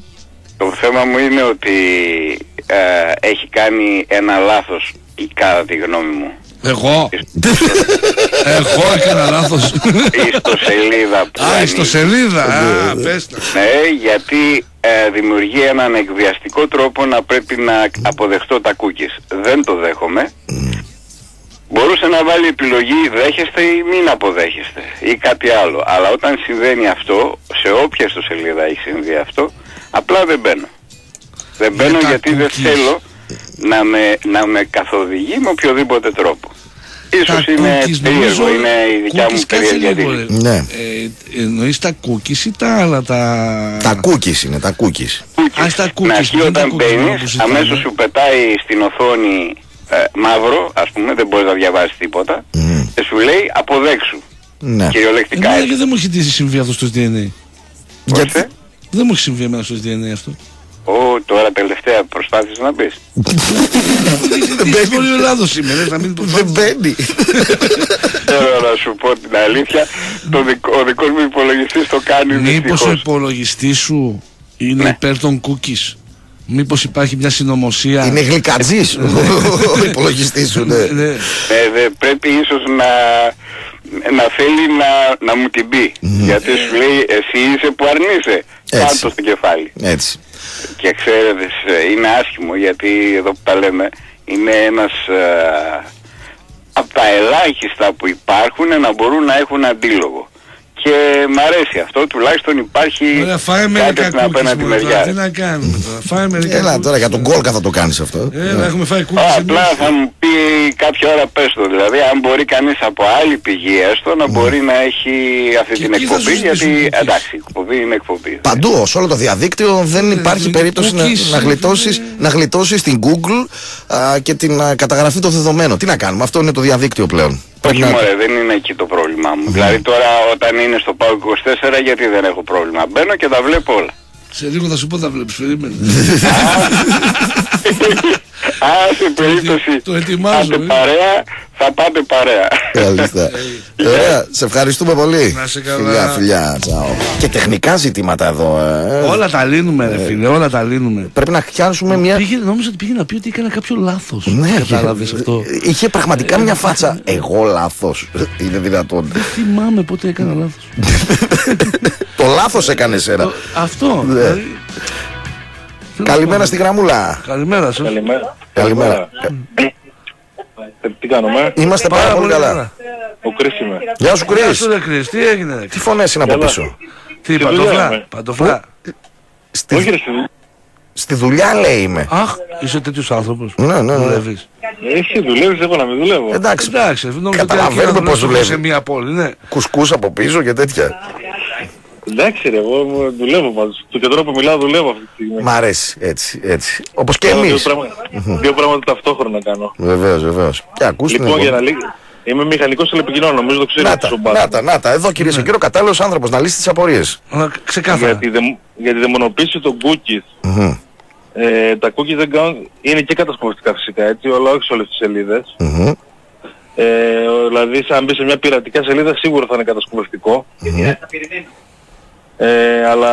το θέμα μου είναι ότι ε, έχει κάνει ένα λάθος η κατά τη γνώμη μου. Εγώ; Εγώ έκανα λάθος. ιστοσελίδα που Α, ανοίγει. ιστοσελίδα. Α, πες τα. Ναι, γιατί ε, δημιουργεί έναν εκβιαστικό τρόπο να πρέπει να αποδεχτώ τα cookies. Δεν το δέχομαι. Μπορούσε να βάλει επιλογή δέχεστε ή μην αποδέχεστε ή κάτι άλλο. Αλλά όταν συμβαίνει αυτό, σε όποια ιστοσελίδα έχει συμβεί αυτό, απλά δεν μπαίνω. Δεν μπαίνω τα γιατί δεν cookies. θέλω να με, να με καθοδηγεί με οποιοδήποτε τρόπο. Ίσως Τα είναι cookies, περίεργο, νομίζω, είναι η δικιά cookies, μου κάτσε περίεργη λίγο, αντίληψη. ρε. Ναι. Ε, εννοείς τα cookies ή τα άλλα τα... Τα cookies είναι, τα cookies. Α, στα Στην cookies, αρχή δεν τα όταν cookies μόνο που μπαίνεις, ζητάμε. αμέσως σου πετάει στην οθόνη ε, μαύρο, ας πούμε, δεν μπορείς να διαβάσεις τίποτα και σου λέει αποδέξου. Ναι. Κυριολεκτικά Εμένα έτσι. και δεν μου έχει τύχει συμβεί αυτό στο DNA. Γιατί- Ώστε, Δεν μου έχει συμβεί εμένα στο DNA αυτό. Ω, τώρα τελευταία προσπάθησες να πεις. Τι πολύ Ελλάδο είμαι, λες, να μην το Δεν μπαίνει. Θέλω να σου πω την αλήθεια, το δικό, ο δικός μου υπολογιστής το κάνει Μήπως ο δυστυχώς. υπολογιστής σου είναι Ναι. υπέρ των cookies. Μήπως υπάρχει μια συνωμοσία; Είναι γλυκατζής ο υπολογιστής σου, ναι. Ναι. Ε, δε, πρέπει ίσως να, να θέλει να, να μου την πει. Γιατί σου λέει εσύ είσαι που αρνείσαι. Έτσι. Πάντο στο κεφάλι. Έτσι. Και ξέρετε, σ- είναι άσχημο γιατί εδώ που τα λέμε είναι ένας ε, από τα ελάχιστα που υπάρχουν να μπορούν να έχουν αντίλογο. Και μ' αρέσει αυτό, τουλάχιστον υπάρχει Ωραία, φάει κάτι μερικά στην cookies απέναντι μόνο τώρα. μεριά. Τι να κάνουμε τώρα. Φάει μερικά Έλα cookies. τώρα για τον κόλκα θα το κάνεις αυτό. Έλα, έχουμε φάει Α, cookies. Απλά εμείς. θα μου πει κάποια ώρα πες το, δηλαδή αν μπορεί κανείς από άλλη πηγή έστω να μπορεί να έχει αυτή Και την εκεί θα εκπομπή σου γιατί ζητήσουν cookies. εντάξει η εκπομπή είναι εκπομπή. Παντού, σε όλο το διαδίκτυο δεν υπάρχει είναι περίπτωση να, cookies, να, γλιτώσεις, είναι- να γλιτώσεις την Google α, και την α, καταγραφή των δεδομένων. Τι να κάνουμε, αυτό είναι το διαδίκτυο πλέον. Όχι να- μωρέ, δεν είναι εκεί το πρόβλημά μου. Δηλαδή τώρα όταν είναι στο ΠΑΟ 24 γιατί δεν έχω πρόβλημα. Μπαίνω και τα βλέπω όλα. Σε λίγο θα σου πω θα βλέπεις, περίμενε. Α, σε περίπτωση το ετοιμάζω, πάτε ε. παρέα, θα πάτε παρέα. Μάλιστα. Ωραία, σε ευχαριστούμε πολύ. Να είσαι καλά. Φιλιά, φιλιά, τσάω. Και τεχνικά ζητήματα εδώ. ε. όλα τα λύνουμε ρε φίλε, όλα τα λύνουμε. Πρέπει να φτιάξουμε μια. Πήγε, νόμιζα ότι πήγε να πει ότι έκανα κάποιο λάθος. Ναι, Κατάλαβες αυτό; Είχε πραγματικά μια φάτσα. Εγώ λάθος. Είναι δυνατόν. Θυμάμαι πότε έκανα λάθος. Το λάθος έκανες ένα. Το- Αυτό. Ναι. δηλαδή, Καλημέρα στη γραμμούλα. Καλημέρα σας. Καλημέρα. Καλημέρα. Ε, Τι κάνουμε, Είμαστε πάρα πολύ καλά. ο Κρίς είμαι. Γεια σου, Γεια Κρυς. σου ρε Κρίς, τι έγινε ρε. Τι φωνές είναι από Καλά. πίσω; Τι Στη δουλειά παντοφλά, είμαι. παντοφλά; Στη, Όχι ρε στη δουλειά. στη δουλειά λέει είμαι. Αχ, είσαι τέτοιος άνθρωπος. Ναι, ναι, ναι. Δουλεύεις. Εσύ δουλεύεις, εγώ να μην δουλεύω. Εντάξει, Εντάξει, νόμιζα ότι Καταλαβαίνουμε αρκεί να πώς δουλεύεις δουλεύει. σε μία πόλη, ναι. κουσκούς από πίσω και τέτοια. Εντάξει ρε, εγώ μου- δουλεύω πάντως. Το κεντρό που μιλάω δουλεύω αυτή τη στιγμή. Μ' αρέσει έτσι, έτσι. Όπως και Κάνω δύο εμείς. πράγματα- Δύο πράγματα ταυτόχρονα κάνω. Βεβαίως, βεβαίως. Και ακούς την Λοιπόν, για εκπομπή. να λύγει. Είμαι μηχανικός τηλεπικοινωνιών, νομίζω το ξέρεις Να ο τα, Σομπάτος. να τα, να τα. Εδώ κυρίες και κύριοι, ο κατάλληλος άνθρωπος να λύσεις τις απορίες. Αλλά Ξεκάθαρα. Για τη, δαιμ- για τη δαιμονοποίηση των cookies. Μμμ, Ε, τα cookies δεν κάνουν, είναι και κατασκοπευτικά φυσικά έτσι, αλλά όχι σε όλες τις σελίδες. μμμ. Ε, ο- δηλαδή, αν μπει σε μια πειρατικά σελίδα, σίγουρα θα είναι κατασκοπευτικό. Ε, αλλά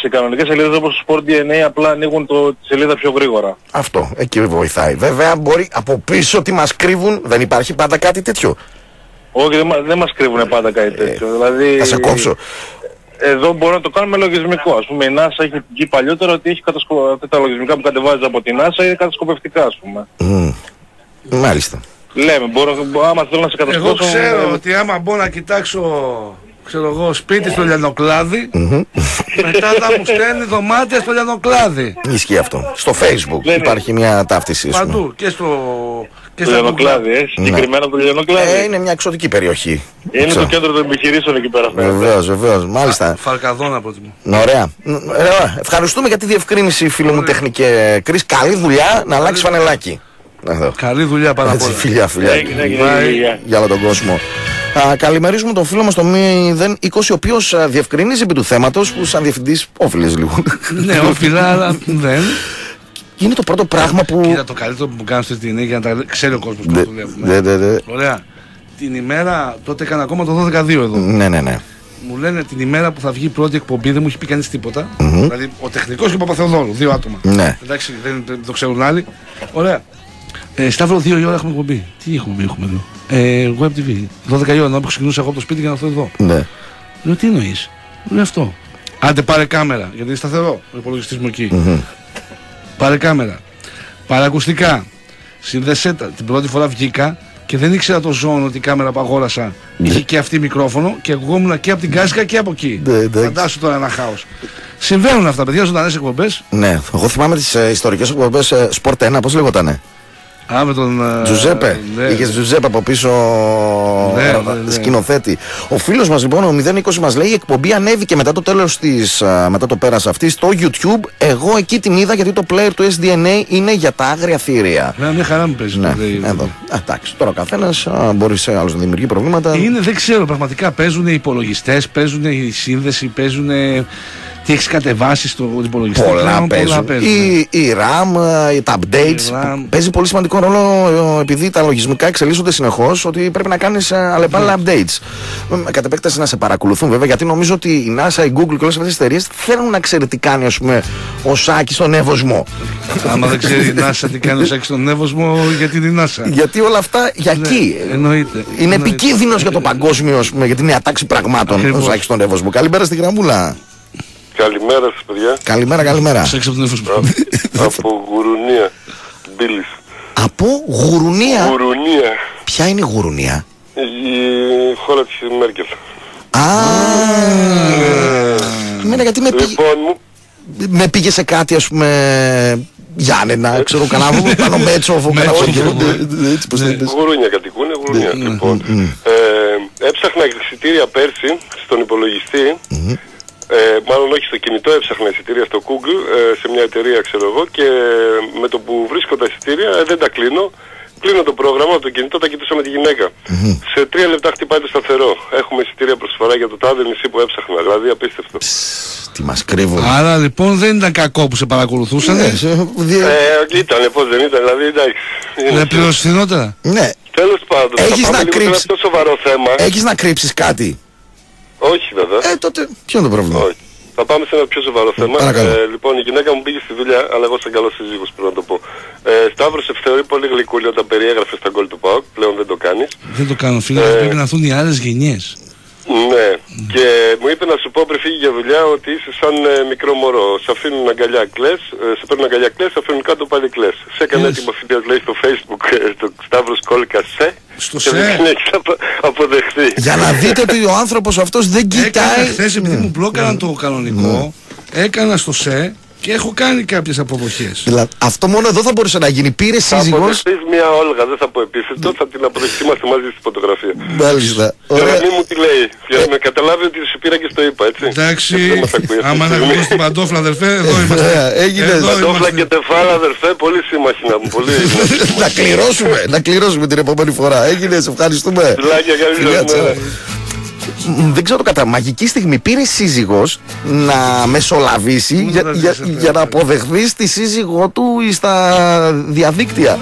σε κανονικές σελίδες όπως το Sport DNA απλά ανοίγουν το, τη σελίδα πιο γρήγορα. Αυτό, εκεί βοηθάει. Βέβαια, μπορεί από πίσω τι μας κρύβουν, δεν υπάρχει πάντα κάτι τέτοιο. Όχι, δεν, μα- δεν μας κρύβουν πάντα κάτι τέτοιο. δηλαδή, Ε, Θα σε κόψω. Εδώ μπορούμε να το κάνουμε λογισμικό. Ας πούμε η NASA έχει πει παλιότερα ότι έχει κατασκο... αυτά τα λογισμικά που κατεβάζει από την NASA είναι κατασκοπευτικά ας πούμε. Μμ. Μάλιστα. Λέμε, μπορώ, μπο- άμα θέλω να σε Εγώ κατασκοπεύσω... ξέρω ε, ότι άμα μπω να κοιτάξω ξέρω εγώ, σπίτι στο Λιανοκλάδι, μετά θα μου στέλνει δωμάτια στο Λιανοκλάδι. Ισχύει αυτό. Στο facebook Δεν είναι. υπάρχει μια ταύτιση. ας πούμε. Παντού. Και στο. Και Το στα Λιανοκλάδι, ε, συγκεκριμένα το Λιανοκλάδι. Ε, είναι μια εξωτική περιοχή. Είναι το κέντρο των επιχειρήσεων εκεί πέρα. φαίνεται. Βεβαίως, βεβαίως. Μάλιστα. Φαρκαδόνα προτιμώ. Ωραία. Ν- ωραία. Ευχαριστούμε για τη διευκρίνηση, φίλο μου τεχνικέ Κρι. Καλή δουλειά να αλλάξει φανελάκι. Να δω. Καλή δουλειά πάρα Έτσι, πολύ. φιλιά, φιλιά. Έγινε, έγινε, Bye. έγινε. Για όλο τον κόσμο. Α, καλημερίζουμε τον φίλο μας το 020, ο οποίος διευκρινίζει επί του θέματος που, σαν διευθυντής, όφιλες λίγο. Ναι, όφιλα, αλλά δεν. Είναι το πρώτο πράγμα που. Κοίτα το καλύτερο που μου κάνω στη στιγμή για να τα ξέρει ο κόσμος που Δε- δουλεύουμε. δε- δε- δε. Ωραία. Την ημέρα, τότε έκανα ακόμα το 12-2 εδώ. Ναι, ναι, ναι. Μου λένε την ημέρα που θα βγει η πρώτη εκπομπή, δεν μου έχει πει κανείς τίποτα. Δηλαδή ο τεχνικός και ο Παπαθεοδόρου, δύο άτομα. Ναι. Εντάξει, δεν, δεν το ξέρουν άλλοι. Ωραία. Ε, Σταύρο, δύο η ώρα έχουμε εκπομπή. Τι έχουμε, έχουμε εδώ; Ε, Web TV. 12 η ώρα να ξεκινούσα εγώ από το σπίτι για να έρθω εδώ. ναι. Λέω τι εννοείς; Λέω αυτό. Άντε πάρε κάμερα, γιατί είναι σταθερό ο υπολογιστής μου εκεί. Πάρε κάμερα. Πάρε ακουστικά. Σύνδεσέ τα. Την πρώτη φορά βγήκα και δεν ήξερα το ζώνο ότι η κάμερα που αγόρασα είχε και αυτή μικρόφωνο και εγώ ήμουν και από την κάσικα και από εκεί. Ναι, εντάξει. Φαντάσου τώρα ένα χάος. Συμβαίνουν αυτά, παιδιά, ζωντανές εκπομπές. Ναι, εγώ θυμάμαι τις ε, ιστορικές εκπομπές ε, Sport 1, πώς λεγότανε. Α, με τον. ε, Τζουζέπε. ναι. Είχες Τζουζέπε από πίσω Ναι, ε, ναι, ναι. σκηνοθέτη. Ο φίλος μας λοιπόν, ο 020 μας λέει: Η εκπομπή ανέβηκε μετά το τέλος της. μετά το πέρας αυτής στο YouTube. Εγώ εκεί την είδα γιατί το player του SDNA είναι για τα άγρια θηρία. Ναι, μια χαρά μου παίζει. Ναι, το λέει. εδώ. Α, Εντάξει, τώρα ο καθένας μπορεί σε άλλους να δημιουργεί προβλήματα. Είναι, δεν ξέρω, πραγματικά παίζουν οι υπολογιστές, παίζουν η σύνδεση, παίζουν. Τι έχεις κατεβάσει στο υπολογιστή. Πολλά πλέον, παίζουν. παίζουν. Η, η RAM, ε, τα updates. Η RAM. Παίζει πολύ σημαντικό ρόλο ε, επειδή τα λογισμικά εξελίσσονται συνεχώς ότι πρέπει να κάνεις αλλεπάλληλα Ναι. updates. Με κατ' επέκταση να σε παρακολουθούν βέβαια γιατί νομίζω ότι η NASA, η Google και όλες αυτές τις εταιρείες θέλουν να ξέρει τι κάνει ας πούμε, ο Σάκης στον Εύωσμο. Άμα δεν ξέρει η NASA τι κάνει ο Σάκης στον Εύωσμο, γιατί την NASA; γιατί όλα αυτά για εκεί. Ναι, εννοείται. Είναι Εννοείται. επικίνδυνος για το παγκόσμιο, ας πούμε, για την νέα τάξη πραγμάτων ο Ακριβώς. Σάκης στον Εύωσμο. Καλημέρα στη γραμμούλα. Καλημέρα σας παιδιά. Καλημέρα, καλημέρα. Σάκη από τον Εύωσμο. Από Γουρουνία. Μπίλης. Από γουρουνία; Γουρουνία. Ποια είναι η γουρουνία; Η χώρα της Μέρκελ. Α, Εμένα γιατί με πήγε, Λοιπόν, μου, με πήγε σε κάτι ας πούμε Γιάννενα, ξέρω κανένα πάνω Μέτσοφο, κανένα Μέτσοφο. τέτοιο. Έτσι πως το είπες. γουρούνια κατοικούν, γουρούνια. Λοιπόν, ε, έψαχνα εισιτήρια πέρσι στον υπολογιστή. Ε, μάλλον όχι στο κινητό, έψαχνα εισιτήρια στο Google, ε, σε μια εταιρεία ξέρω εγώ και με το που βρίσκω τα εισιτήρια ε, δεν τα κλείνω. Κλείνω το πρόγραμμα, το κινητό τα κοιτούσα με τη γυναίκα. Σε τρία λεπτά χτυπάει το σταθερό. Έχουμε εισιτήρια προσφορά για το τάδε νησί που έψαχνα. Δηλαδή απίστευτο. Τι μας κρύβουν. Άρα λοιπόν δεν ήταν κακό που σε παρακολουθούσαν. Ναι, σε- δι- Ε, ήταν, πώς δεν ήταν, δηλαδή εντάξει. Είναι Να πληρώσεις φθηνότερα; Ναι, Τέλος πάντων, Έχεις θα να πάμε λίγο σε ένα κρύψεις. πιο σοβαρό θέμα. έχεις να κρύψεις κάτι; Όχι βέβαια. Ε, τότε ποιο είναι το πρόβλημα; Όχι. Θα πάμε σε ένα πιο σοβαρό θέμα. Παρακαλώ. Ε, λοιπόν, η γυναίκα μου πήγε στη δουλειά, αλλά εγώ σαν καλός σύζυγος πρέπει να το πω. Ε, Σταύρος σε θεωρεί πολύ γλυκούλη όταν περιέγραφες στα γκολ του ΠΑΟΚ, πλέον δεν το κάνεις. Δεν το κάνω φίλε, Ε. πρέπει να έρθουν οι άλλες γενιές. Ναι, και μου είπε να σου πω πριν φύγει για δουλειά ότι είσαι σαν ε, μικρό μωρό. Σε αφήνουν αγκαλιά κλαις, ε, σε παίρνουν αγκαλιά κλαις, σε αφήνουν κάτω πάλι κλαις. Σε έκανε Yes. έτοιμο φίλος λέει στο facebook ε, το Σταύρος Κόλκα σε Στο και σε. δεν έχεις απο, αποδεχθεί. Για να δείτε ότι ο άνθρωπος αυτός δεν Έκανα κοιτάει. χθες επειδή μου μπλόκαραν το κανονικό, έκανα στο σε και έχω κάνει κάποιες αποδοχές. Δηλαδή, αυτό μόνο εδώ θα μπορούσε να γίνει. Πήρε Θα σύζυγος. αποδεχθείς μια Όλγα, δεν θα πω επίθετο, θα την αποδεχτεί, είμαστε μαζί στη φωτογραφία. Μάλιστα. Ωραία. Ωραία. μη μου τι λέει, για να με καταλάβει ότι σου πήρα και στο είπα, έτσι. Εντάξει, Γιατί δεν μας ακούει αυτή άμα τη να στιγμή. ακούς την παντόφλα αδερφέ, εδώ είμαστε. Ωραία, έγινε. Εδώ Παντόφλα είμαστε. και τεφάλα, αδερφέ, πολύ σύμμαχοι να μου, πολύ να κληρώσουμε, να κληρώσουμε την επόμενη φορά. Έγινε, σε ευχαριστούμε. Φιλάκια, καλή Φιλιά, σας μέρα. τσάου. Μ, Δεν ξέρω το κατά. Μαγική στιγμή πήρε σύζυγος να μεσολαβήσει Πού για, να για, δεις, για να αποδεχθεί τη σύζυγό του στα διαδίκτυα.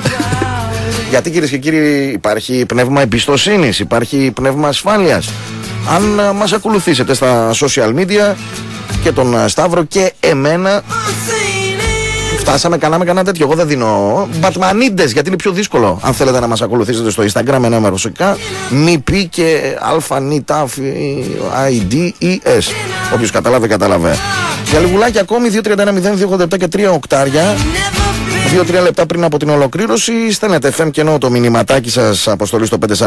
Γιατί κυρίες και κύριοι υπάρχει πνεύμα εμπιστοσύνης, υπάρχει πνεύμα ασφάλειας. Αν α, μας ακολουθήσετε στα social media και τον α, Σταύρο και εμένα Φτάσαμε, κάναμε κανένα τέτοιο. Εγώ δεν δίνω. Μπατμανίτε, γιατί είναι πιο δύσκολο. Αν θέλετε να μας ακολουθήσετε στο Instagram, ένα με ρωσικά. Μη πει και Α, Νι, Τ, I, D, E, S. Όποιος κατάλαβε, κατάλαβε. Για λιγουλάκι ακόμη 2, 31, 0, 2, 87 και 3 οκτάρια. 2-3 λεπτά πριν από την ολοκλήρωση, στέλνετε FM και ενώ το μηνυματάκι σας αποστολή στο 54526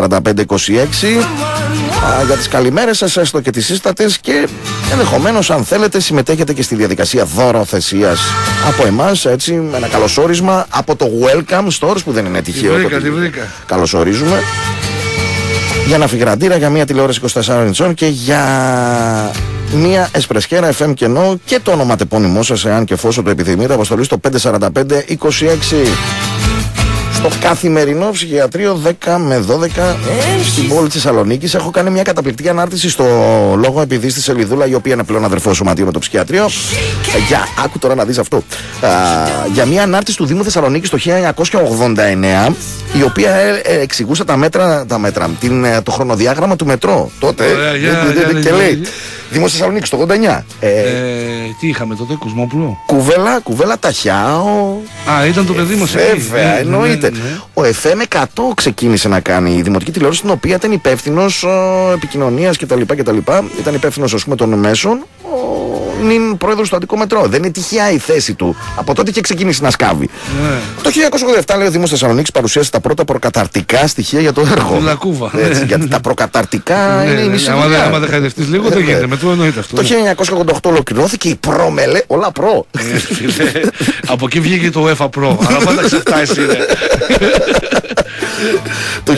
α, για τις καλημέρες σας, έστω και τις σύστατε και ενδεχομένως, αν θέλετε, συμμετέχετε και στη διαδικασία δώροθεσία από εμάς, έτσι, με ένα καλωσόρισμα από το Welcome Stores που δεν είναι Τη τυχαίο. το βρήκα, ότι τη βρήκα. Καλωσορίζουμε. Για ένα φιγραντήρα, για μια τηλεόραση 24 ιντσών και για μια εσπρεσκέρα FM κενό και το ονοματεπώνυμό σας εάν και εφόσον το επιθυμείτε αποστολή στο 54526 στο καθημερινό ψυχιατρίο 10 με 12 στην πόλη της Θεσσαλονίκης. Έχω κάνει μια καταπληκτική ανάρτηση στο λόγο επειδή στη σελίδουλα η οποία είναι πλέον αδερφό σωματείο με το ψυχιατρίο. Ε, για, άκου τώρα να δεις αυτό. Α, για μια ανάρτηση του Δήμου Θεσσαλονίκης το 1989 η οποία ε, ε, εξηγούσε τα μέτρα, τα μέτρα την, ε, το χρονοδιάγραμμα του μετρό. Τότε Ωραία, για, ε, για, ε, για, και για, λέει για. Δήμος Θεσσαλονίκης το 89. Ε, Ε, τι είχαμε τότε, Κοσμόπουλο; κουβέλα, κουβέλα ταχιάω. Α, ήταν το παιδί μας εκεί. Βέβαια, Ναι, ναι, εννοείται. Ναι, ναι. Ο FM 100 ξεκίνησε να κάνει η δημοτική τηλεόραση, την οποία ήταν υπεύθυνος επικοινωνίας κτλ, κτλ. Ήταν υπεύθυνος, ας πούμε, των μέσων ο νυν πρόεδρος του Αττικό Μετρό. Δεν είναι τυχαία η θέση του. Από τότε και ξεκίνησε να σκάβει. Ναι. Το 1987 λέει ο Δήμος Θεσσαλονίκης παρουσίασε τα πρώτα προκαταρτικά στοιχεία για το έργο. Τη Λακκούβα. Έτσι, Ναι. γιατί τα προκαταρτικά Ναι, είναι η ναι, μισή άμα δεν- δουλειά. άμα δεν χαϊδευτείς λίγο, δεν Ε, γίνεται. ναι. Με το εννοείται αυτό, Το ναι. 1988 ολοκληρώθηκε η προμελέ. Όλα προ. Ναι, φίλε, Από εκεί βγήκε το UEFA Pro. Αλλά πάντα ξεφτά εσύ, ρε. Το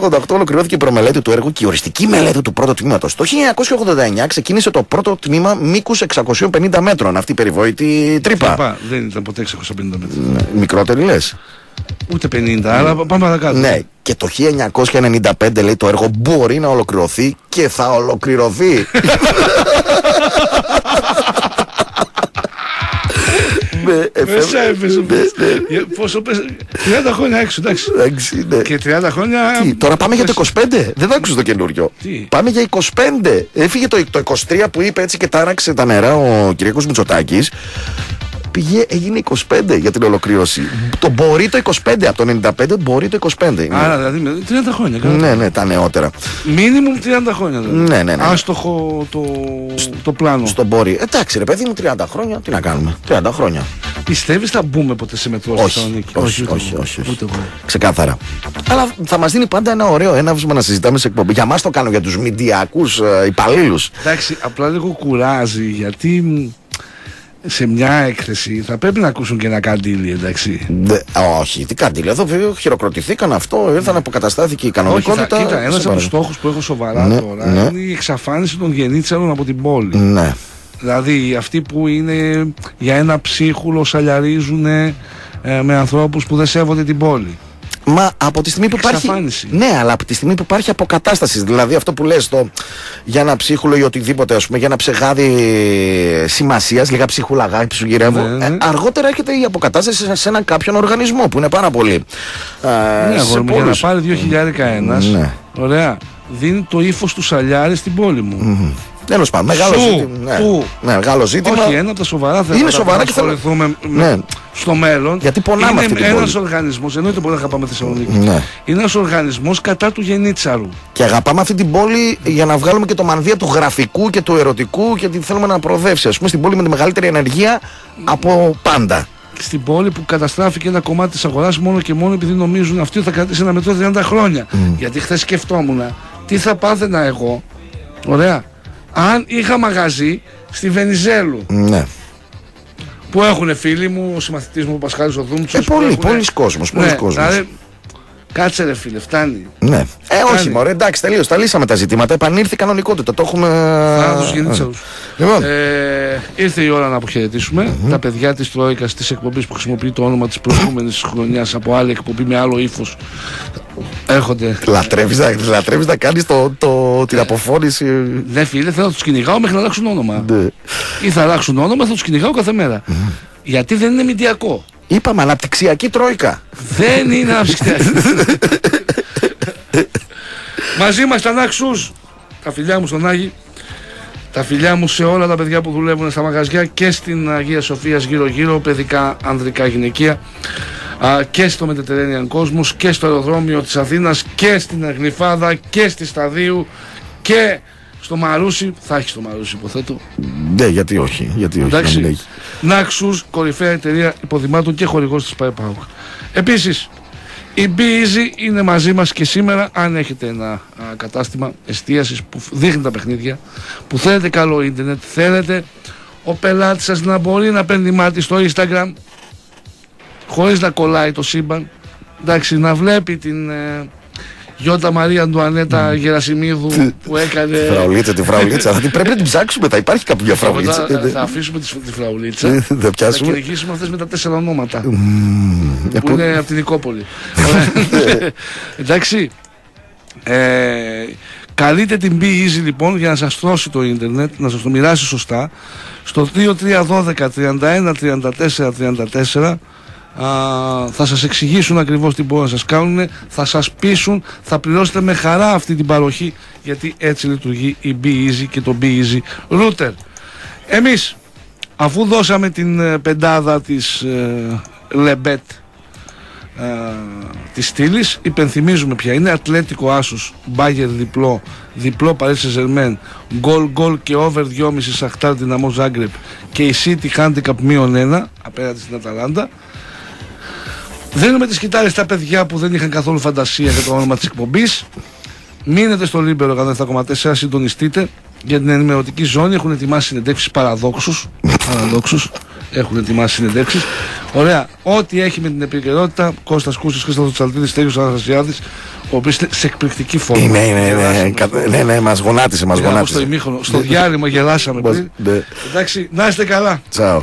1988 ολοκληρώθηκε η προμελέτη του έργου και η οριστική μελέτη του πρώτου τμήματος. Το 1989 ξεκίνησε το πρώτο τμήμα μήκους 650 μέτρων. Αυτή η περιβόητη τρύπα. Τρύπα, Δεν ήταν ποτέ 650 μέτρα. Μικρότερη λες. Ούτε 50, αλλά πάμε παρακάτω. Ναι, και το 1995 λέει το έργο μπορεί να ολοκληρωθεί και θα ολοκληρωθεί. Μέσα εφε- έπαιζε. ναι, ναι. Ε, Πόσο πες, 30 χρόνια έξω, εντάξει. Εντάξει, ναι. Και 30 χρόνια. Τι, τώρα πάμε για το 25. Δεν θα άκουσες το καινούριο. Τι; Πάμε για 25. Έφυγε το, το 23 που είπε έτσι και τάραξε τα νερά ο Κυριακός Μητσοτάκης. Πήγε, έγινε 25 για την ολοκλήρωση. Το μπορεί το 25. Από το 95 μπορεί το 25. Είναι. Άρα δηλαδή με 30 χρόνια. καλά. ναι, ναι, τα νεότερα. Μίνιμουμ 30 χρόνια. Δηλαδή. Ναι, ναι, ναι. Άστοχο το, το πλάνο. Στον μπορεί. Εντάξει, ρε παιδί μου, 30 χρόνια. Τι να κάνουμε. 30 χρόνια. Πιστεύεις θα μπούμε ποτέ σε μετρό στη Όχι, Θεσσαλονίκη; όχι, ούτε όχι, εγώ. όχι, όχι. Ούτε εγώ. Ξεκάθαρα. Αλλά θα μας δίνει πάντα ένα ωραίο έναυσμα να συζητάμε σε εκπομπή. Για μας το κάνω για τους μηντιακούς υπαλλήλους. Εντάξει, απλά λίγο κουράζει γιατί μ, σε μια έκθεση θα πρέπει να ακούσουν και ένα καντήλι, εντάξει. όχι, τι καντήλια. Εδώ βέβαια χειροκροτηθήκαν αυτό, ήρθαν, αποκαταστάθηκε η Όχι, θα, κανονικότητα. κοίτα, ένας Σε από τους παρακαλώ. στόχους που έχω σοβαρά Ναι, τώρα ναι. είναι η εξαφάνιση των γεννήτσαρων από την πόλη. Ναι. Δηλαδή αυτοί που είναι για ένα ψίχουλο σαλιαρίζουν ε, με ανθρώπους που δεν σέβονται την πόλη. Μα από τη στιγμή που υπάρχει. Εξαφάνιση. Ναι, αλλά από τη στιγμή που υπάρχει αποκατάστασης. Δηλαδή αυτό που λες το για ένα ψίχουλο ή οτιδήποτε, ας πούμε, για ένα ψεγάδι σημασίας, λίγα ψίχουλα που σου γυρεύω. Ναι, ναι. ε, αργότερα έρχεται η αποκατάσταση σε- σε έναν κάποιον οργανισμό που είναι πάρα πολύ. ε, ναι, σε αγόρι μου, για να πολλούς. πάρει 2.000 ένας, Ναι. ωραία, δίνει το ύφος του σαλιάρι στην πόλη μου. Τέλος πάντων, μεγάλο Σου, ζήτημα. Ναι. του. Ναι, μεγάλο ζήτημα. Όχι, ένα από τα σοβαρά θέματα Είναι που σοβαρά θα και θέλω- ασχοληθούμε με- Ναι. στο μέλλον. Γιατί πονάμε είναι αυτή την ένας πόλη. οργανισμός, εννοείται μπορεί να αγαπάμε Θεσσαλονίκη. Ναι. Είναι ένας οργανισμός κατά του γεννήτσαρου. Και αγαπάμε αυτή την πόλη για να βγάλουμε και το μανδύα του γραφικού και του ερωτικού και τη θέλουμε να προοδεύσει. Α πούμε στην πόλη με τη μεγαλύτερη ενεργεία από πάντα. στην πόλη που καταστράφηκε ένα κομμάτι της αγοράς μόνο και μόνο επειδή νομίζουν αυτοί ότι θα κρατήσει ένα μετρό 30 χρόνια. Γιατί χθες σκεφτόμουν τι θα πάθαινα εγώ, ωραία, αν είχα μαγαζί στη Βενιζέλου Ναι. που έχουν φίλοι μου, ο συμμαθητής μου ο Πασχάλης ο Δούμτσος Ε, που πολύ, έχουνε- πολλοί κόσμος, πολλοί ναι, κόσμος. δηλαδή, κάτσε ρε φίλε, φτάνει. Ναι. Ε, όχι, Κάνει. μωρέ, εντάξει, τελείως. Τα λύσαμε τα ζητήματα. Επανήλθε η κανονικότητα. Το έχουμε. Θα τους γεννήτσαρους. Λοιπόν. Ε, ήρθε η ώρα να αποχαιρετήσουμε τα παιδιά της Τρόικας της εκπομπής που χρησιμοποιεί το όνομα της προηγούμενης χρονιάς από άλλη εκπομπή με άλλο ύφος έρχονται Λατρεύεις να, λατρεύεις να κάνεις το, το, την αποφώνηση. Ναι, φίλε, θέλω να τους κυνηγάω μέχρι να αλλάξουν όνομα. Ναι. Ή θα αλλάξουν όνομα, θα τους κυνηγάω κάθε μέρα. Γιατί δεν είναι μηντιακό. Είπαμε αναπτυξιακή τρόικα. δεν είναι αναψυκτική. Μαζί μας ήταν άξους. Τα φιλιά μου στον Άγη. Τα φιλιά μου σε όλα τα παιδιά που δουλεύουν στα μαγαζιά και στην Αγία Σοφία γύρω-γύρω, παιδικά, ανδρικά, γυναικεία. Α, και στο Mediterranean Cosmos και στο αεροδρόμιο της Αθήνας και στην Αγνιφάδα και στη Σταδίου και στο Μαρούσι. Θα έχει στο Μαρούσι υποθέτω. Ναι, γιατί όχι. Γιατί όχι. να μην Εντάξει. έχει. Νάξους, κορυφαία εταιρεία υποδημάτων και χορηγός της ΠαΕΠΑΟΚ. Επίσης, η Be Easy είναι μαζί μας και σήμερα αν έχετε ένα α, κατάστημα εστίασης που φ- δείχνει τα παιχνίδια, που θέλετε καλό ίντερνετ, θέλετε ο πελάτης σας να μπορεί να παίρνει μάτι στο Instagram χωρίς να κολλάει το σύμπαν, εντάξει, να βλέπει την ε, Γιώτα Μαρία Αντουανέτα Γερασιμίδου που έκανε... Φραουλίτσα, τη φραουλίτσα. Θα την πρέπει να την ψάξουμε. Θα υπάρχει κάποια Μετά φραουλίτσα. θα, θα αφήσουμε τη, τη φραουλίτσα. Ε, θα θα πιάσουμε. κυνηγήσουμε αυτές με τα τέσσερα ονόματα. Ε, που πού- είναι από την Νικόπολη. Ωραία. Εντάξει. Ε, καλείτε την Be Easy λοιπόν για να σας τρώσει το ίντερνετ, να σας το μοιράσει σωστά στο 2312 31 34 34 Α, θα σας εξηγήσουν ακριβώς τι μπορούν να σας κάνουν θα σας πείσουν, θα πληρώσετε με χαρά αυτή την παροχή γιατί έτσι λειτουργεί η Be Easy και το Be Easy Router εμείς αφού δώσαμε την ε, πεντάδα της ε, Λεμπέτ ε, της στήλης. Υπενθυμίζουμε ποια είναι. Ατλέτικο Άσου, Μπάγκερ διπλό, διπλό Παρίσι Ζερμέν, γκολ γκολ και over 2,5 Σαχτάρ Δυναμό Ζάγκρεπ και η City Handicap μείον 1 απέναντι στην Αταλάντα. Δίνουμε τις κοιτάρε στα παιδιά που δεν είχαν καθόλου φαντασία για το όνομα της εκπομπής. Μείνετε στο Λίμπερο 107,4, συντονιστείτε για την ενημερωτική ζώνη. Έχουν ετοιμάσει συνεντεύξεις παραδόξους. παραδόξους. Έχουν ετοιμάσει συνεντεύξεις. Ωραία. Ό,τι έχει με την επικαιρότητα, Κώστας Κούση, Χρήστος Τσαλτίδης, Τέγιο Αναστασιάδης, ο οποίος είναι σε εκπληκτική φόρμα. Ναι, ναι, ναι, κα- ναι, ναι, μας γονάτισε, μας Γελάμε γονάτισε. Στο ημίχρονο. Στο διάλειμμα γελάσαμε πριν. Ναι. Εντάξει, να είστε καλά. Τσάου.